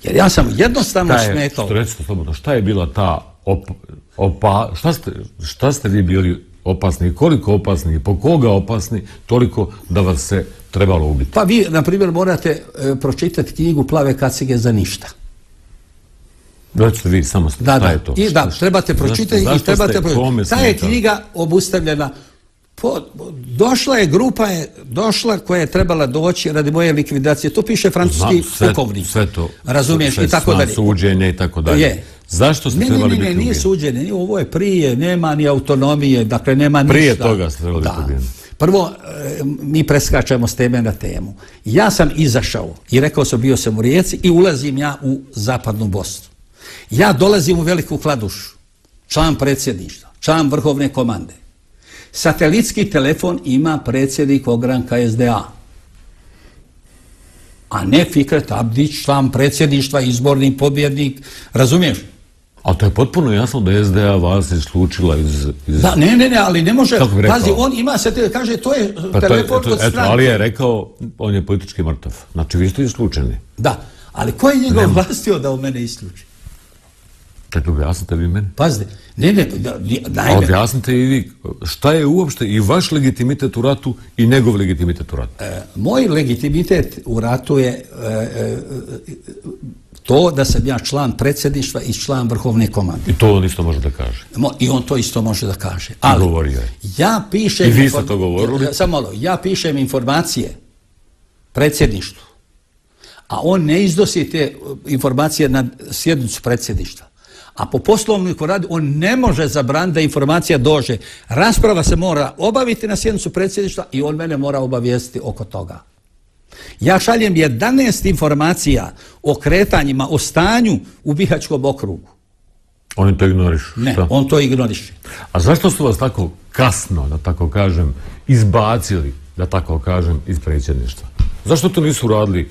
Jer ja sam jednostavno šta je, smetao... Što recite slobodno, šta je bila ta op, opa... Šta ste, šta ste vi bili opasni, koliko opasni, po koga opasni, toliko da vas se trebalo ubiti. Pa vi, na primjer, morate e, pročitati knjigu Plave kacige za ništa. Recite vi, samo da, da, je to? I, da, trebate pročitati i trebate. Ta je knjiga obustavljena. Po, došla je, grupa je došla koja je trebala doći radi moje likvidacije. To piše francuski pukovnik. Sve to. Razumiješ, i tako dalje. Suđenje i tako dalje. Je. Zašto ste Ne, ne, trebali ne, ne, biti nije ubijeni? suđenje, nije, ovo je prije, nema ni autonomije, dakle nema ništa. Prije toga ste trebali biti Da. ubijeni. Prvo, e, mi preskačemo s teme na temu. Ja sam izašao i rekao sam, bio sam u Rijeci i ulazim ja u zapadnu Bosnu. Ja dolazim u Veliku Kladušu, član predsjedništva, član vrhovne komande. Satelitski telefon ima predsjednik ogranka SDA. A ne Fikret Abdić, član predsjedništva, izborni pobjednik. Razumiješ? A to je potpuno jasno da SDA vas isključila iz... iz... Da, ne, ne, ne, ali ne može. Kako bi rekao? Pazi, on ima se, te, kaže, to je Pa to je, telefon eto, od eto, stranke. ali je rekao, on je politički mrtav. Znači, vi ste isključeni. Da, ali ko je njega ovlastio da u mene isključi? Dakle, objasnite vi meni. Pazite, ne, ne, da, di- A naime, objasnite i vi šta je uopšte i vaš legitimitet u ratu i njegov legitimitet u ratu. e, moj legitimitet u ratu je e, e, to da sam ja član predsjedništva i član vrhovne komande. I to on isto može da kaže. Mo- I on to isto može da kaže. Ali, govorio je. Ja pišem... I vi ste to govorili? Ja, Samo malo, ja pišem informacije predsjedništvu, a on ne izdosi te uh, informacije na sjednicu predsjedništva. A po poslovniku radi, on ne može zabraniti da informacija dođe. Rasprava se mora obaviti na sjednicu predsjedništva i on mene mora obavijestiti oko toga. Ja šaljem 11 informacija o kretanjima, o stanju u Bihačkom okrugu. Oni to ignorišu. Ne, Šta? on to ignoriše. A zašto su vas tako kasno, da tako kažem, izbacili, da tako kažem, iz predsjedništva? Zašto to nisu radili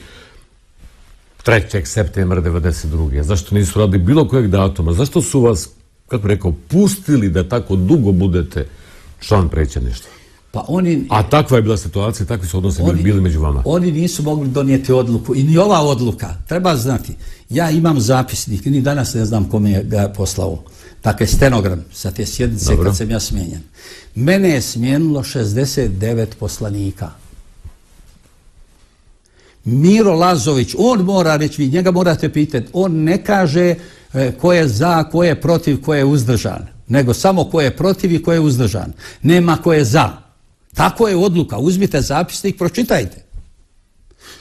3. septembra 92. Zašto nisu radili bilo kojeg datuma? Zašto su vas, kako rekao, pustili da tako dugo budete član predsjedništva? Pa oni, A takva je bila situacija, takvi su odnosi bili, bili među vama. Oni nisu mogli donijeti odluku. I ni ova odluka. Treba znati. Ja imam zapisnik, ni danas ne znam kome je ga poslao. Dakle, stenogram sa te sjednice Dobro. kad sam ja smijenjen. Mene je smijenilo 69 poslanika. Miro Lazović, on mora reći, vi njega morate pitati, on ne kaže e, ko je za, ko je protiv, ko je uzdržan, nego samo ko je protiv i ko je uzdržan. Nema ko je za. Tako je odluka. Uzmite zapisnik, pročitajte.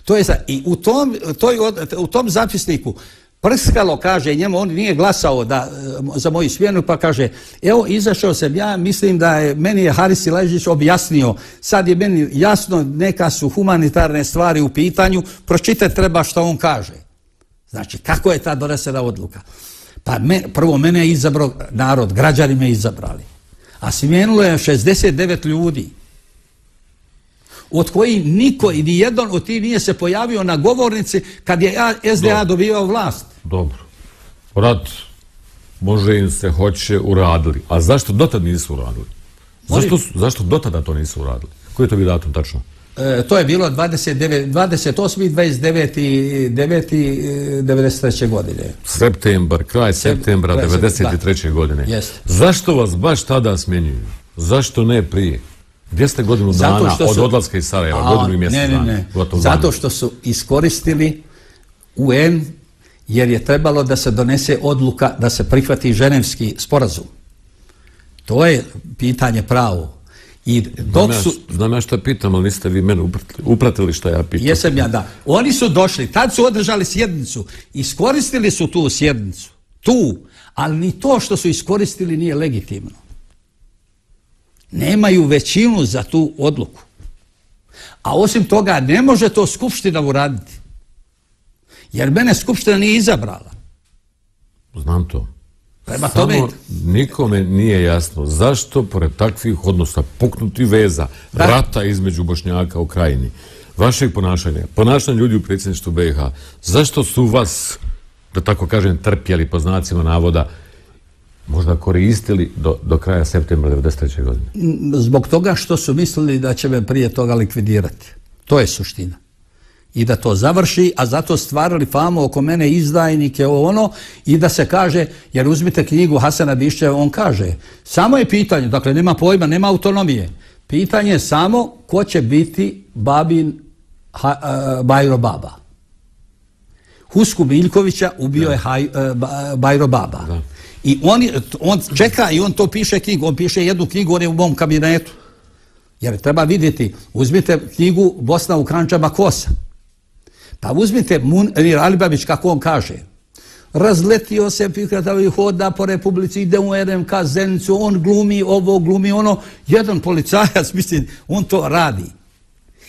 To je za, I u tom, toj, je, u tom zapisniku Prskalo kaže njemu, on nije glasao da, za moju smjenu, pa kaže, evo, izašao sam ja, mislim da je, meni je Haris Silažić objasnio, sad je meni jasno, neka su humanitarne stvari u pitanju, pročite treba što on kaže. Znači, kako je ta donesena odluka? Pa me, prvo, mene je izabrao narod, građani me izabrali. A smjenulo je 69 ljudi od koji niko i nijedan od tih nije se pojavio na govornici kad je SDA dobivao vlast. Dobro. Rat može im se hoće uradili. A zašto dotad nisu uradili? Zašto, zašto dotada to nisu uradili? Koji je to bio datum tačno? E, to je bilo 29, 28. i 29. 9. 93. godine. Septembar, kraj septembra kraj 93. godine. Jeste. Zašto vas baš tada smjenjuju? Zašto ne prije? Gdje ste godinu dana što od su- odlaska iz Sarajeva? A, Godinu i mjesec ne, ne, dana. ne. Gotovo Zato što su iskoristili UN jer je trebalo da se donese odluka da se prihvati ženevski sporazum. To je pitanje pravo. I dok Znam ja, su... znam ja šta pitam, ali niste vi mene upratili, upratili šta ja pitam. Jesam ja, da. Oni su došli, tad su održali sjednicu, iskoristili su tu sjednicu, tu, ali ni to što su iskoristili nije legitimno. Nemaju većinu za tu odluku. A osim toga, ne može to Skupština uraditi. Jer mene Skupština nije izabrala. Znam to. Prema Samo tome, nikome nije jasno zašto pored takvih odnosa puknuti veza Da. rata između Bošnjaka u krajini, vašeg ponašanja, ponašanja ljudi u predsjedništvu BiH, zašto su vas, da tako kažem, trpjeli po znacima navoda, možda koristili do, do kraja septembra 93. godine? zbog toga što su mislili da će me prije toga likvidirati. To je suština. I da to završi, a zato stvarali famu oko mene izdajnike, ovo ono, i da se kaže, jer uzmite knjigu Hasana Bišćeva, on kaže, samo je pitanje, dakle nema pojma, nema autonomije, pitanje je samo ko će biti babin ha, a, Bajro Baba. Husku Miljkovića ubio je haj, e, Ba- Bajro Baba. Da. I on, on čeka i on to piše knjigu, on piše jednu knjigu, on je u mom kabinetu. Jer treba vidjeti, uzmite knjigu Bosna u krančama kosa. Pa uzmite Munir Alibabić, kako on kaže. razletio se, pikratavi hoda po Republici, ide u RMK Zenicu, on glumi ovo, glumi ono. Jedan policajac, mislim, on to radi.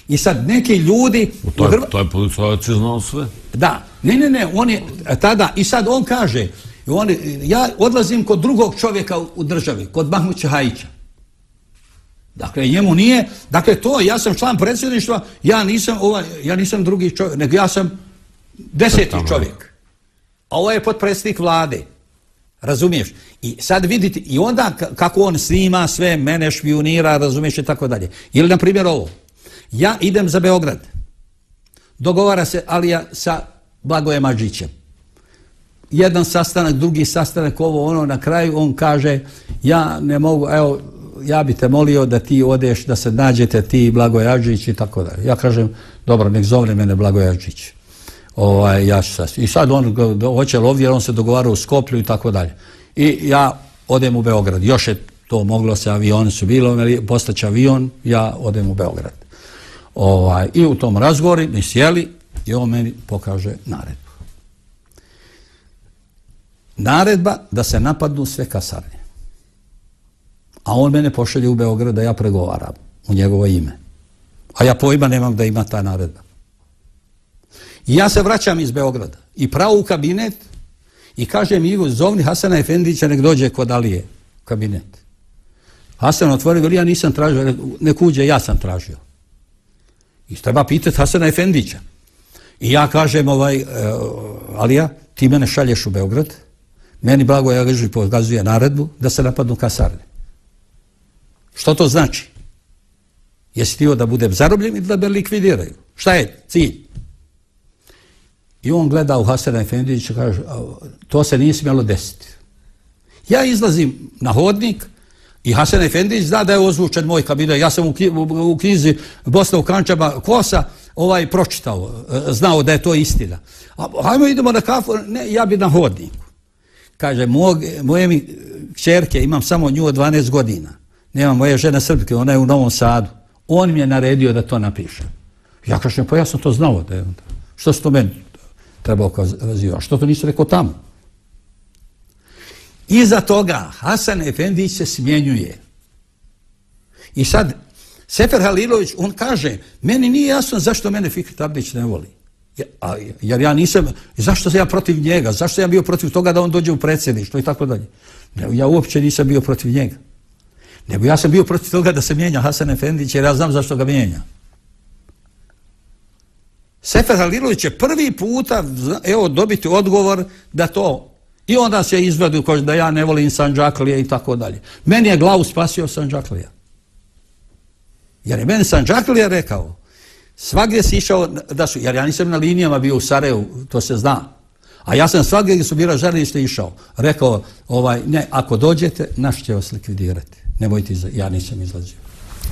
I sad neki ljudi... To, je, to je policajac je znao sve. Da, ne, ne, ne, on je tada, i sad on kaže, on, ja odlazim kod drugog čovjeka u državi, kod Mahmuća Hajića. Dakle, njemu nije, dakle, to, ja sam član predsjedništva, ja nisam, ovaj, ja nisam drugi čovjek, nego ja sam deseti čovjek. A ovo je potpredsjednik vlade. Razumiješ? I sad vidite, i onda kako on snima sve, mene špionira, razumiješ i tako dalje. Ili, na primjer, ovo. Ja idem za Beograd. Dogovara se Alija sa Blagojem Ađićem. Jedan sastanak, drugi sastanak, ovo, ono, na kraju on kaže, ja ne mogu, evo, ja bi te molio da ti odeš, da se nađete ti Blagojađić i tako dalje. Ja kažem, dobro, nek zovne mene Blagojađić. Ovaj, ja sad. I sad on hoće ovdje, on se dogovara u Skoplju i tako dalje. I ja odem u Beograd. Još je to moglo se, avioni su bilo, postaće avion, ja odem u Beograd. Ovaj, I u tom razgovori mi sjeli i on meni pokaže nared. Naredba da se napadnu sve kasarnje a on mene pošalje u Beograd da ja pregovaram u njegovo ime. A ja pojma nemam da ima ta naredba. I ja se vraćam iz Beograda i pravo u kabinet i kažem Igo, Ivo, zovni Hasana Efendića nek dođe kod Alije u kabinet. Hasan otvori, veli, ja nisam tražio, nek uđe, ja sam tražio. I treba pitati Hasana Efendića. I ja kažem, ovaj, uh, Alija, ti mene šalješ u Beograd, meni blago ja vežu pokazuje naredbu da se napadnu kasarne. Što to znači? Jesi tio da budem zarobljen ili da me likvidiraju? Šta je cilj? I on gleda u Hasana Efendića i kaže, to se nije smjelo desiti. Ja izlazim na hodnik i Hasan Efendić zna da je ozvučen moj kabinet. Ja sam u, u, u knjizi Bosna u Kančama Kosa ovaj pročitao, e, e, znao da je to istina. A, hajmo idemo na kafu, ne, ja bi na hodniku. Kaže, mog, moje mi čerke, imam samo nju od 12 godina nema moje žena Srpke, ona je u Novom Sadu. On mi je naredio da to napiše. Ja kažem, pa ja sam to znao. Da je onda. Što se to meni trebao kazio? Što to nisi rekao tamo? Iza toga Hasan Efendić se smjenjuje. I sad, Sefer Halilović, on kaže, meni nije jasno zašto mene Fikret Abdić ne voli. Jer ja nisam, zašto sam ja protiv njega? Zašto sam ja bio protiv toga da on dođe u predsjedništvo i tako dalje? Ne, Ja uopće nisam bio protiv njega. Nego ja sam bio protiv toga da se mijenja Hasan Efendić jer ja znam zašto ga mijenja. Sefer Halilović je prvi puta evo, dobiti odgovor da to i onda se izvedu da ja ne volim Sanđaklije i tako dalje. Meni je glavu spasio Sanđaklija. Jer je meni Sanđaklija rekao svagdje si išao da su, jer ja nisam na linijama bio u Sarajevu, to se zna. A ja sam svagdje gdje su bila želenište išao. Rekao, ovaj, ne, ako dođete, naš će vas likvidirati nemojte, ja nisam izlazio.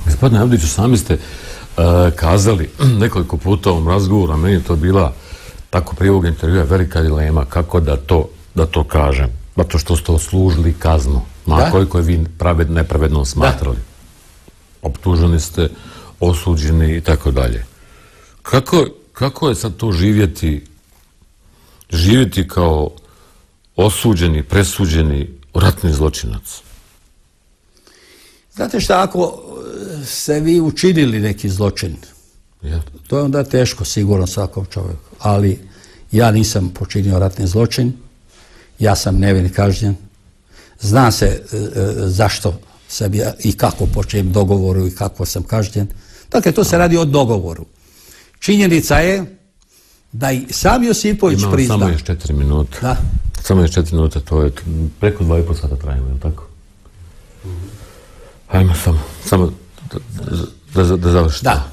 Gospodine Abdiću, sami ste uh, kazali nekoliko puta u ovom razgovoru, a meni je to bila tako prije ovog intervjua velika dilema kako da to, da to kažem. Zato što ste oslužili kaznu, ma da? koliko je vi praved, nepravedno smatrali. Da. Optuženi ste, osuđeni i tako dalje. Kako, kako je sad to živjeti živjeti kao osuđeni, presuđeni ratni zločinac? Znate šta, ako se vi učinili neki zločin, ja. to je onda teško, sigurno svakom čovjeku. Ali ja nisam počinio ratni zločin, ja sam nevin kažnjen. Zna se e, e, zašto sam ja i kako počinjem dogovoru i kako sam kažnjen. Dakle, to se radi o dogovoru. Činjenica je da i sam Josipović Imamo prizna... Imamo samo još četiri minuta. Da. Samo još četiri minuta, to je preko dva i pol sata trajimo, je li tako? Hajmo samo, samo da, da, da završite. Da.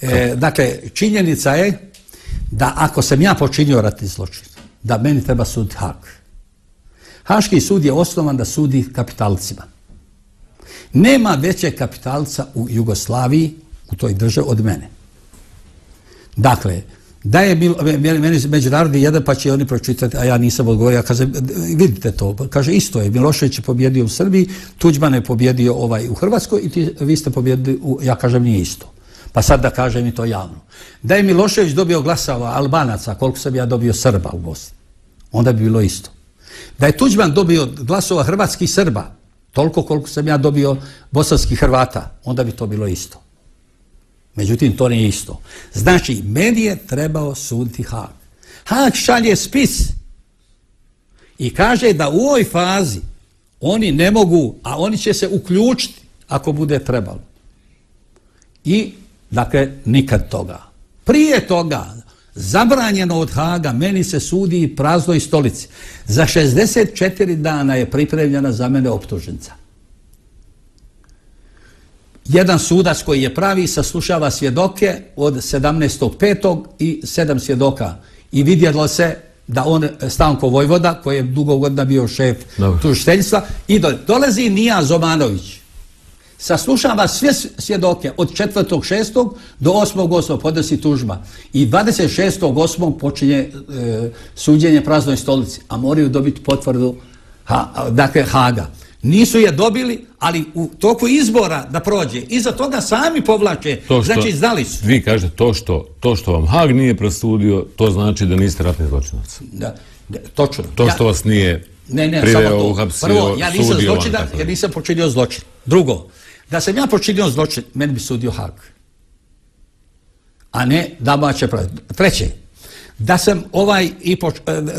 E, dakle, činjenica je da ako sam ja počinio ratni zločin, da meni treba sud Hak. Haški sud je osnovan da sudi kapitalcima. Nema veće kapitalca u Jugoslaviji, u toj državi, od mene. Dakle, da je bilo, meni međunarodni jedan pa će oni pročitati, a ja nisam odgovorio, kaže, vidite to, kaže, isto je, Milošević je pobjedio u Srbiji, Tuđman je pobjedio ovaj u Hrvatskoj i ti, vi ste pobjedili, u, ja kažem, nije isto. Pa sad da kažem i to javno. Da je Milošević dobio glasava Albanaca, koliko sam ja dobio Srba u Bosni. onda bi bilo isto. Da je Tuđman dobio glasova hrvatskih Srba, toliko koliko sam ja dobio bosanskih Hrvata, onda bi to bilo isto. Međutim, to nije isto. Znači, meni je trebao suditi Hag. Hag šalje spis i kaže da u ovoj fazi oni ne mogu, a oni će se uključiti ako bude trebalo. I, dakle, nikad toga. Prije toga, zabranjeno od Haga, meni se sudi praznoj stolici. Za 64 dana je pripremljena za mene optužnica. Jedan sudac koji je pravi saslušava svjedoke od 17.5. i sedam svjedoka. I vidjelo se da on, Stanko Vojvoda, koji je dugo godina bio šef tužiteljstva, i do, dolazi Nija Zomanović. Saslušava sve svjedoke od 4.6. do 8.8. podnosi tužba. I 26.8. počinje e, suđenje praznoj stolici, a moraju dobiti potvrdu ha, dakle, Haga. Nisu je dobili, ali u toku izbora da prođe. Iza toga sami povlače. To što, znači, znali su. Vi kažete, to što, to što vam Hag nije presudio, to znači da niste ratni zločinac. Da, da, točno. To što ja, vas nije ne, ne, priveo, uhapsio, Prvo, ja nisam zločina, jer nisam počinio zločin. Drugo, da sam ja počinio zločin, meni bi sudio Hag. A ne Damaće pravi. Treće, da sam ovaj i poč,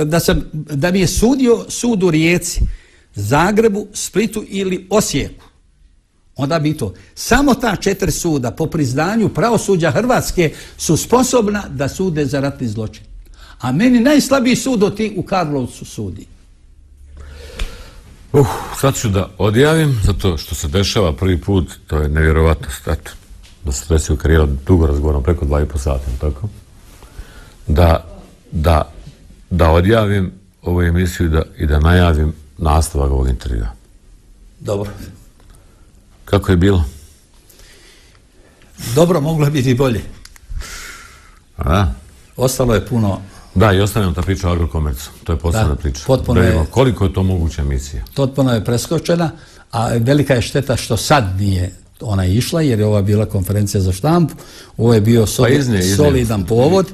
da sam da mi je sudio sud u Rijeci, Zagrebu, Splitu ili Osijeku. Onda bi to. Samo ta četiri suda po priznanju pravosuđa Hrvatske su sposobna da sude za ratni zločin. A meni najslabiji sud od ti u Karlovcu sudi. Uh, sad ću da odjavim, zato što se dešava prvi put, to je nevjerovatno stat, da se desi u karijeru, dugo razgovorom, preko dva i po sata, tako? Da, da, da odjavim ovu emisiju da, i da najavim nastavak ovog intervjua. Dobro. Kako je bilo? Dobro, moglo je biti bolje. A? Ostalo je puno... Da, i ostavljamo ta priča o agrokomercu. To je posebna priča. Potpuno je, koliko je to moguća emisija? Potpuno je preskočena, a velika je šteta što sad nije ona išla, jer je ova bila konferencija za štampu. Ovo je bio sol, pa izne, izne. solidan povod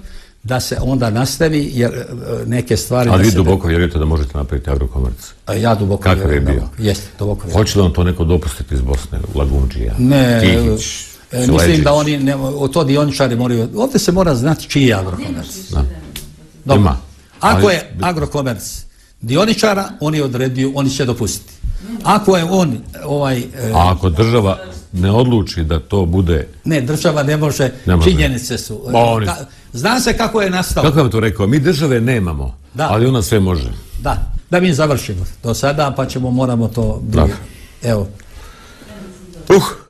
da se onda nastavi, jer e, neke stvari... Ali vi duboko vjerujete da možete napraviti agrokomerc? Ja duboko Kakav vjerujem. Kakav je bio? Jeste, duboko vjerujem. Hoće li vam to neko dopustiti iz Bosne, Lagunđija, ne, Tihić, e, Mislim da oni, ne, o to dioničari moraju... Ovdje se mora znati čiji je agrokomerc. Da. Dobro. Ima. Ako Ali... je agrokomerc dioničara, oni odredio, oni će dopustiti. Ako je on ovaj... E, A ako država ne odluči da to bude... Ne, država ne može, ne može. činjenice su. Ba, oni... Ka, zna se kako je nastao. Kako vam to rekao? Mi države nemamo, da. ali ona sve može. Da, da mi završimo do sada, pa ćemo, moramo to... Da. Evo. Uh.